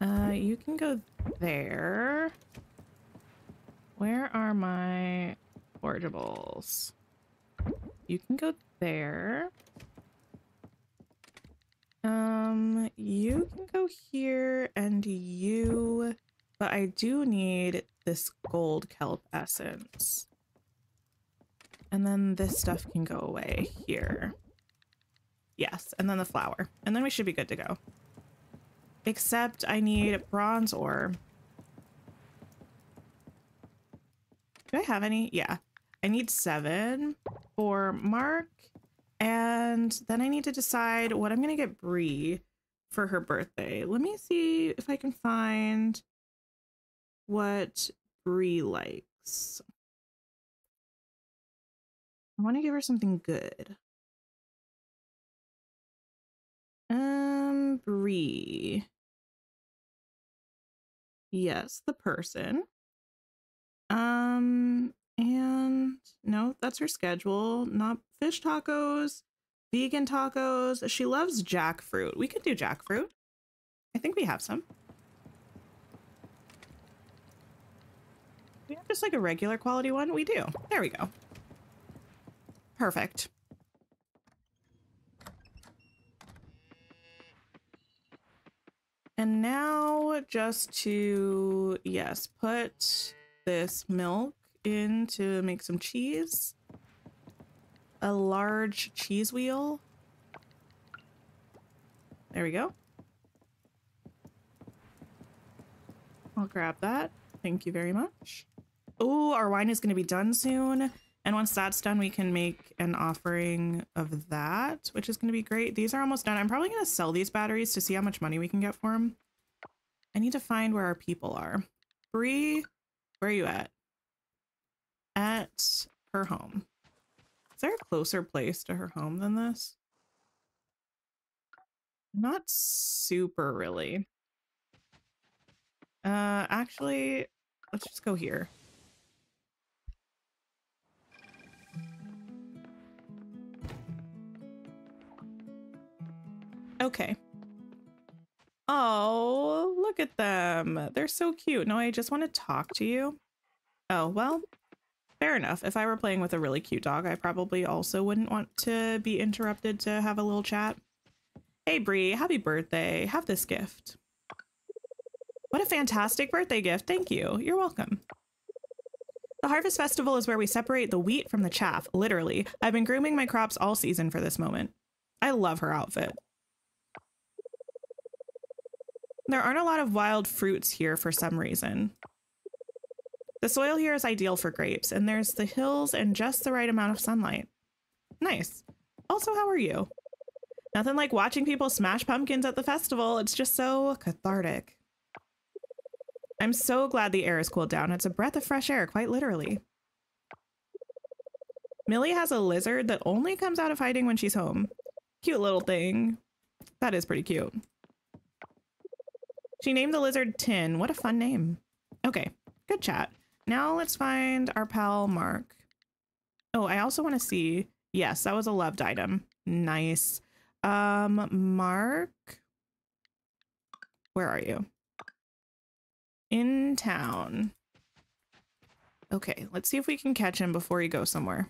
A: Uh, you can go there. Where are my forageables? You can go there. Um, you can go here and you, but I do need this gold kelp essence. And then this stuff can go away here. Yes, and then the flower. And then we should be good to go. Except I need bronze ore. Do I have any? Yeah. I need seven for Mark. And then I need to decide what I'm going to get Brie for her birthday. Let me see if I can find what Brie likes. I want to give her something good. Um, Brie. Yes, the person. Um, and no, that's her schedule. Not fish tacos, vegan tacos. She loves jackfruit. We could do jackfruit. I think we have some. We have just like a regular quality one? We do. There we go. Perfect. And now just to, yes, put this milk in to make some cheese. A large cheese wheel. There we go. I'll grab that. Thank you very much. Oh, our wine is going to be done soon. And once that's done, we can make an offering of that, which is going to be great. These are almost done. I'm probably going to sell these batteries to see how much money we can get for them. I need to find where our people are. Brie, where are you at? At her home. Is there a closer place to her home than this? Not super really. Uh, actually, let's just go here. Okay. Oh, look at them. They're so cute. No, I just want to talk to you. Oh, well, fair enough. If I were playing with a really cute dog, I probably also wouldn't want to be interrupted to have a little chat. Hey, Brie, happy birthday. Have this gift. What a fantastic birthday gift. Thank you. You're welcome. The Harvest Festival is where we separate the wheat from the chaff, literally. I've been grooming my crops all season for this moment. I love her outfit. There aren't a lot of wild fruits here for some reason. The soil here is ideal for grapes, and there's the hills and just the right amount of sunlight. Nice. Also, how are you? Nothing like watching people smash pumpkins at the festival. It's just so cathartic. I'm so glad the air has cooled down. It's a breath of fresh air, quite literally. Millie has a lizard that only comes out of hiding when she's home. Cute little thing. That is pretty cute. She named the lizard Tin. What a fun name. Okay, good chat. Now let's find our pal Mark. Oh, I also want to see. Yes, that was a loved item. Nice. Um, Mark. Where are you? In town. Okay, let's see if we can catch him before he goes somewhere.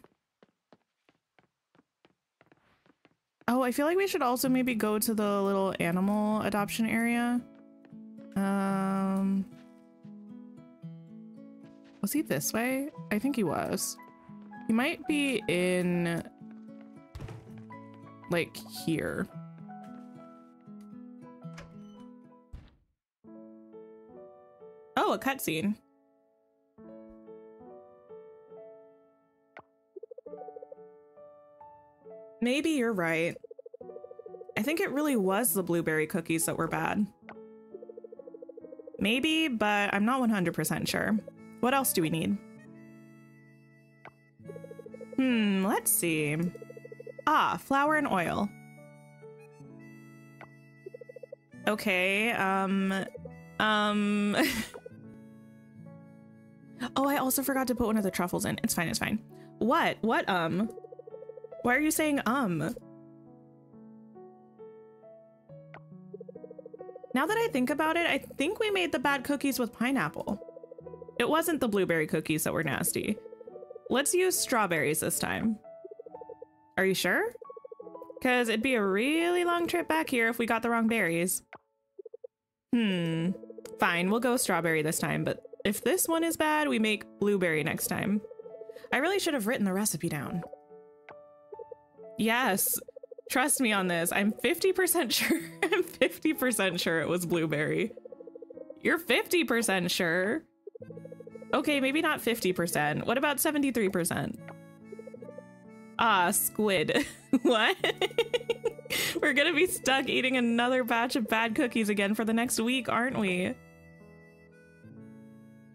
A: Oh, I feel like we should also maybe go to the little animal adoption area. Um, was he this way? I think he was. He might be in like here. Oh, a cutscene. Maybe you're right. I think it really was the blueberry cookies that were bad. Maybe, but I'm not 100% sure. What else do we need? Hmm, let's see. Ah, flour and oil. Okay, um, um. oh, I also forgot to put one of the truffles in. It's fine, it's fine. What? What, um? Why are you saying, um? Now that I think about it, I think we made the bad cookies with pineapple. It wasn't the blueberry cookies that were nasty. Let's use strawberries this time. Are you sure? Because it'd be a really long trip back here if we got the wrong berries. Hmm. Fine, we'll go strawberry this time, but if this one is bad, we make blueberry next time. I really should have written the recipe down. Yes, trust me on this. I'm 50% sure. I'm 50% sure it was blueberry. You're 50% sure. Okay, maybe not 50%. What about 73%? Ah, squid. what? We're gonna be stuck eating another batch of bad cookies again for the next week, aren't we?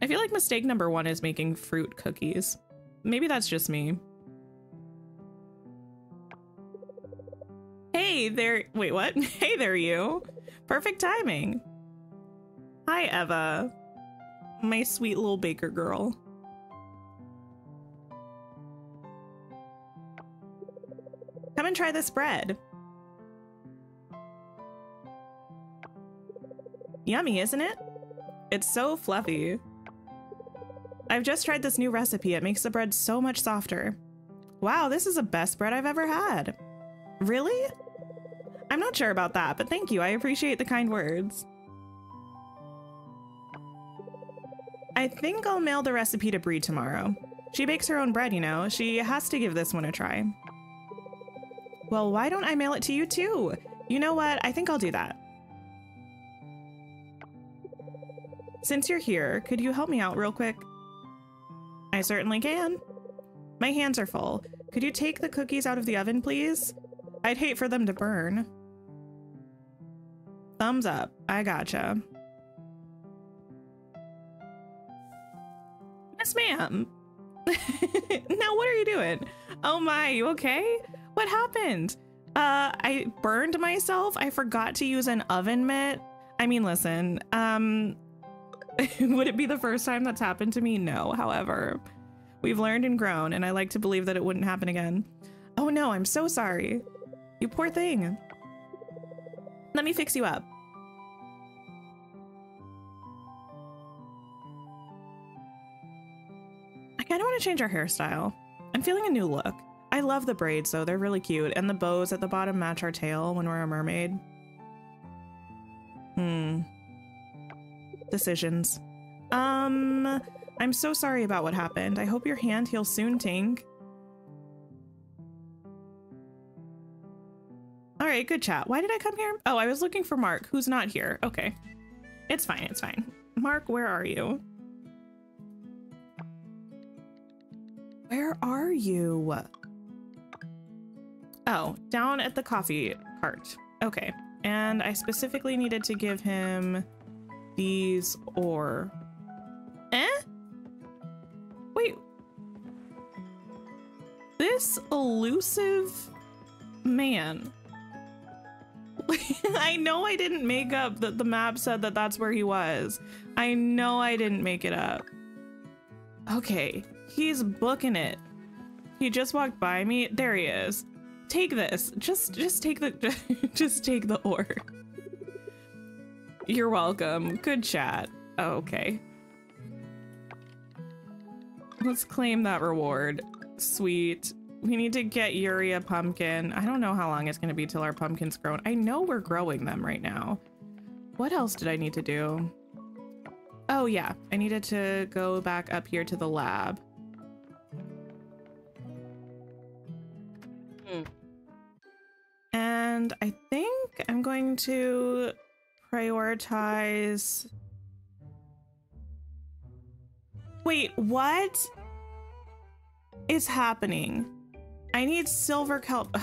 A: I feel like mistake number one is making fruit cookies. Maybe that's just me. Hey there, wait, what? Hey there, you. Perfect timing. Hi, Eva. My sweet little baker girl. Come and try this bread. Yummy, isn't it? It's so fluffy. I've just tried this new recipe. It makes the bread so much softer. Wow, this is the best bread I've ever had. Really? I'm not sure about that, but thank you. I appreciate the kind words. I think I'll mail the recipe to Brie tomorrow. She bakes her own bread, you know. She has to give this one a try. Well, why don't I mail it to you too? You know what? I think I'll do that. Since you're here, could you help me out real quick? I certainly can. My hands are full. Could you take the cookies out of the oven, please? I'd hate for them to burn. Thumbs up. I gotcha. Yes, ma'am. now what are you doing? Oh my, you okay? What happened? Uh, I burned myself. I forgot to use an oven mitt. I mean, listen, um, would it be the first time that's happened to me? No, however, we've learned and grown, and I like to believe that it wouldn't happen again. Oh no, I'm so sorry. You poor thing. Let me fix you up. Kind of want to change our hairstyle. I'm feeling a new look. I love the braids though, they're really cute. And the bows at the bottom match our tail when we're a mermaid. Hmm. Decisions. Um, I'm so sorry about what happened. I hope your hand heals soon, Tink. All right, good chat. Why did I come here? Oh, I was looking for Mark, who's not here. Okay. It's fine, it's fine. Mark, where are you? Where are you? Oh, down at the coffee cart. Okay. And I specifically needed to give him these ore. Eh? Wait. This elusive man. I know I didn't make up that the map said that that's where he was. I know I didn't make it up. Okay, he's booking it. He just walked by me. There he is. Take this. Just just take the just take the ore. You're welcome. Good chat. Oh, okay. Let's claim that reward. Sweet. We need to get Yuri a pumpkin. I don't know how long it's going to be till our pumpkin's grown. I know we're growing them right now. What else did I need to do? Oh yeah, I needed to go back up here to the lab.
B: Hmm.
A: And I think I'm going to prioritize... Wait, what is happening? I need silver kelp.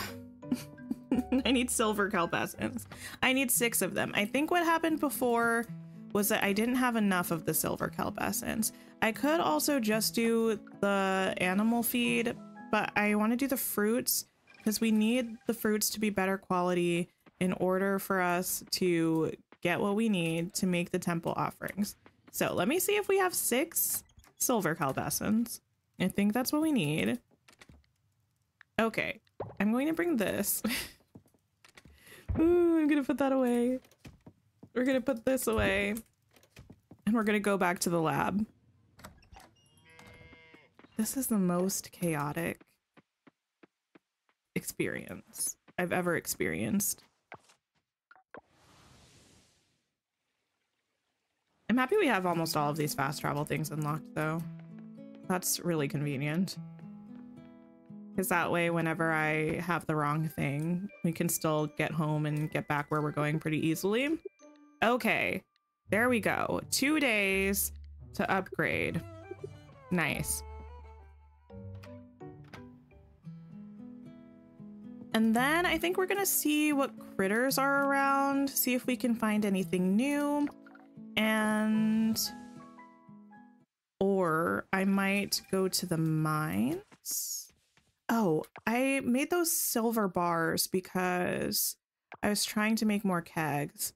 A: I need silver kelp essence. I need six of them. I think what happened before was that I didn't have enough of the silver kelp essence. I could also just do the animal feed, but I want to do the fruits because we need the fruits to be better quality in order for us to get what we need to make the temple offerings. So let me see if we have six silver kelp. I think that's what we need. Okay, I'm going to bring this. Ooh, I'm gonna put that away. We're gonna put this away. And we're gonna go back to the lab. This is the most chaotic experience I've ever experienced. I'm happy we have almost all of these fast travel things unlocked though. That's really convenient. Because that way, whenever I have the wrong thing, we can still get home and get back where we're going pretty easily. Okay, there we go. Two days to upgrade. Nice. And then I think we're gonna see what critters are around, see if we can find anything new. And... Or I might go to the mines. Oh, I made those silver bars because I was trying to make more kegs.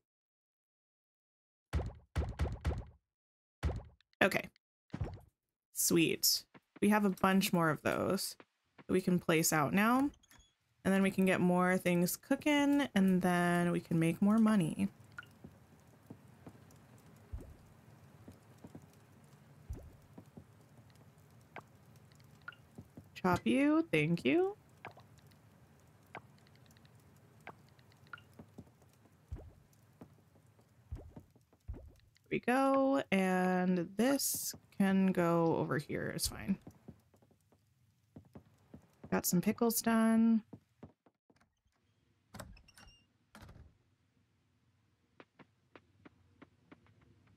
A: Okay. Sweet. We have a bunch more of those we can place out now. And then we can get more things cooking and then we can make more money. Chop you. Thank you. we go. And this can go over here. It's fine. Got some pickles done.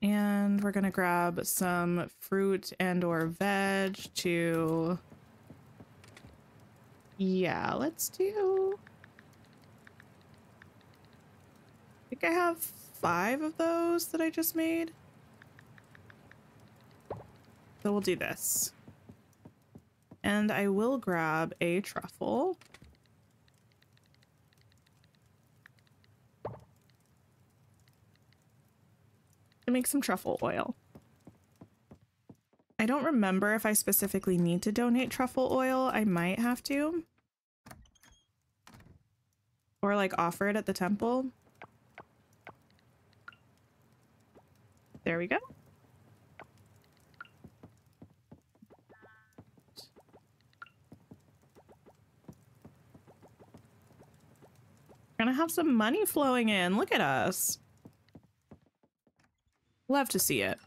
A: And we're gonna grab some fruit and or veg to yeah, let's do... I think I have five of those that I just made. So we'll do this. And I will grab a truffle. To make some truffle oil. I don't remember if I specifically need to donate truffle oil. I might have to. Or like offer it at the temple. There we go. We're Gonna have some money flowing in. Look at us. Love to see it.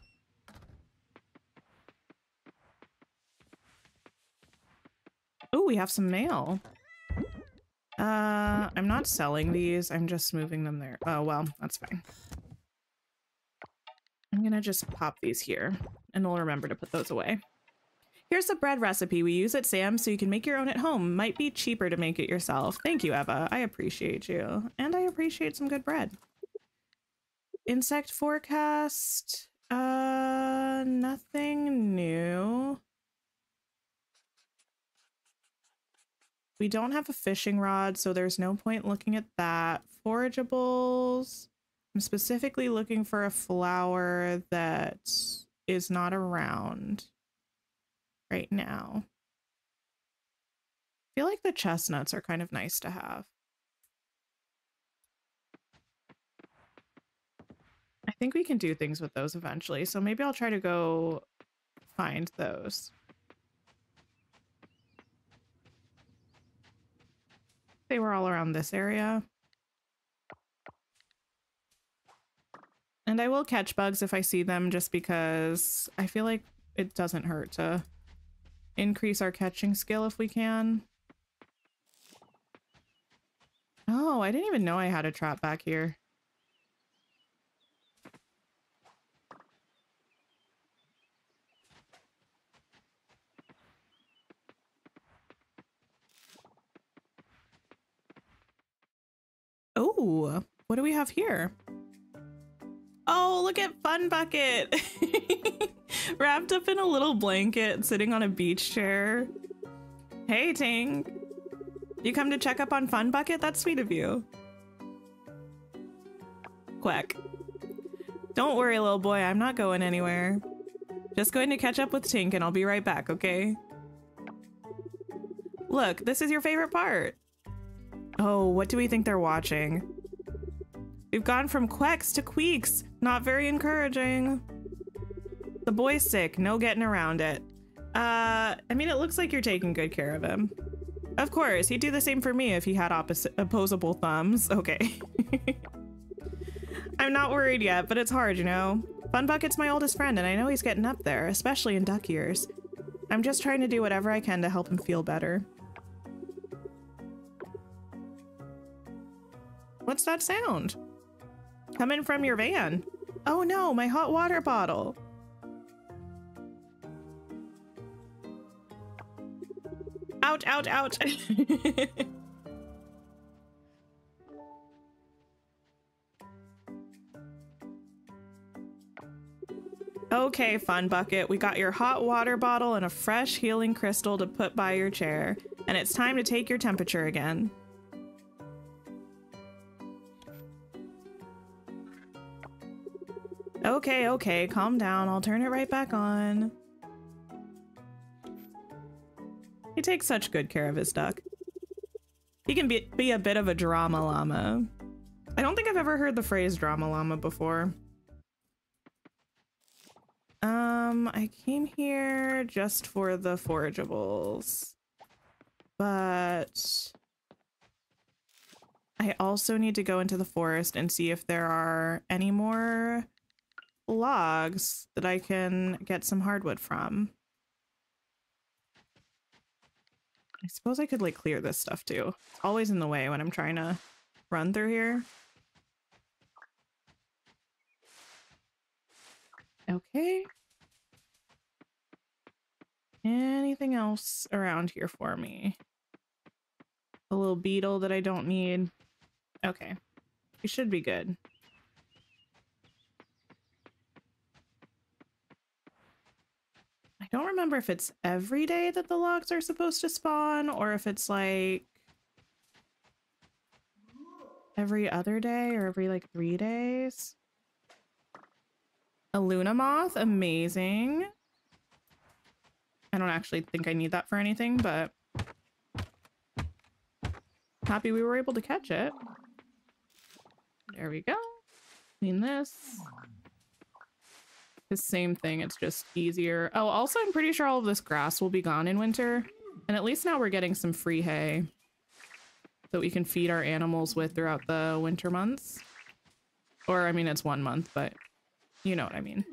A: Oh, we have some mail. Uh, I'm not selling these. I'm just moving them there. Oh, well, that's fine. I'm gonna just pop these here and we'll remember to put those away. Here's the bread recipe we use at Sam's so you can make your own at home. Might be cheaper to make it yourself. Thank you, Eva. I appreciate you. And I appreciate some good bread. Insect forecast. Uh, nothing new. We don't have a fishing rod, so there's no point looking at that. Forageables. I'm specifically looking for a flower that is not around right now. I feel like the chestnuts are kind of nice to have. Think we can do things with those eventually, so maybe I'll try to go find those. They were all around this area. And I will catch bugs if I see them just because I feel like it doesn't hurt to increase our catching skill if we can. Oh, I didn't even know I had a trap back here. What do we have here? Oh, look at Fun Bucket. Wrapped up in a little blanket, sitting on a beach chair. Hey, Tink. You come to check up on Fun Bucket? That's sweet of you. Quack. Don't worry, little boy. I'm not going anywhere. Just going to catch up with Tink and I'll be right back, okay? Look, this is your favorite part. Oh, what do we think they're watching? We've gone from quacks to queeks. Not very encouraging. The boy's sick. No getting around it. Uh, I mean, it looks like you're taking good care of him. Of course, he'd do the same for me if he had opposite opposable thumbs. Okay. I'm not worried yet, but it's hard, you know? Fun Bucket's my oldest friend, and I know he's getting up there, especially in duck years. I'm just trying to do whatever I can to help him feel better. What's that sound? Coming from your van. Oh no, my hot water bottle. Ouch, ouch, ouch. okay, Fun Bucket, we got your hot water bottle and a fresh healing crystal to put by your chair, and it's time to take your temperature again. Okay, okay, calm down. I'll turn it right back on. He takes such good care of his duck. He can be, be a bit of a drama llama. I don't think I've ever heard the phrase drama llama before. Um, I came here just for the forageables. But... I also need to go into the forest and see if there are any more logs that I can get some hardwood from. I suppose I could like clear this stuff too. It's always in the way when I'm trying to run through here. Okay. Anything else around here for me? A little beetle that I don't need. Okay. We should be good. Don't remember if it's every day that the logs are supposed to spawn or if it's like every other day or every like three days. A Luna moth, amazing. I don't actually think I need that for anything, but happy we were able to catch it. There we go. Clean this the same thing. It's just easier. Oh, also, I'm pretty sure all of this grass will be gone in winter. And at least now we're getting some free hay that we can feed our animals with throughout the winter months. Or, I mean, it's one month, but you know what I mean.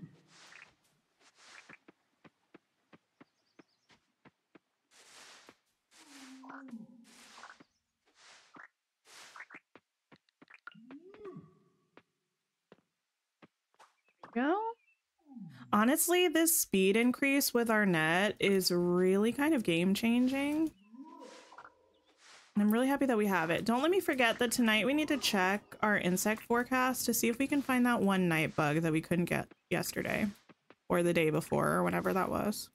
A: Go. Honestly, this speed increase with our net is really kind of game changing. And I'm really happy that we have it. Don't let me forget that tonight we need to check our insect forecast to see if we can find that one night bug that we couldn't get yesterday or the day before or whatever that was.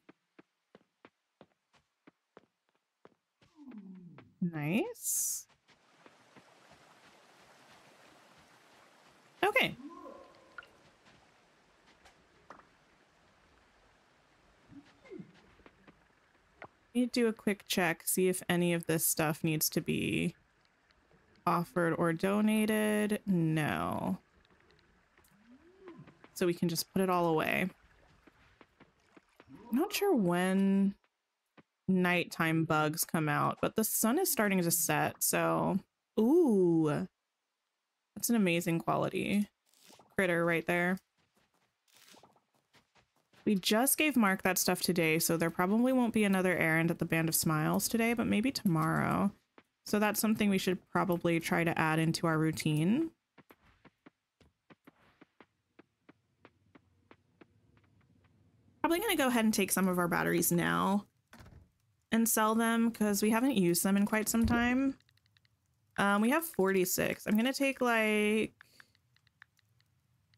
A: Nice. Okay. Need to do a quick check, see if any of this stuff needs to be offered or donated. No. So we can just put it all away. Not sure when nighttime bugs come out, but the sun is starting to set, so... Ooh! That's an amazing quality critter right there. We just gave Mark that stuff today, so there probably won't be another errand at the Band of Smiles today, but maybe tomorrow. So that's something we should probably try to add into our routine. Probably going to go ahead and take some of our batteries now and sell them because we haven't used them in quite some time. Um, we have 46. I'm going to take like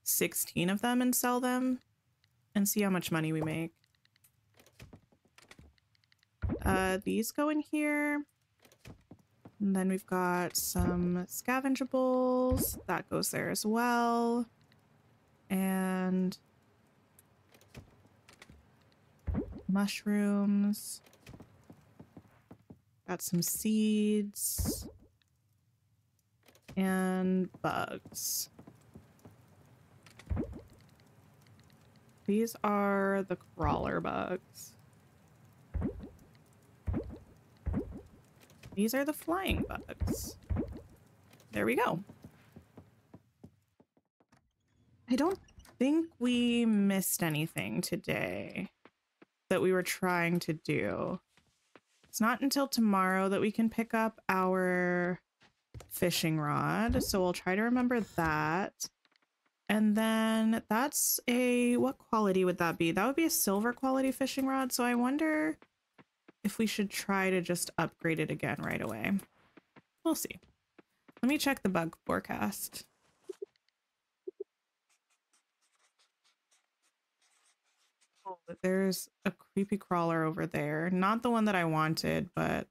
A: 16 of them and sell them and see how much money we make. Uh, these go in here. And then we've got some scavengeables. That goes there as well. And mushrooms. Got some seeds. And bugs. These are the crawler bugs. These are the flying bugs. There we go. I don't think we missed anything today that we were trying to do. It's not until tomorrow that we can pick up our fishing rod, so we'll try to remember that. And then that's a, what quality would that be? That would be a silver quality fishing rod. So I wonder if we should try to just upgrade it again right away. We'll see. Let me check the bug forecast. Oh, there's a creepy crawler over there. Not the one that I wanted, but...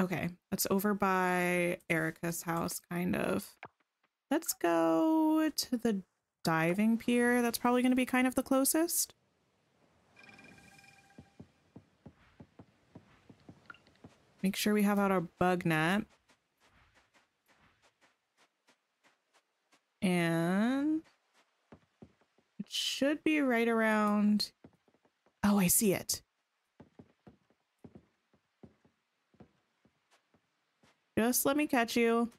A: Okay, that's over by Erica's house, kind of. Let's go to the diving pier. That's probably going to be kind of the closest. Make sure we have out our bug net. And it should be right around... Oh, I see it. Just let me catch you.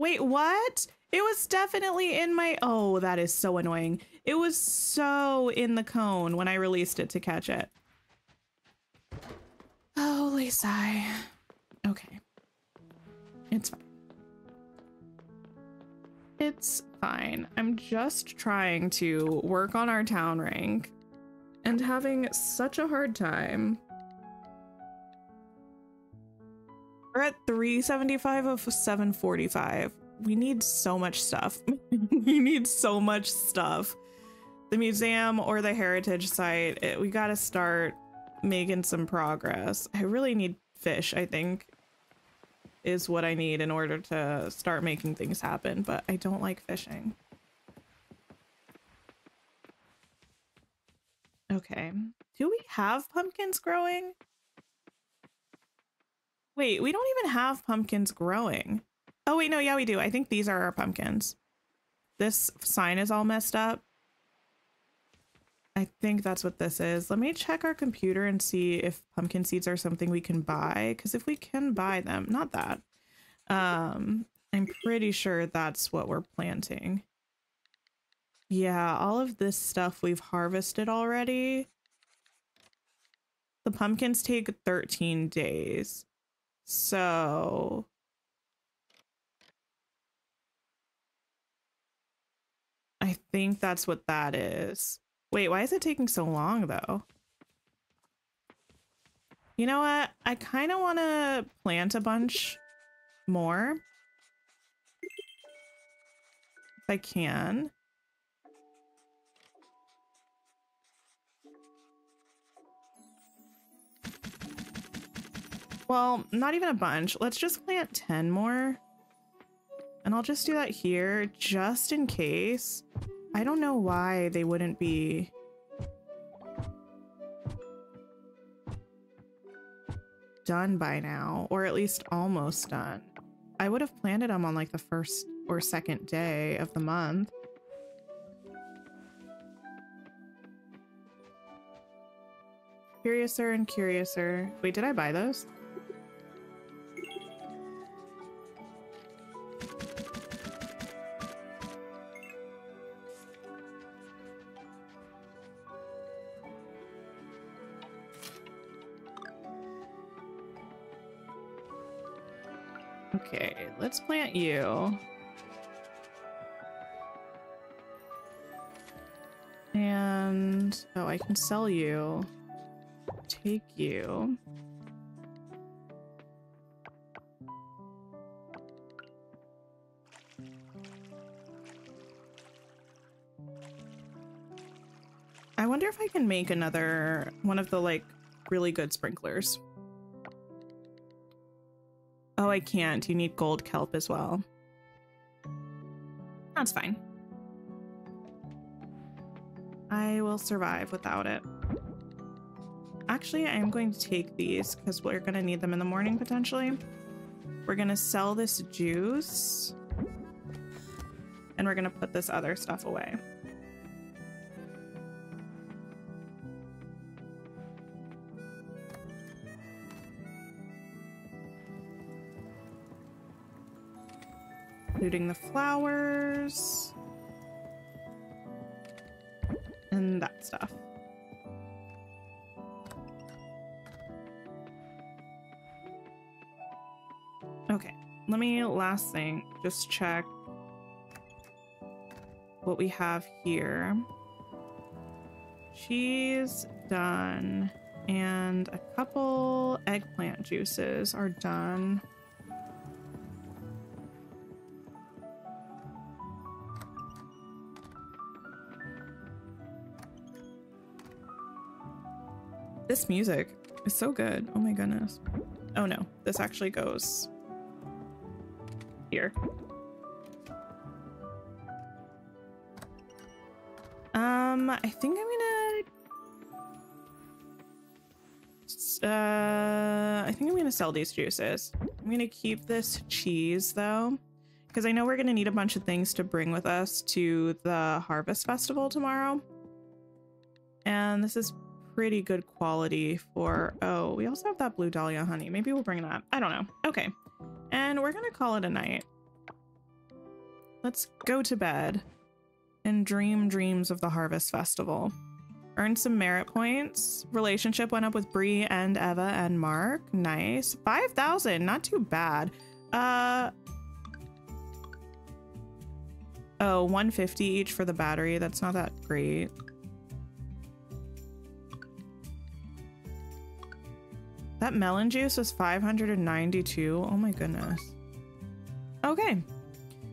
A: Wait, what? It was definitely in my... Oh, that is so annoying. It was so in the cone when I released it to catch it. Oh, Holy sigh. Okay. It's fine. It's fine. I'm just trying to work on our town rank and having such a hard time. We're at 375 of 745. We need so much stuff. we need so much stuff. The museum or the heritage site, it, we gotta start making some progress. I really need fish, I think, is what I need in order to start making things happen, but I don't like fishing. Okay. Do we have pumpkins growing? Wait, we don't even have pumpkins growing. Oh, wait, no, yeah, we do. I think these are our pumpkins. This sign is all messed up. I think that's what this is. Let me check our computer and see if pumpkin seeds are something we can buy. Because if we can buy them, not that. Um, I'm pretty sure that's what we're planting. Yeah, all of this stuff we've harvested already. The pumpkins take 13 days. So... I think that's what that is. Wait, why is it taking so long though? You know what? I kind of want to plant a bunch more. If I can. Well, not even a bunch. Let's just plant 10 more. And I'll just do that here just in case. I don't know why they wouldn't be done by now, or at least almost done. I would have planted them on like the first or second day of the month. Curiouser and Curiouser. Wait, did I buy those? Let's plant you. And, oh, I can sell you. Take you. I wonder if I can make another one of the like really good sprinklers. Oh, I can't. You need gold kelp as well. That's fine. I will survive without it. Actually, I am going to take these because we're going to need them in the morning potentially. We're going to sell this juice. And we're going to put this other stuff away. Including the flowers and that stuff. Okay, let me last thing just check what we have here. Cheese done and a couple eggplant juices are done. This music is so good. Oh my goodness. Oh no, this actually goes here. Um, I think I'm gonna uh I think I'm gonna sell these juices. I'm gonna keep this cheese though, because I know we're gonna need a bunch of things to bring with us to the harvest festival tomorrow. And this is pretty good quality for, oh, we also have that blue dahlia honey. Maybe we'll bring that. I don't know. Okay. And we're going to call it a night. Let's go to bed and dream dreams of the Harvest Festival. Earn some merit points. Relationship went up with Bree and Eva and Mark. Nice. 5,000. Not too bad. Uh, Oh, 150 each for the battery. That's not that great. That melon juice was 592. Oh my goodness. Okay.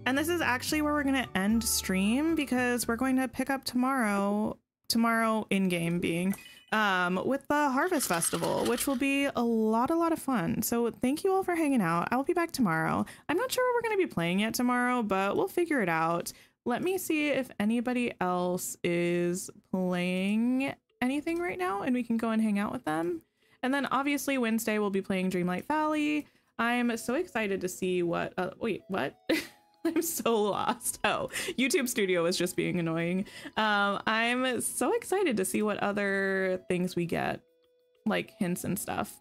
A: And this is actually where we're going to end stream because we're going to pick up tomorrow, tomorrow in game being, um, with the Harvest Festival, which will be a lot, a lot of fun. So thank you all for hanging out. I'll be back tomorrow. I'm not sure what we're going to be playing yet tomorrow, but we'll figure it out. Let me see if anybody else is playing anything right now and we can go and hang out with them. And then obviously Wednesday we'll be playing Dreamlight Valley. I'm so excited to see what, uh, wait, what? I'm so lost. Oh, YouTube Studio is just being annoying. Um, I'm so excited to see what other things we get, like hints and stuff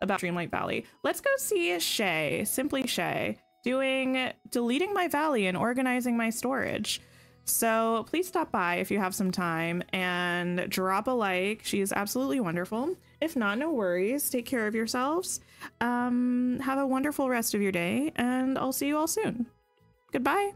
A: about Dreamlight Valley. Let's go see Shay, simply Shay, doing deleting my valley and organizing my storage. So please stop by if you have some time and drop a like. She is absolutely wonderful. If not, no worries. Take care of yourselves. Um, have a wonderful rest of your day, and I'll see you all soon. Goodbye.